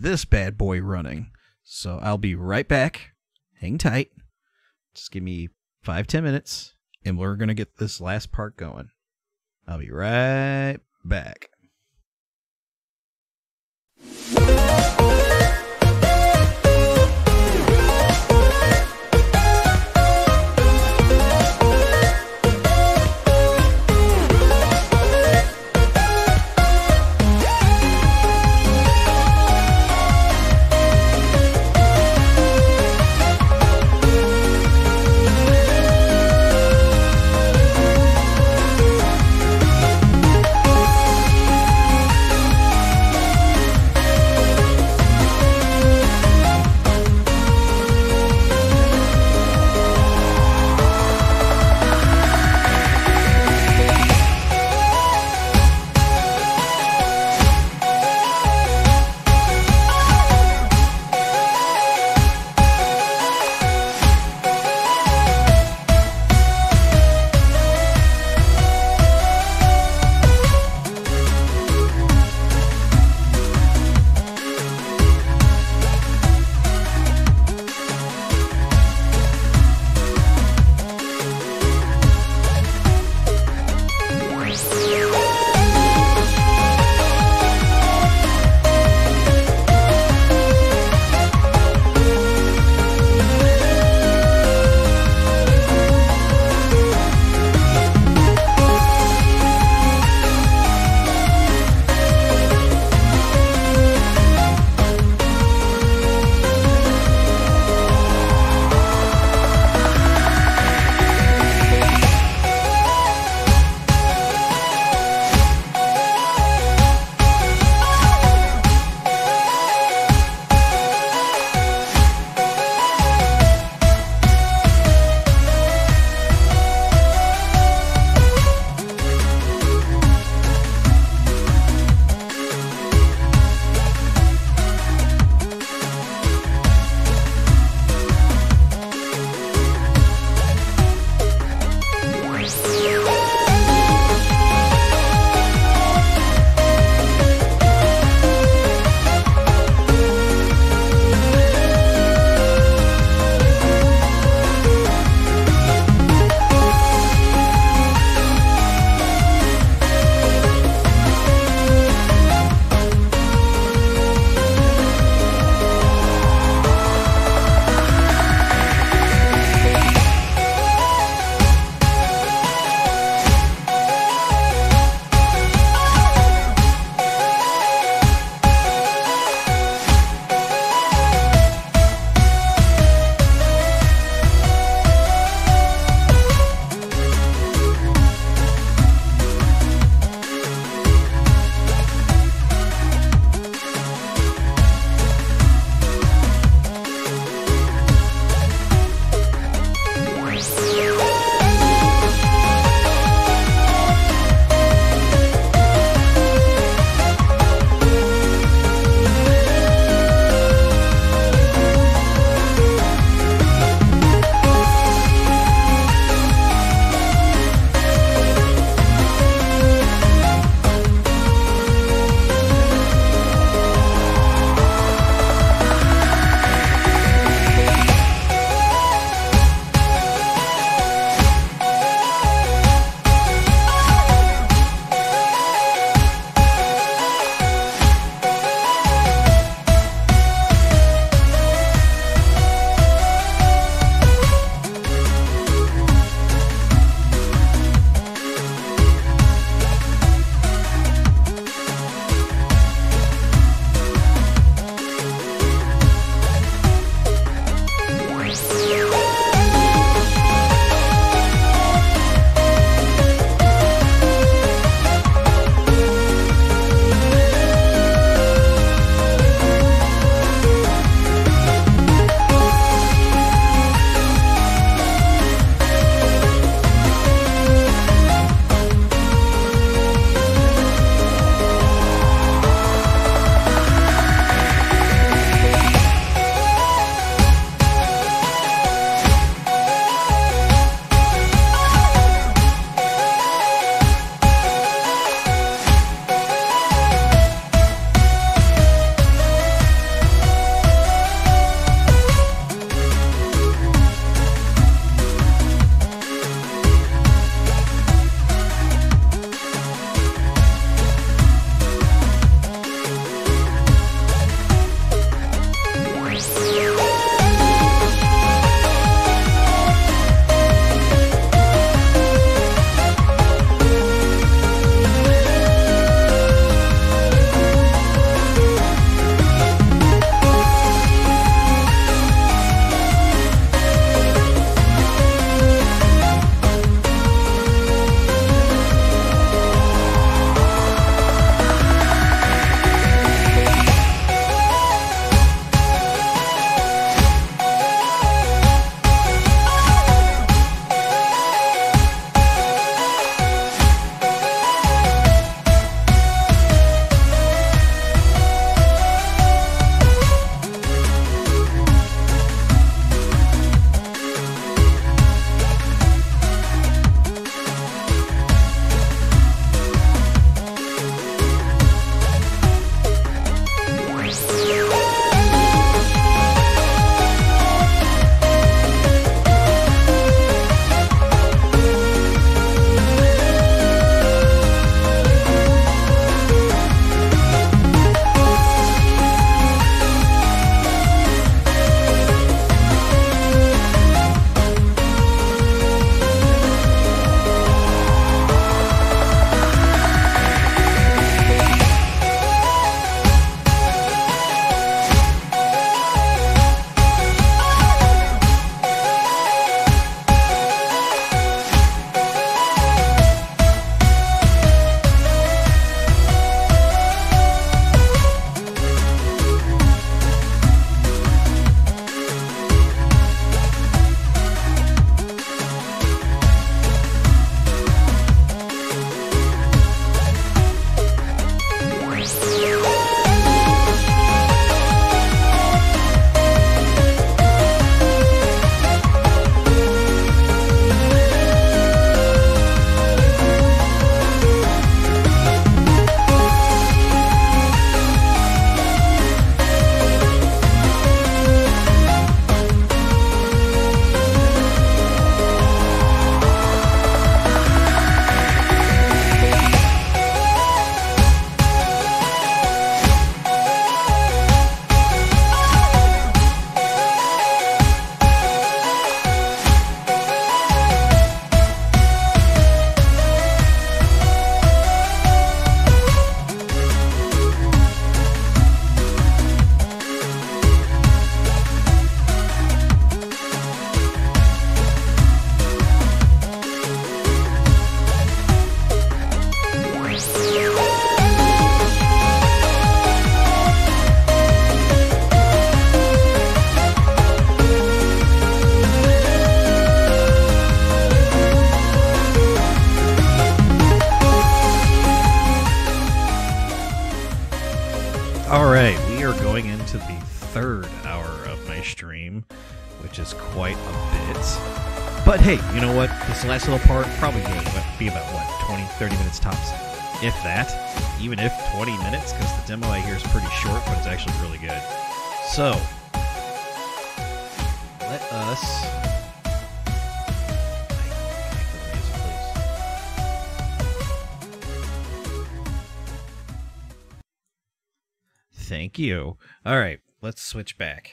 this bad boy running. So I'll be right back. Hang tight. Just give me five, ten minutes. And we're going to get this last part going. I'll be right back. Last little part probably be about what 20, 30 minutes tops, if that. Even if 20 minutes, because the demo I hear is pretty short, but it's actually really good. So let us. Thank you. All right, let's switch back.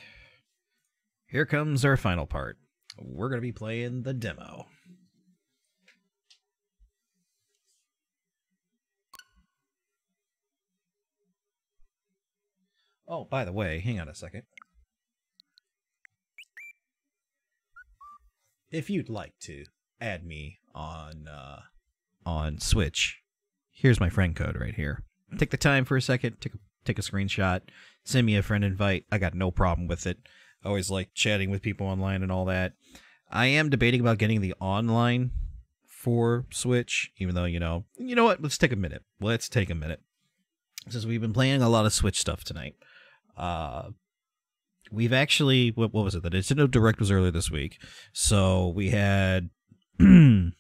Here comes our final part. We're going to be playing the demo. Oh, by the way, hang on a second. If you'd like to add me on uh, on Switch, here's my friend code right here. Take the time for a second, take a, take a screenshot, send me a friend invite. I got no problem with it. I always like chatting with people online and all that. I am debating about getting the online for Switch, even though, you know, you know what? Let's take a minute. Let's take a minute. Since we've been playing a lot of Switch stuff tonight. Uh we've actually what, what was it? The Nintendo Direct was earlier this week. So we had let's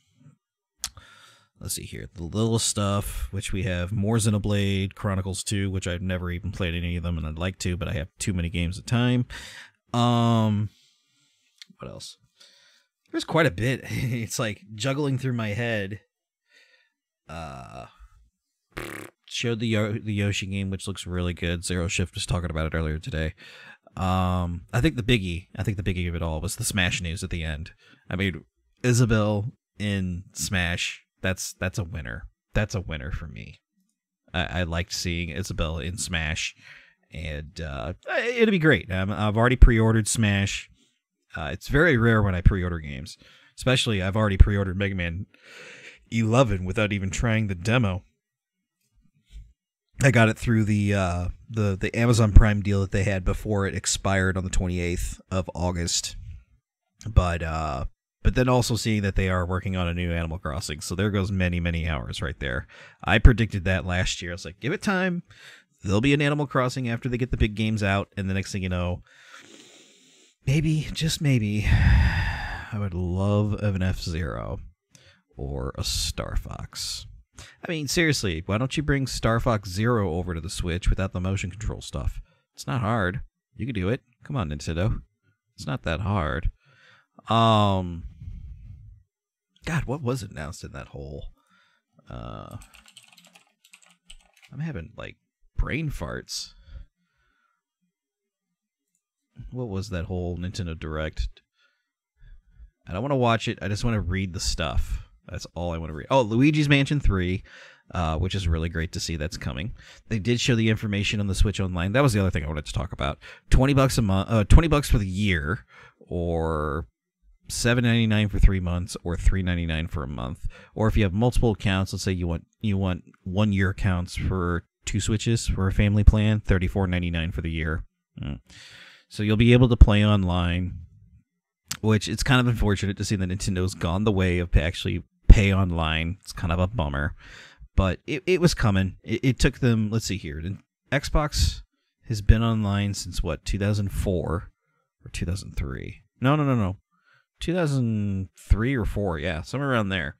see here. The little stuff, which we have more Xenoblade Chronicles 2, which I've never even played any of them and I'd like to, but I have too many games at time. Um what else? There's quite a bit. it's like juggling through my head. Uh showed the Yo- the Yoshi game, which looks really good. Zero Shift was talking about it earlier today. Um, I think the biggie, I think the biggie of it all was the Smash news at the end. I mean, Isabelle in Smash, that's that's a winner. That's a winner for me. I, I liked seeing Isabelle in Smash, and uh, it'll be great. Um, I've already pre-ordered Smash. Uh, it's very rare when I pre-order games, especially I've already pre-ordered Mega Man 11 without even trying the demo. I got it through the uh, the the Amazon Prime deal that they had before it expired on the 28th of August. But uh, but then also seeing that they are working on a new Animal Crossing, so there goes many many hours right there. I predicted that last year. I was like, give it time. There'll be an Animal Crossing after they get the big games out, and the next thing you know, maybe just maybe, I would love an F Zero or a Star Fox. I mean, seriously, why don't you bring Star Fox Zero over to the Switch without the motion control stuff? It's not hard. You can do it. Come on, Nintendo. It's not that hard. Um, God, what was announced in that whole? Uh, I'm having like brain farts. What was that whole Nintendo Direct? I don't want to watch it. I just want to read the stuff. That's all I want to read. Oh, Luigi's Mansion 3, uh, which is really great to see that's coming. They did show the information on the Switch Online. That was the other thing I wanted to talk about. 20 bucks a month, uh, 20 bucks for the year or 7.99 for 3 months or 3.99 for a month. Or if you have multiple accounts, let's say you want you want 1 year accounts for two Switches for a family plan, 34.99 for the year. Mm. So you'll be able to play online which it's kind of unfortunate to see that Nintendo's gone the way of actually pay online. It's kind of a bummer, but it, it was coming. It, it took them. Let's see here. Xbox has been online since what 2004 or 2003? No, no, no, no. 2003 or 4, yeah, somewhere around there.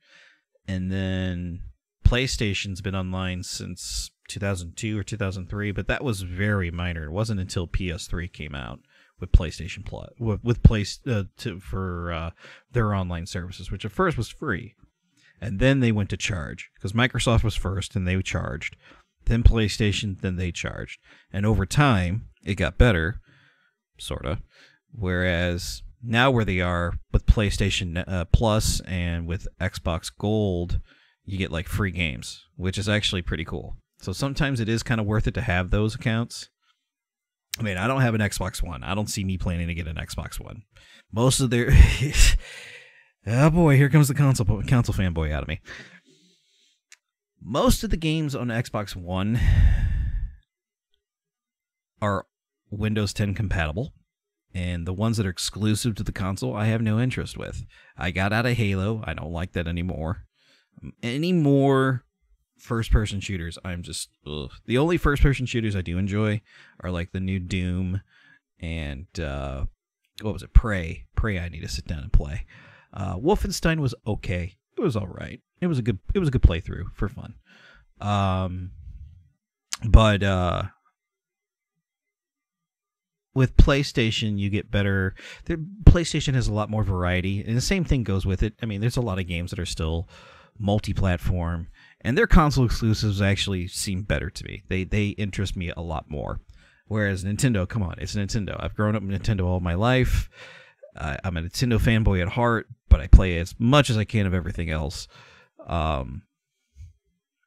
And then PlayStation's been online since 2002 or 2003, but that was very minor. It wasn't until PS3 came out with PlayStation Plus with, with uh, to, for uh, their online services, which at first was free, and then they went to charge because Microsoft was first and they charged, then PlayStation, then they charged, and over time it got better, sorta. Whereas now where they are with PlayStation uh, Plus and with Xbox Gold, you get like free games, which is actually pretty cool. So sometimes it is kind of worth it to have those accounts. I mean, I don't have an Xbox One. I don't see me planning to get an Xbox One. Most of their Oh boy, here comes the console console fanboy out of me. Most of the games on Xbox One are Windows 10 compatible, and the ones that are exclusive to the console, I have no interest with. I got out of Halo. I don't like that anymore. Any more first person shooters, I'm just ugh. the only first person shooters I do enjoy are like the new Doom and uh, what was it, Prey. Prey, I need to sit down and play. Uh, Wolfenstein was okay. It was all right. It was a good. It was a good playthrough for fun. Um, but uh, with PlayStation, you get better. PlayStation has a lot more variety, and the same thing goes with it. I mean, there's a lot of games that are still multi-platform, and their console exclusives actually seem better to me. They they interest me a lot more. Whereas Nintendo, come on, it's Nintendo. I've grown up with Nintendo all my life. Uh, I'm a Nintendo fanboy at heart, but I play as much as I can of everything else. Um,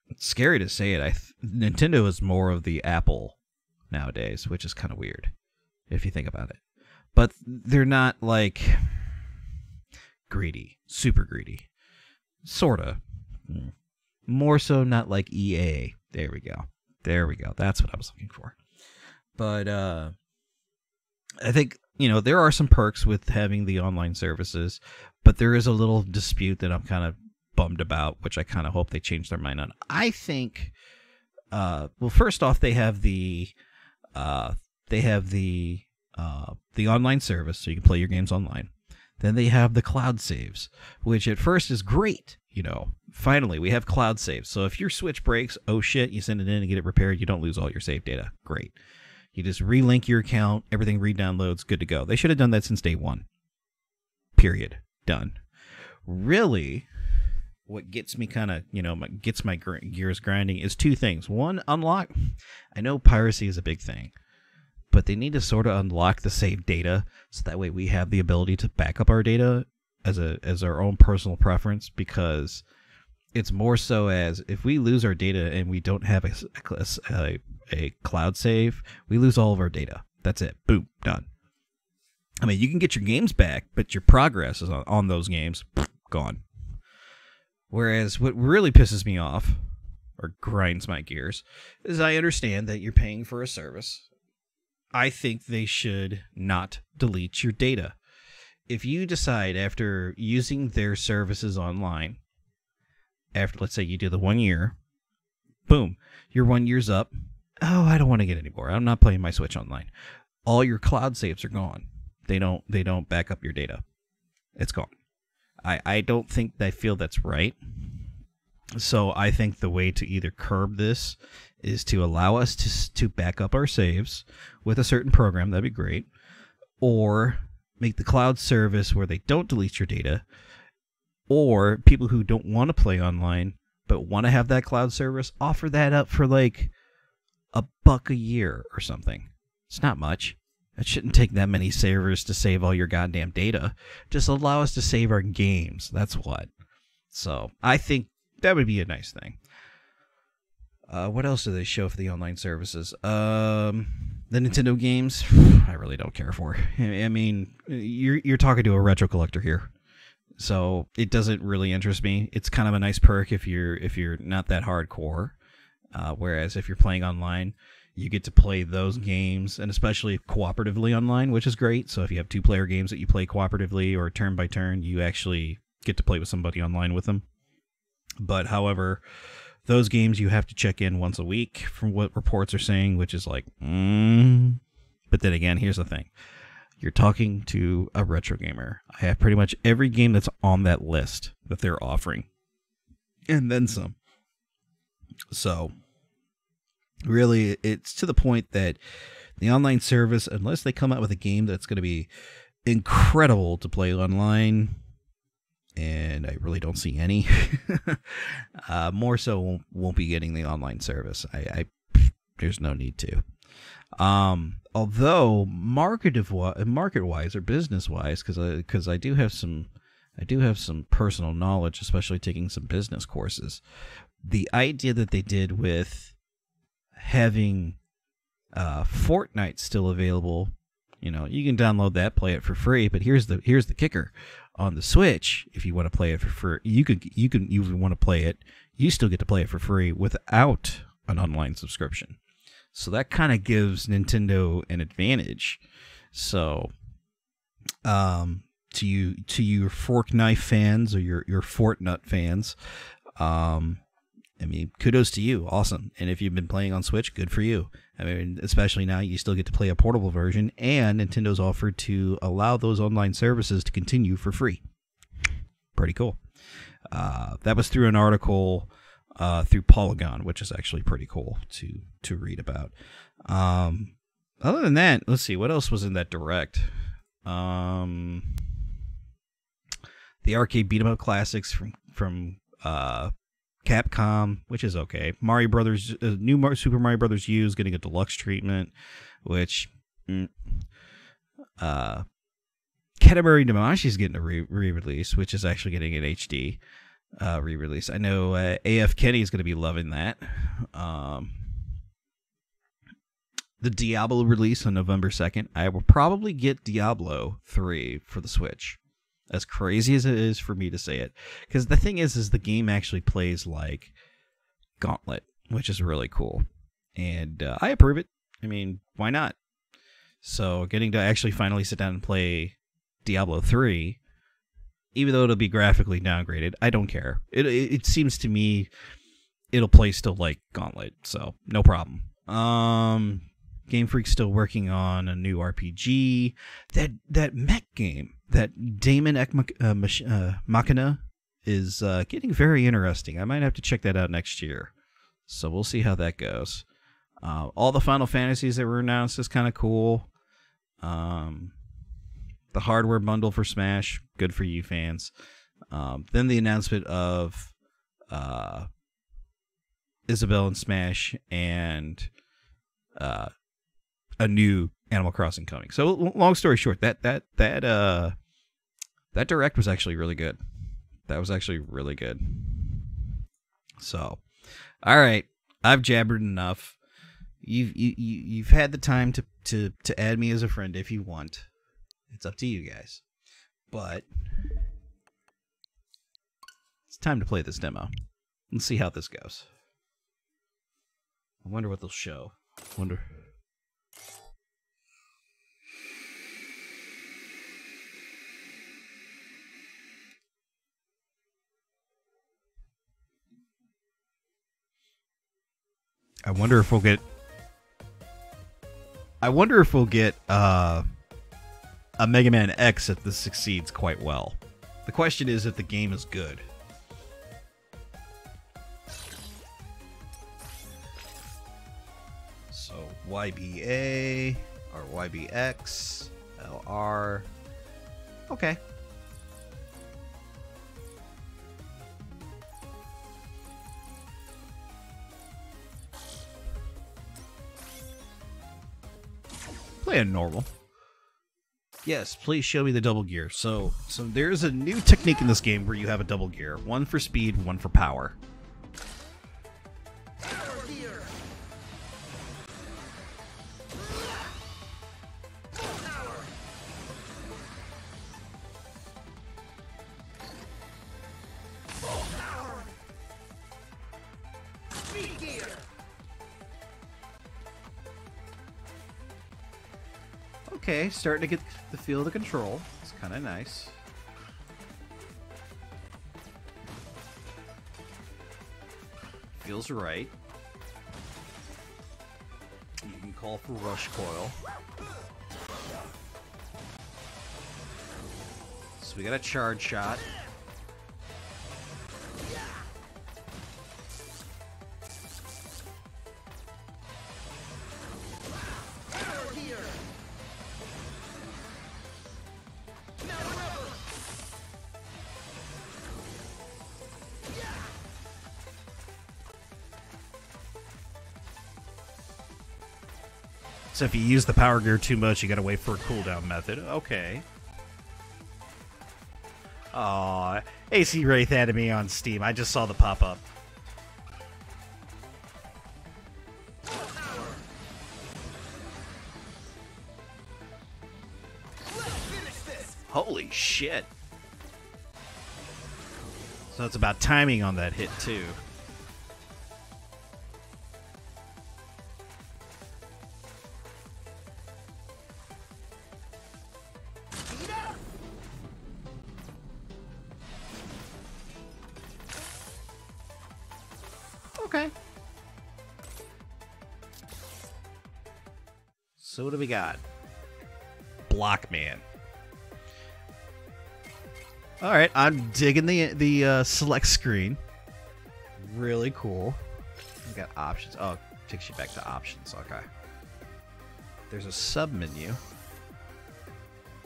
it's scary to say it. I th- Nintendo is more of the Apple nowadays, which is kind of weird if you think about it. But they're not like greedy, super greedy. Sorta. Hmm. More so not like EA. There we go. There we go. That's what I was looking for. But uh I think, you know, there are some perks with having the online services, but there is a little dispute that I'm kind of bummed about, which I kind of hope they change their mind on. I think uh well first off they have the uh they have the uh, the online service, so you can play your games online. Then they have the cloud saves, which at first is great. You know, finally we have cloud saves. So if your Switch breaks, oh shit, you send it in and get it repaired. You don't lose all your save data. Great. You just relink your account, everything re-downloads, good to go. They should have done that since day one. Period. Done. Really, what gets me kind of you know gets my gears grinding is two things. One, unlock. I know piracy is a big thing but they need to sort of unlock the save data so that way we have the ability to back up our data as a as our own personal preference because it's more so as if we lose our data and we don't have a, a, a cloud save, we lose all of our data. That's it. Boom, done. I mean, you can get your games back, but your progress is on, on those games gone. Whereas what really pisses me off or grinds my gears is I understand that you're paying for a service I think they should not delete your data. If you decide after using their services online, after let's say you do the one year, boom, your one year's up. Oh, I don't want to get any more. I'm not playing my Switch online. All your cloud saves are gone. They don't they don't back up your data. It's gone. I, I don't think I feel that's right. So I think the way to either curb this is to allow us to to back up our saves with a certain program. That'd be great. Or make the cloud service where they don't delete your data. Or people who don't want to play online but want to have that cloud service, offer that up for like a buck a year or something. It's not much. It shouldn't take that many servers to save all your goddamn data. Just allow us to save our games. That's what. So I think that would be a nice thing. Uh, what else do they show for the online services? Um, the Nintendo games, I really don't care for. I mean, you're you're talking to a retro collector here, so it doesn't really interest me. It's kind of a nice perk if you're if you're not that hardcore. Uh, whereas if you're playing online, you get to play those games, and especially cooperatively online, which is great. So if you have two player games that you play cooperatively or turn by turn, you actually get to play with somebody online with them. But however, those games you have to check in once a week from what reports are saying, which is like, mm. but then again, here's the thing. You're talking to a retro gamer. I have pretty much every game that's on that list that they're offering. And then some. So, really, it's to the point that the online service, unless they come out with a game that's going to be incredible to play online, and I really don't see any. uh, more so, won't, be getting the online service. I, I there's no need to. Um, although market market wise or business wise, because I because I do have some I do have some personal knowledge, especially taking some business courses. The idea that they did with having uh, Fortnite still available, you know, you can download that, play it for free. But here's the here's the kicker: on the Switch, if you want to play it for free, you could you can you want to play it, you still get to play it for free without an online subscription. So that kind of gives Nintendo an advantage. So, um, to you to your fork knife fans or your your Fortnite fans, um, I mean, kudos to you. Awesome. And if you've been playing on Switch, good for you. I mean, especially now you still get to play a portable version, and Nintendo's offered to allow those online services to continue for free. Pretty cool. Uh, that was through an article uh, through Polygon, which is actually pretty cool to to read about. Um, other than that, let's see what else was in that direct. Um, the arcade beat 'em up classics from from uh, Capcom, which is okay. Mario Brothers, uh, new Mar- Super Mario Brothers U is getting a deluxe treatment, which, mm, uh, Katamari Damacy is getting a re release, which is actually getting an HD uh, re release. I know uh, AF Kenny is going to be loving that. Um, the Diablo release on November 2nd. I will probably get Diablo 3 for the Switch. As crazy as it is for me to say it. Because the thing is, is the game actually plays like Gauntlet, which is really cool. And uh, I approve it. I mean, why not? So getting to actually finally sit down and play Diablo 3, even though it'll be graphically downgraded, I don't care. It, it, it seems to me it'll play still like Gauntlet, so no problem. Um, Game Freak's still working on a new RPG. That that mech game, that Daemon uh, uh, Machina, is uh, getting very interesting. I might have to check that out next year. So we'll see how that goes. Uh, all the Final Fantasies that were announced is kind of cool. Um, the hardware bundle for Smash, good for you fans. Um, then the announcement of uh, Isabelle and Smash and uh, a new Animal Crossing coming. So long story short, that that that uh that direct was actually really good. That was actually really good. So, all right, I've jabbered enough. You've you, you you've had the time to to to add me as a friend if you want. It's up to you guys. But it's time to play this demo. Let's see how this goes. I wonder what they'll show. Wonder. I wonder if we'll get. I wonder if we'll get uh, a Mega Man X if this succeeds quite well. The question is if the game is good. So YBA or YBX, LR. Okay. Play a normal. Yes, please show me the double gear. So, so there's a new technique in this game where you have a double gear, one for speed, one for power. Starting to get the feel of the control. It's kind of nice. Feels right. You can call for rush coil. So we got a charge shot. So if you use the power gear too much, you gotta wait for a cooldown method. Okay. Aw, AC Wraith added me on Steam. I just saw the pop up. Holy shit. So it's about timing on that hit, too. Okay. So what do we got? Block Man. All right, I'm digging the the uh, select screen. Really cool. We got options. Oh, takes you back to options. Okay. There's a sub menu.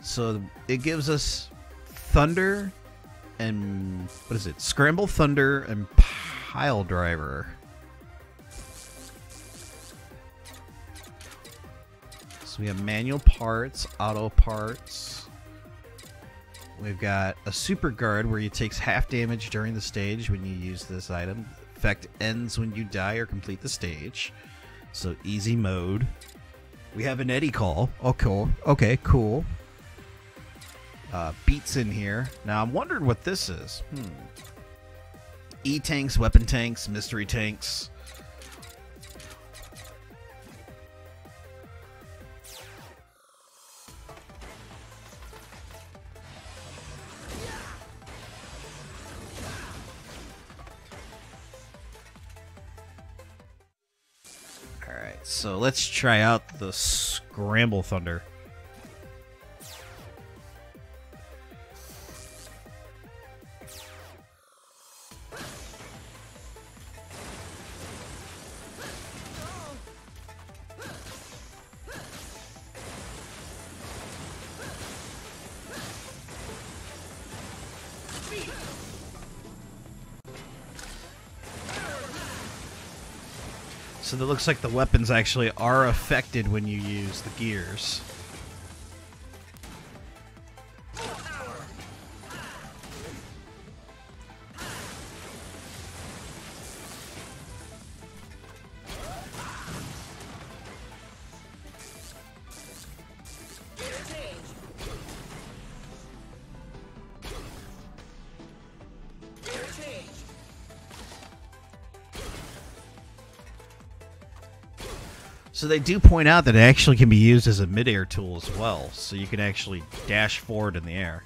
So it gives us Thunder and what is it? Scramble Thunder and Pile Driver. We have manual parts, auto parts. We've got a super guard where it takes half damage during the stage when you use this item. Effect ends when you die or complete the stage. So easy mode. We have an Eddie call. Oh, cool. Okay, cool. Uh, beats in here. Now I'm wondering what this is. Hmm. E tanks, weapon tanks, mystery tanks. Let's try out the Scramble Thunder. That looks like the weapons actually are affected when you use the gears. They do point out that it actually can be used as a midair tool as well, so you can actually dash forward in the air.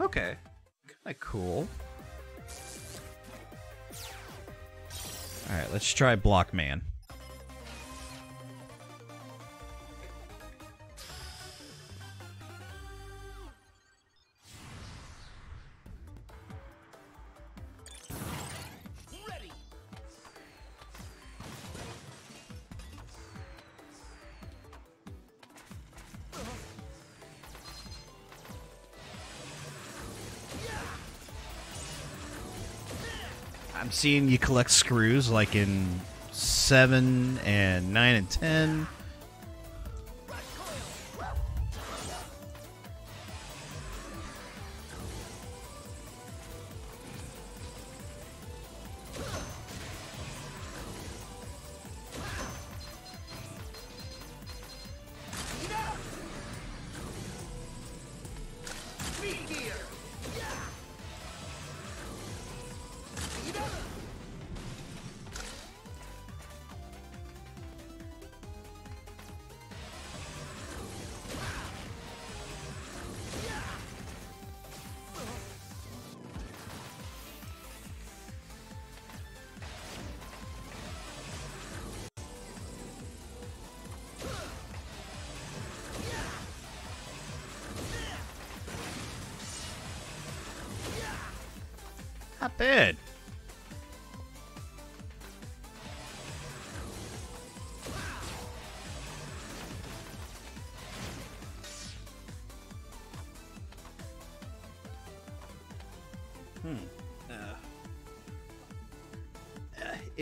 Okay. Kinda cool. Alright, let's try Blockman. I'm seeing you collect screws like in 7 and 9 and 10.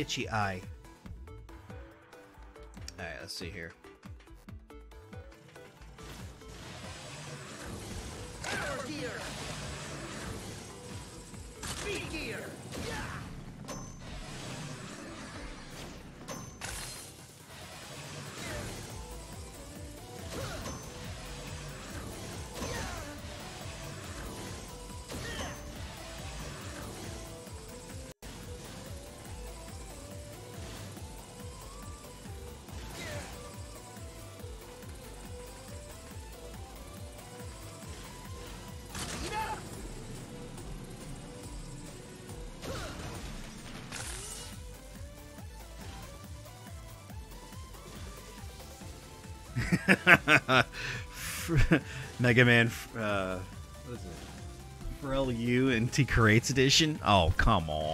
Itchy eye. All right, let's see here. Mega Man, uh, what is it? Pharrell U and T Creates Edition. Oh, come on.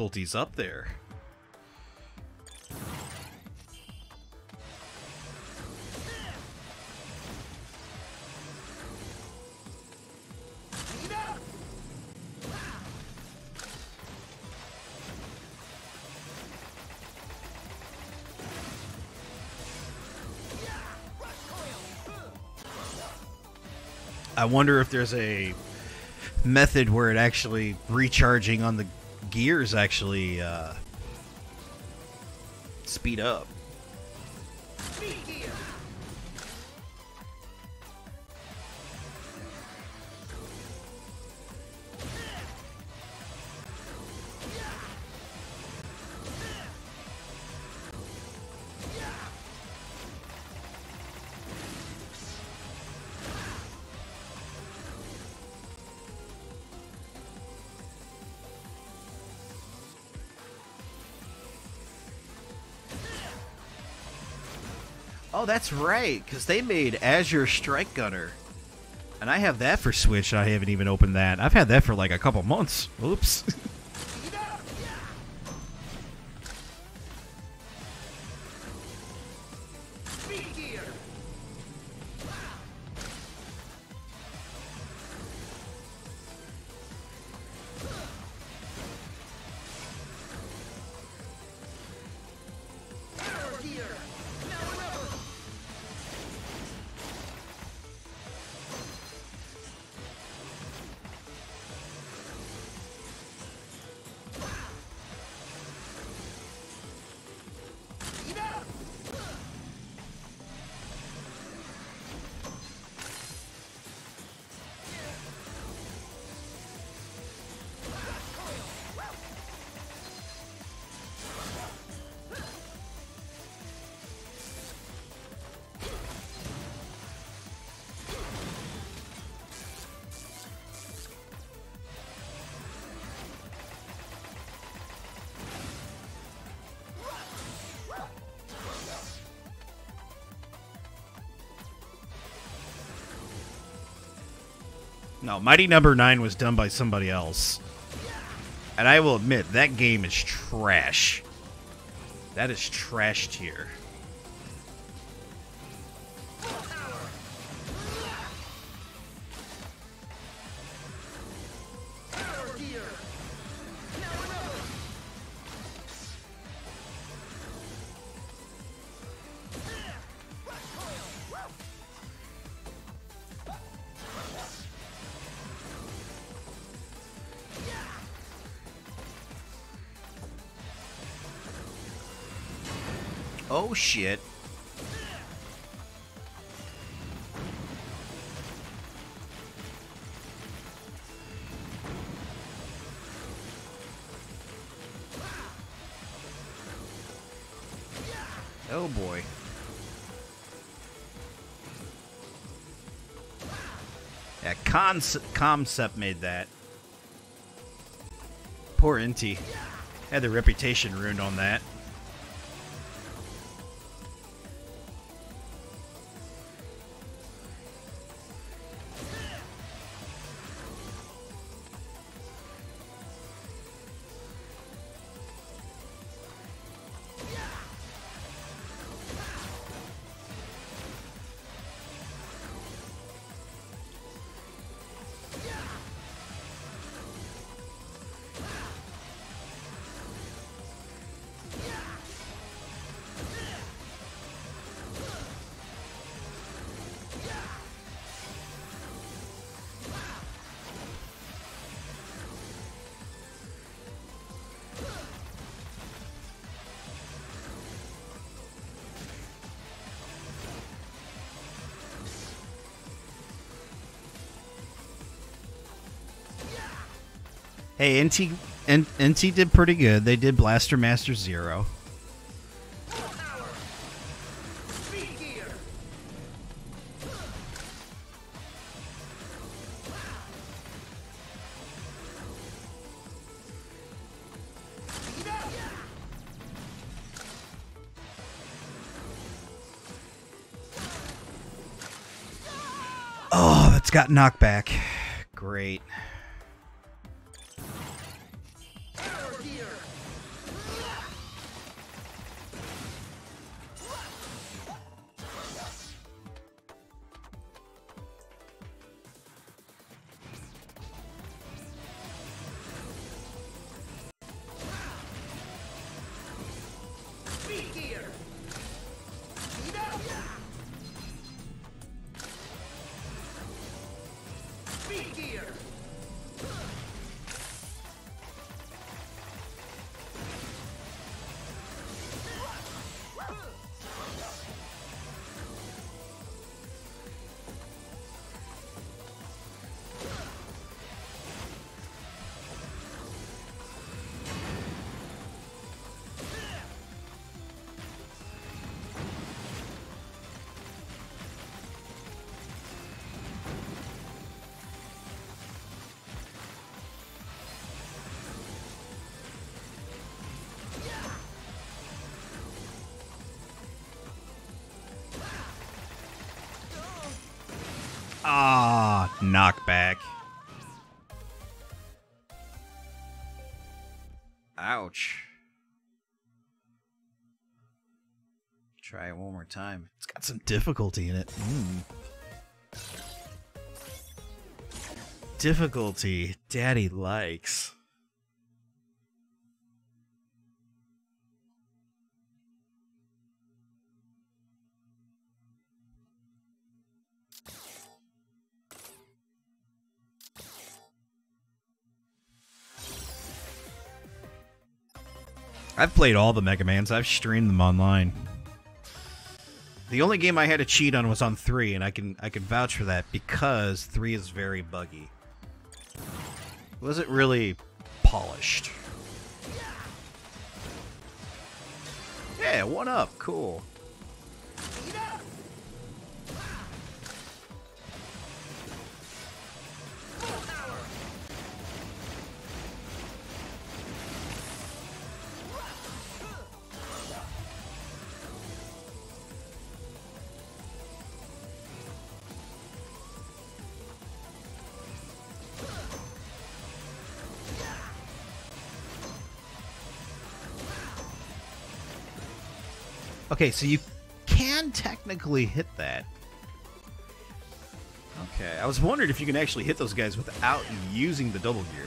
Up there. I wonder if there's a method where it actually recharging on the gears actually uh, speed up. That's right, because they made Azure Strike Gunner. And I have that for Switch. I haven't even opened that. I've had that for like a couple months. Oops. No, Mighty Number no. 9 was done by somebody else. And I will admit, that game is trash. That is trash tier. Shit. Oh boy. Yeah, Comcept, Comcept made that. Poor Inti. Had the reputation ruined on that. Hey, Inti Inti did pretty good. They did Blaster Master Zero. Oh, that's got knockback. Got some difficulty in it. Mm. Difficulty daddy likes. I've played all the Mega Mans. I've streamed them online. The only game I had to cheat on was on three, and I can I can vouch for that because three is very buggy. It wasn't really polished. Yeah, one up, cool. Okay, so you can technically hit that. Okay, I was wondering if you can actually hit those guys without using the double gear.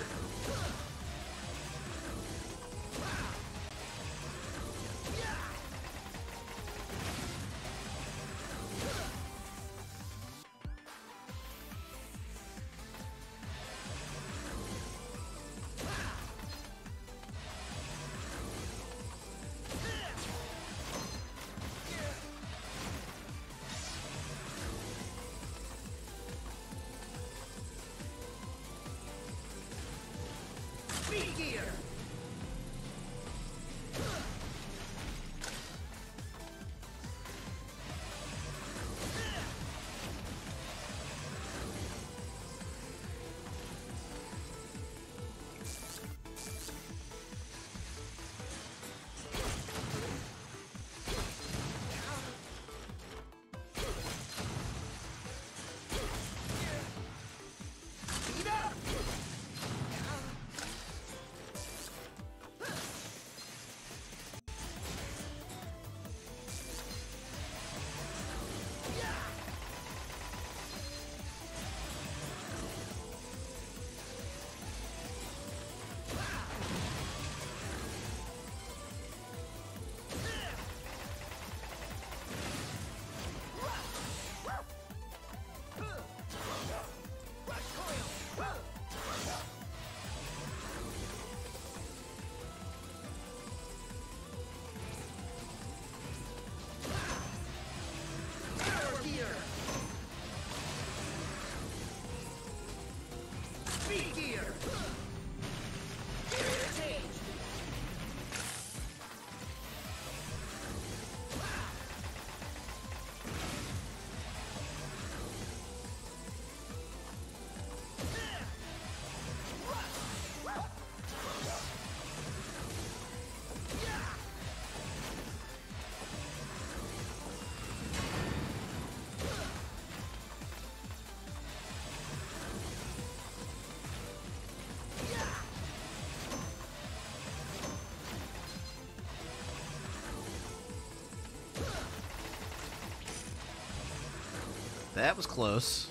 That was close.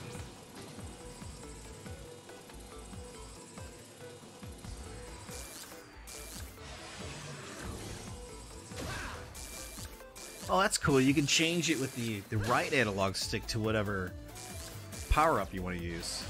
Oh, that's cool. You can change it with the, the right analog stick to whatever power up you want to use.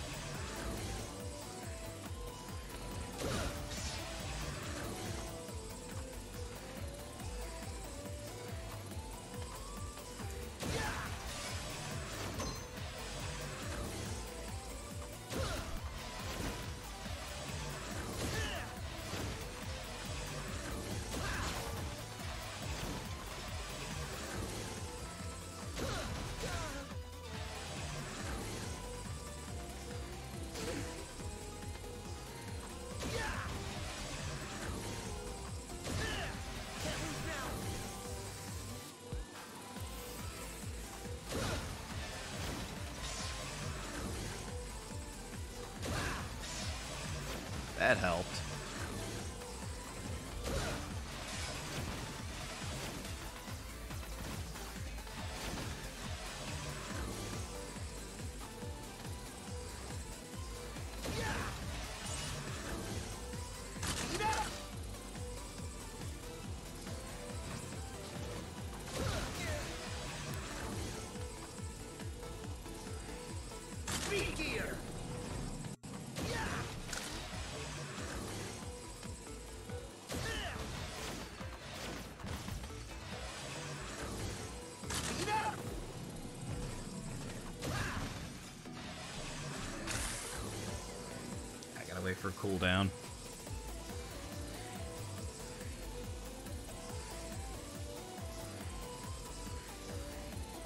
Cooldown.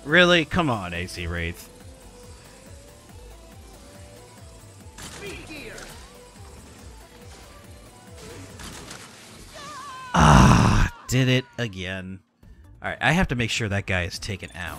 Really? Come on, AC Wraith. Ah, did it again. Alright, I have to make sure that guy is taken out.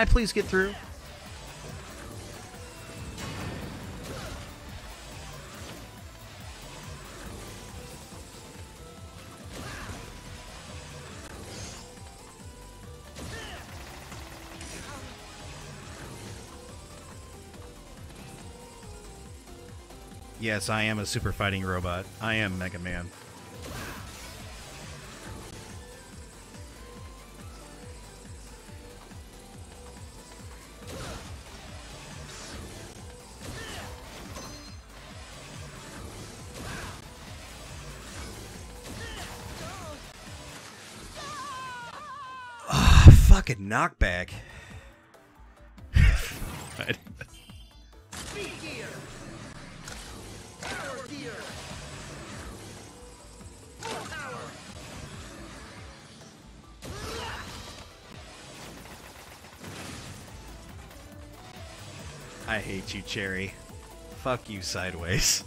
I please get through? Yes, I am a super fighting robot. I am Mega Man. Knockback. I hate you, Cherry. Fuck you, sideways.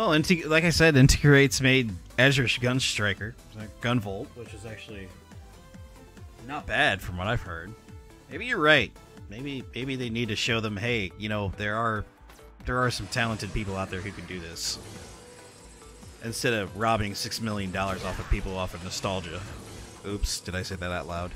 Well, like I said, Inti Creates made Azure Gun Striker, Gunvolt, which is actually not bad from what I've heard. Maybe you're right. Maybe maybe they need to show them, hey, you know, there are there are some talented people out there who can do this. Instead of robbing six million dollars off of people off of nostalgia. Oops, did I say that out loud?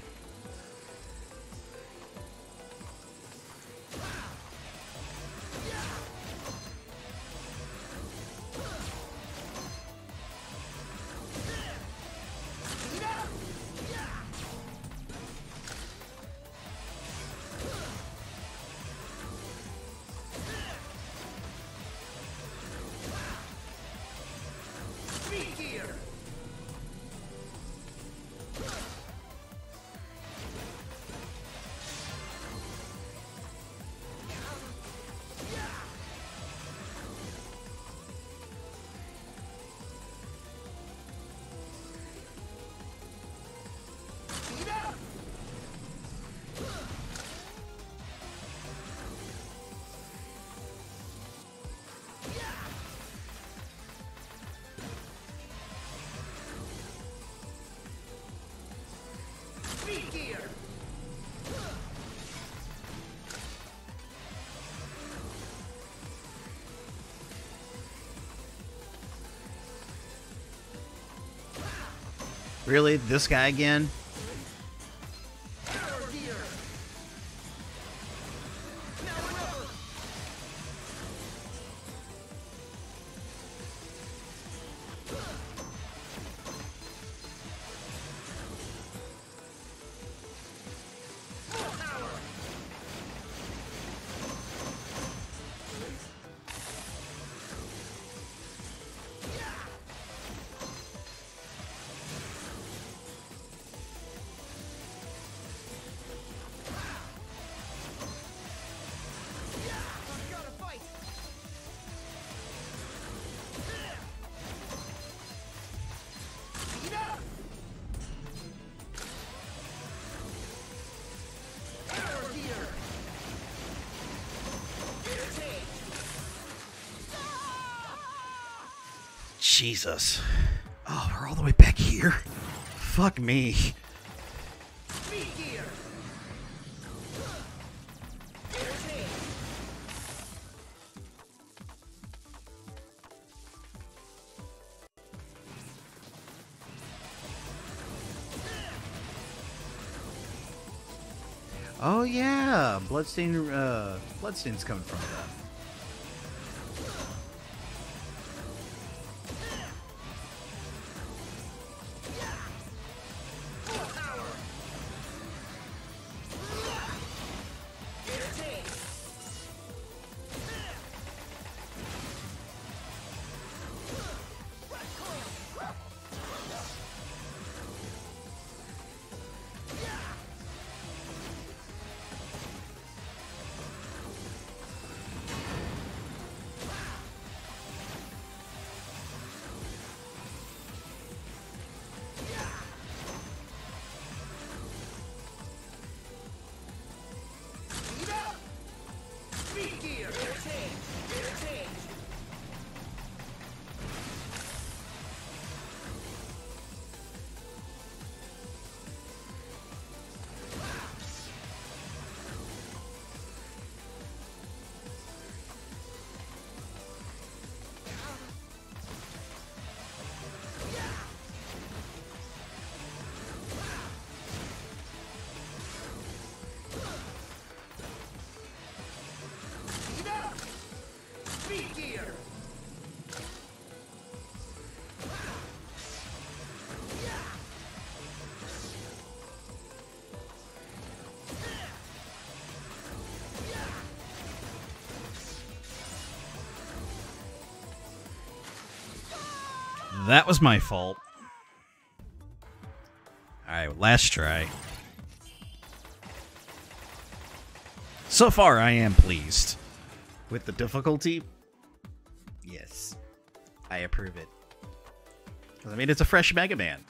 Be here! Really? This guy again? Jesus. Oh, we're all the way back here? Fuck me. Oh yeah, Bloodstain. Uh, Bloodstain's coming from that. That was my fault. Alright, last try. So far, I am pleased. With the difficulty, yes, I approve it. I mean, it's a fresh Mega Man.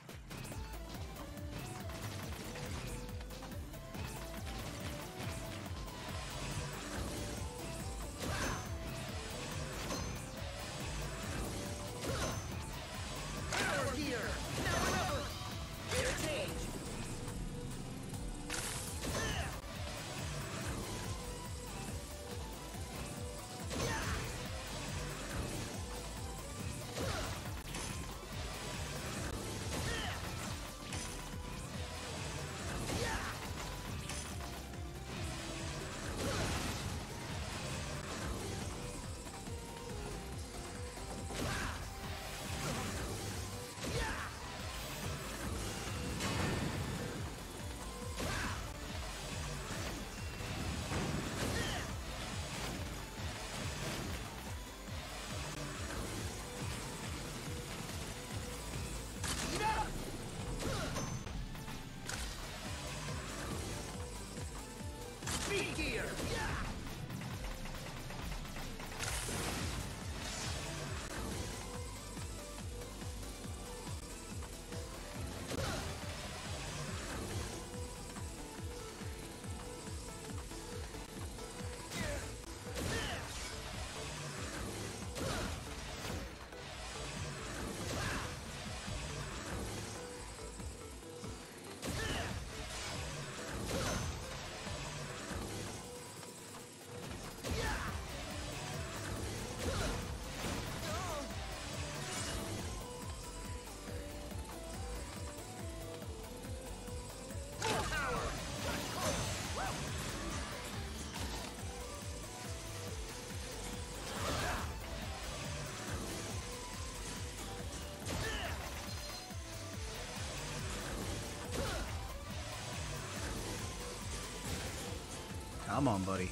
Buddy.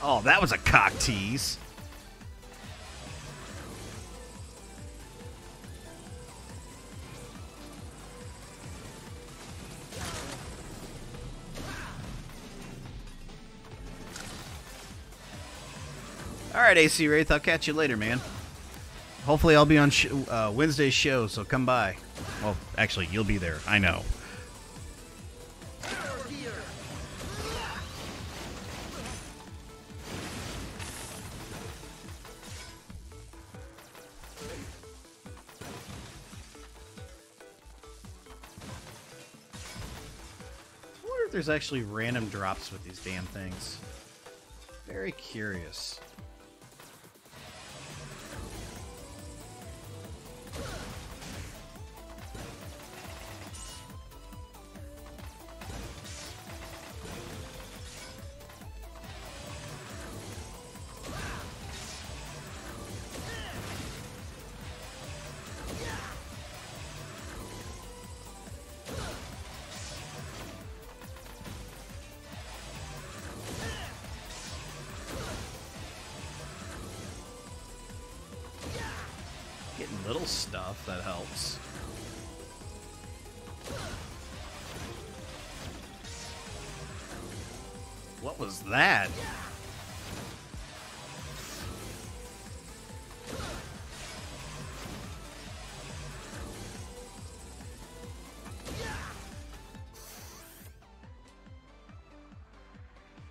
Oh, that was a cock tease. Right, AC Wraith, I'll catch you later, man. Hopefully, I'll be on sh- uh, Wednesday's show, so come by. Well, actually, you'll be there. I know. There's actually random drops with these damn things. Very curious. Stuff that helps. What was that?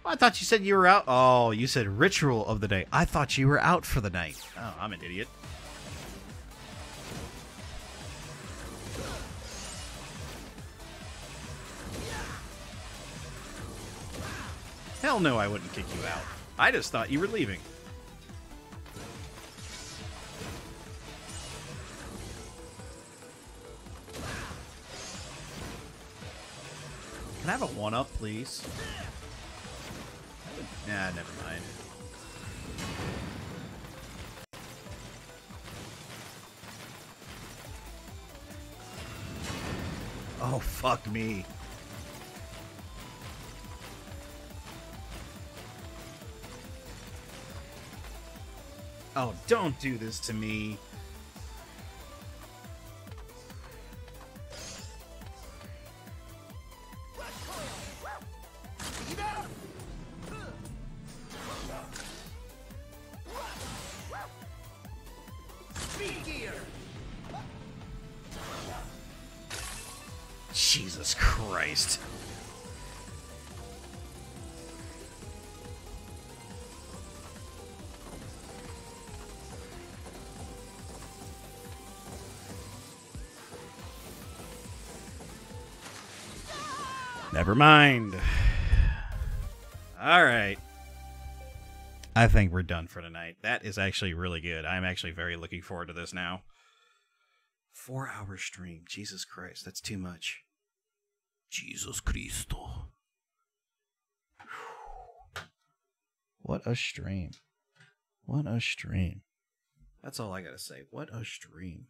I thought you said you were out. Oh, you said ritual of the day. I thought you were out for the night. Oh, I'm an idiot. Hell no, I wouldn't kick you out. I just thought you were leaving. Can I have a one up, please? Nah, never mind. Oh, fuck me. Don't do this to me. Mind. All right. I think we're done for tonight. That is actually really good. I'm actually very looking forward to this now. Four hour stream. Jesus Christ, that's too much. Jesus Cristo. What a stream. What a stream. That's all I gotta say. What a stream.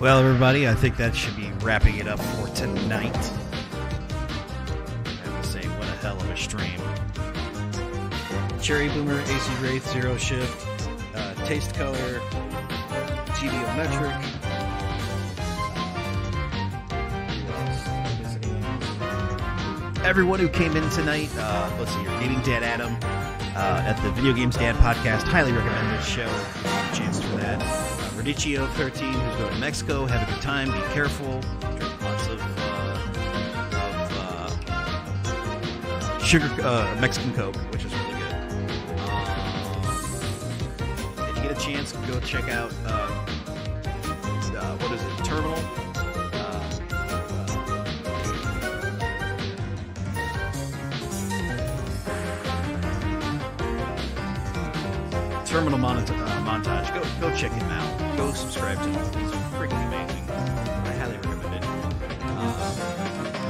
Well, everybody, I think that should be wrapping it up for tonight. I have to say, what a hell of a stream. Cherry Boomer, AC Wraith, Zero Shift, uh, Taste Color, Geometric. Everyone who came in tonight, uh, let's see, your Gaming Dad Adam uh, at the Video Games Dad podcast, highly recommend this show. Uh, Radicio 13, who's going to Mexico, have a good time, be careful, drink lots of, uh, of uh, sugar uh, Mexican Coke, which is really good. Um, if you get a chance, go check out check him out. Go subscribe to him. He's freaking amazing. I highly recommend it. Uh,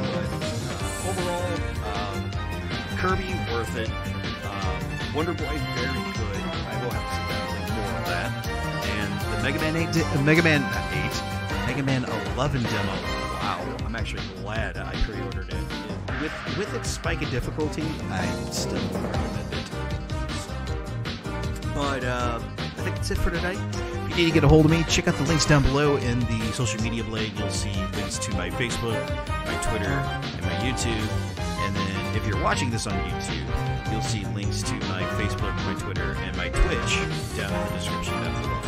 but, uh, overall, um, Kirby worth it. Um, Wonder Boy very good. I will have to down more of that. And the Mega Man 8, di- uh, Mega Man 8, Mega Man 11 demo. Wow, I'm actually glad I pre-ordered it. it with with its spike of difficulty, I still recommend it. But uh, that's it for tonight. If you need to get a hold of me, check out the links down below in the social media blade. You'll see links to my Facebook, my Twitter, and my YouTube. And then if you're watching this on YouTube, you'll see links to my Facebook, my Twitter, and my Twitch down in the description down below.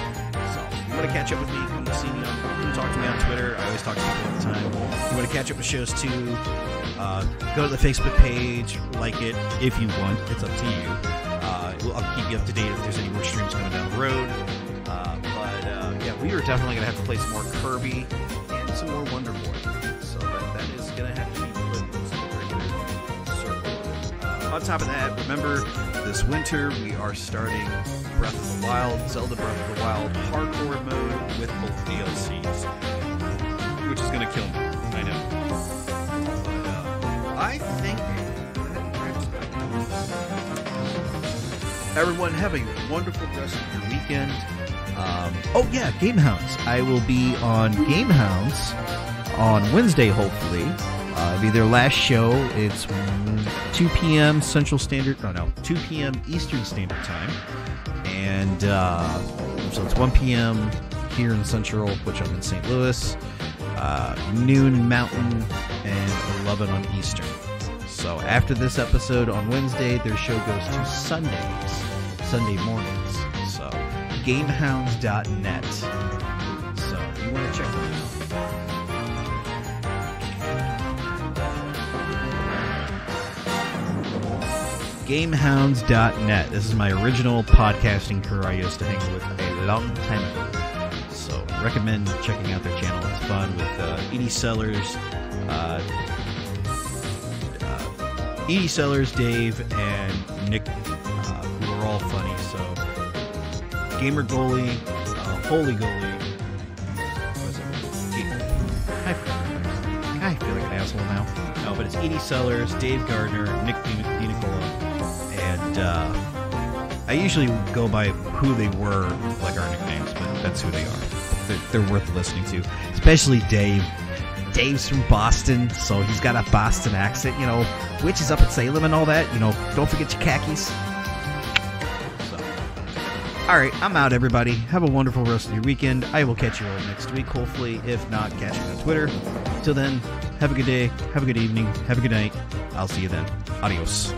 So if you want to catch up with me, come to see me on talk to me on Twitter. I always talk to people all the time. If you want to catch up with shows too, uh, go to the Facebook page, like it if you want. It's up to you. We'll- I'll keep you up to date if there's any more streams coming down the road. Uh, but uh, yeah, we are definitely gonna have to play some more Kirby and some more Wonder Boy. So that, that is gonna have to be on top of that, remember this winter we are starting Breath of the Wild, Zelda Breath of the Wild hardcore mode with both DLCs, which is gonna kill me. I know. But, uh, I think. Everyone, have a wonderful rest of your weekend. Um, oh yeah, Game Hounds. I will be on Game Hounds on Wednesday, hopefully. Uh, it'll be their last show. It's mm, 2 p.m. Central Standard. No, no, 2 p.m. Eastern Standard Time, and uh, so it's 1 p.m. here in Central, which I'm in St. Louis. Uh, noon Mountain and 11 on Eastern. So after this episode on Wednesday, their show goes to Sundays, Sunday mornings. So gamehounds.net. So you want to check them out. Gamehounds.net. This is my original podcasting crew I used to hang with a long time ago. So recommend checking out their channel. It's fun with uh, Edie Sellers, uh, Edie Sellers, Dave, and Nick, uh, who are all funny. So Gamer Goalie, uh, Holy Goalie. I feel, I feel like an asshole now. No, but it's Edie Sellers, Dave Gardner, Nick Di- DiNicola, and uh, I usually go by who they were, like our nicknames, but that's who they are. They're, they're worth listening to, especially Dave. Dave's from Boston, so he's got a Boston accent. You know, witches up at Salem and all that. You know, don't forget your khakis. So, all right, I'm out, everybody. Have a wonderful rest of your weekend. I will catch you all next week, hopefully. If not, catch me on Twitter. Till then, have a good day, have a good evening, have a good night. I'll see you then. Adios.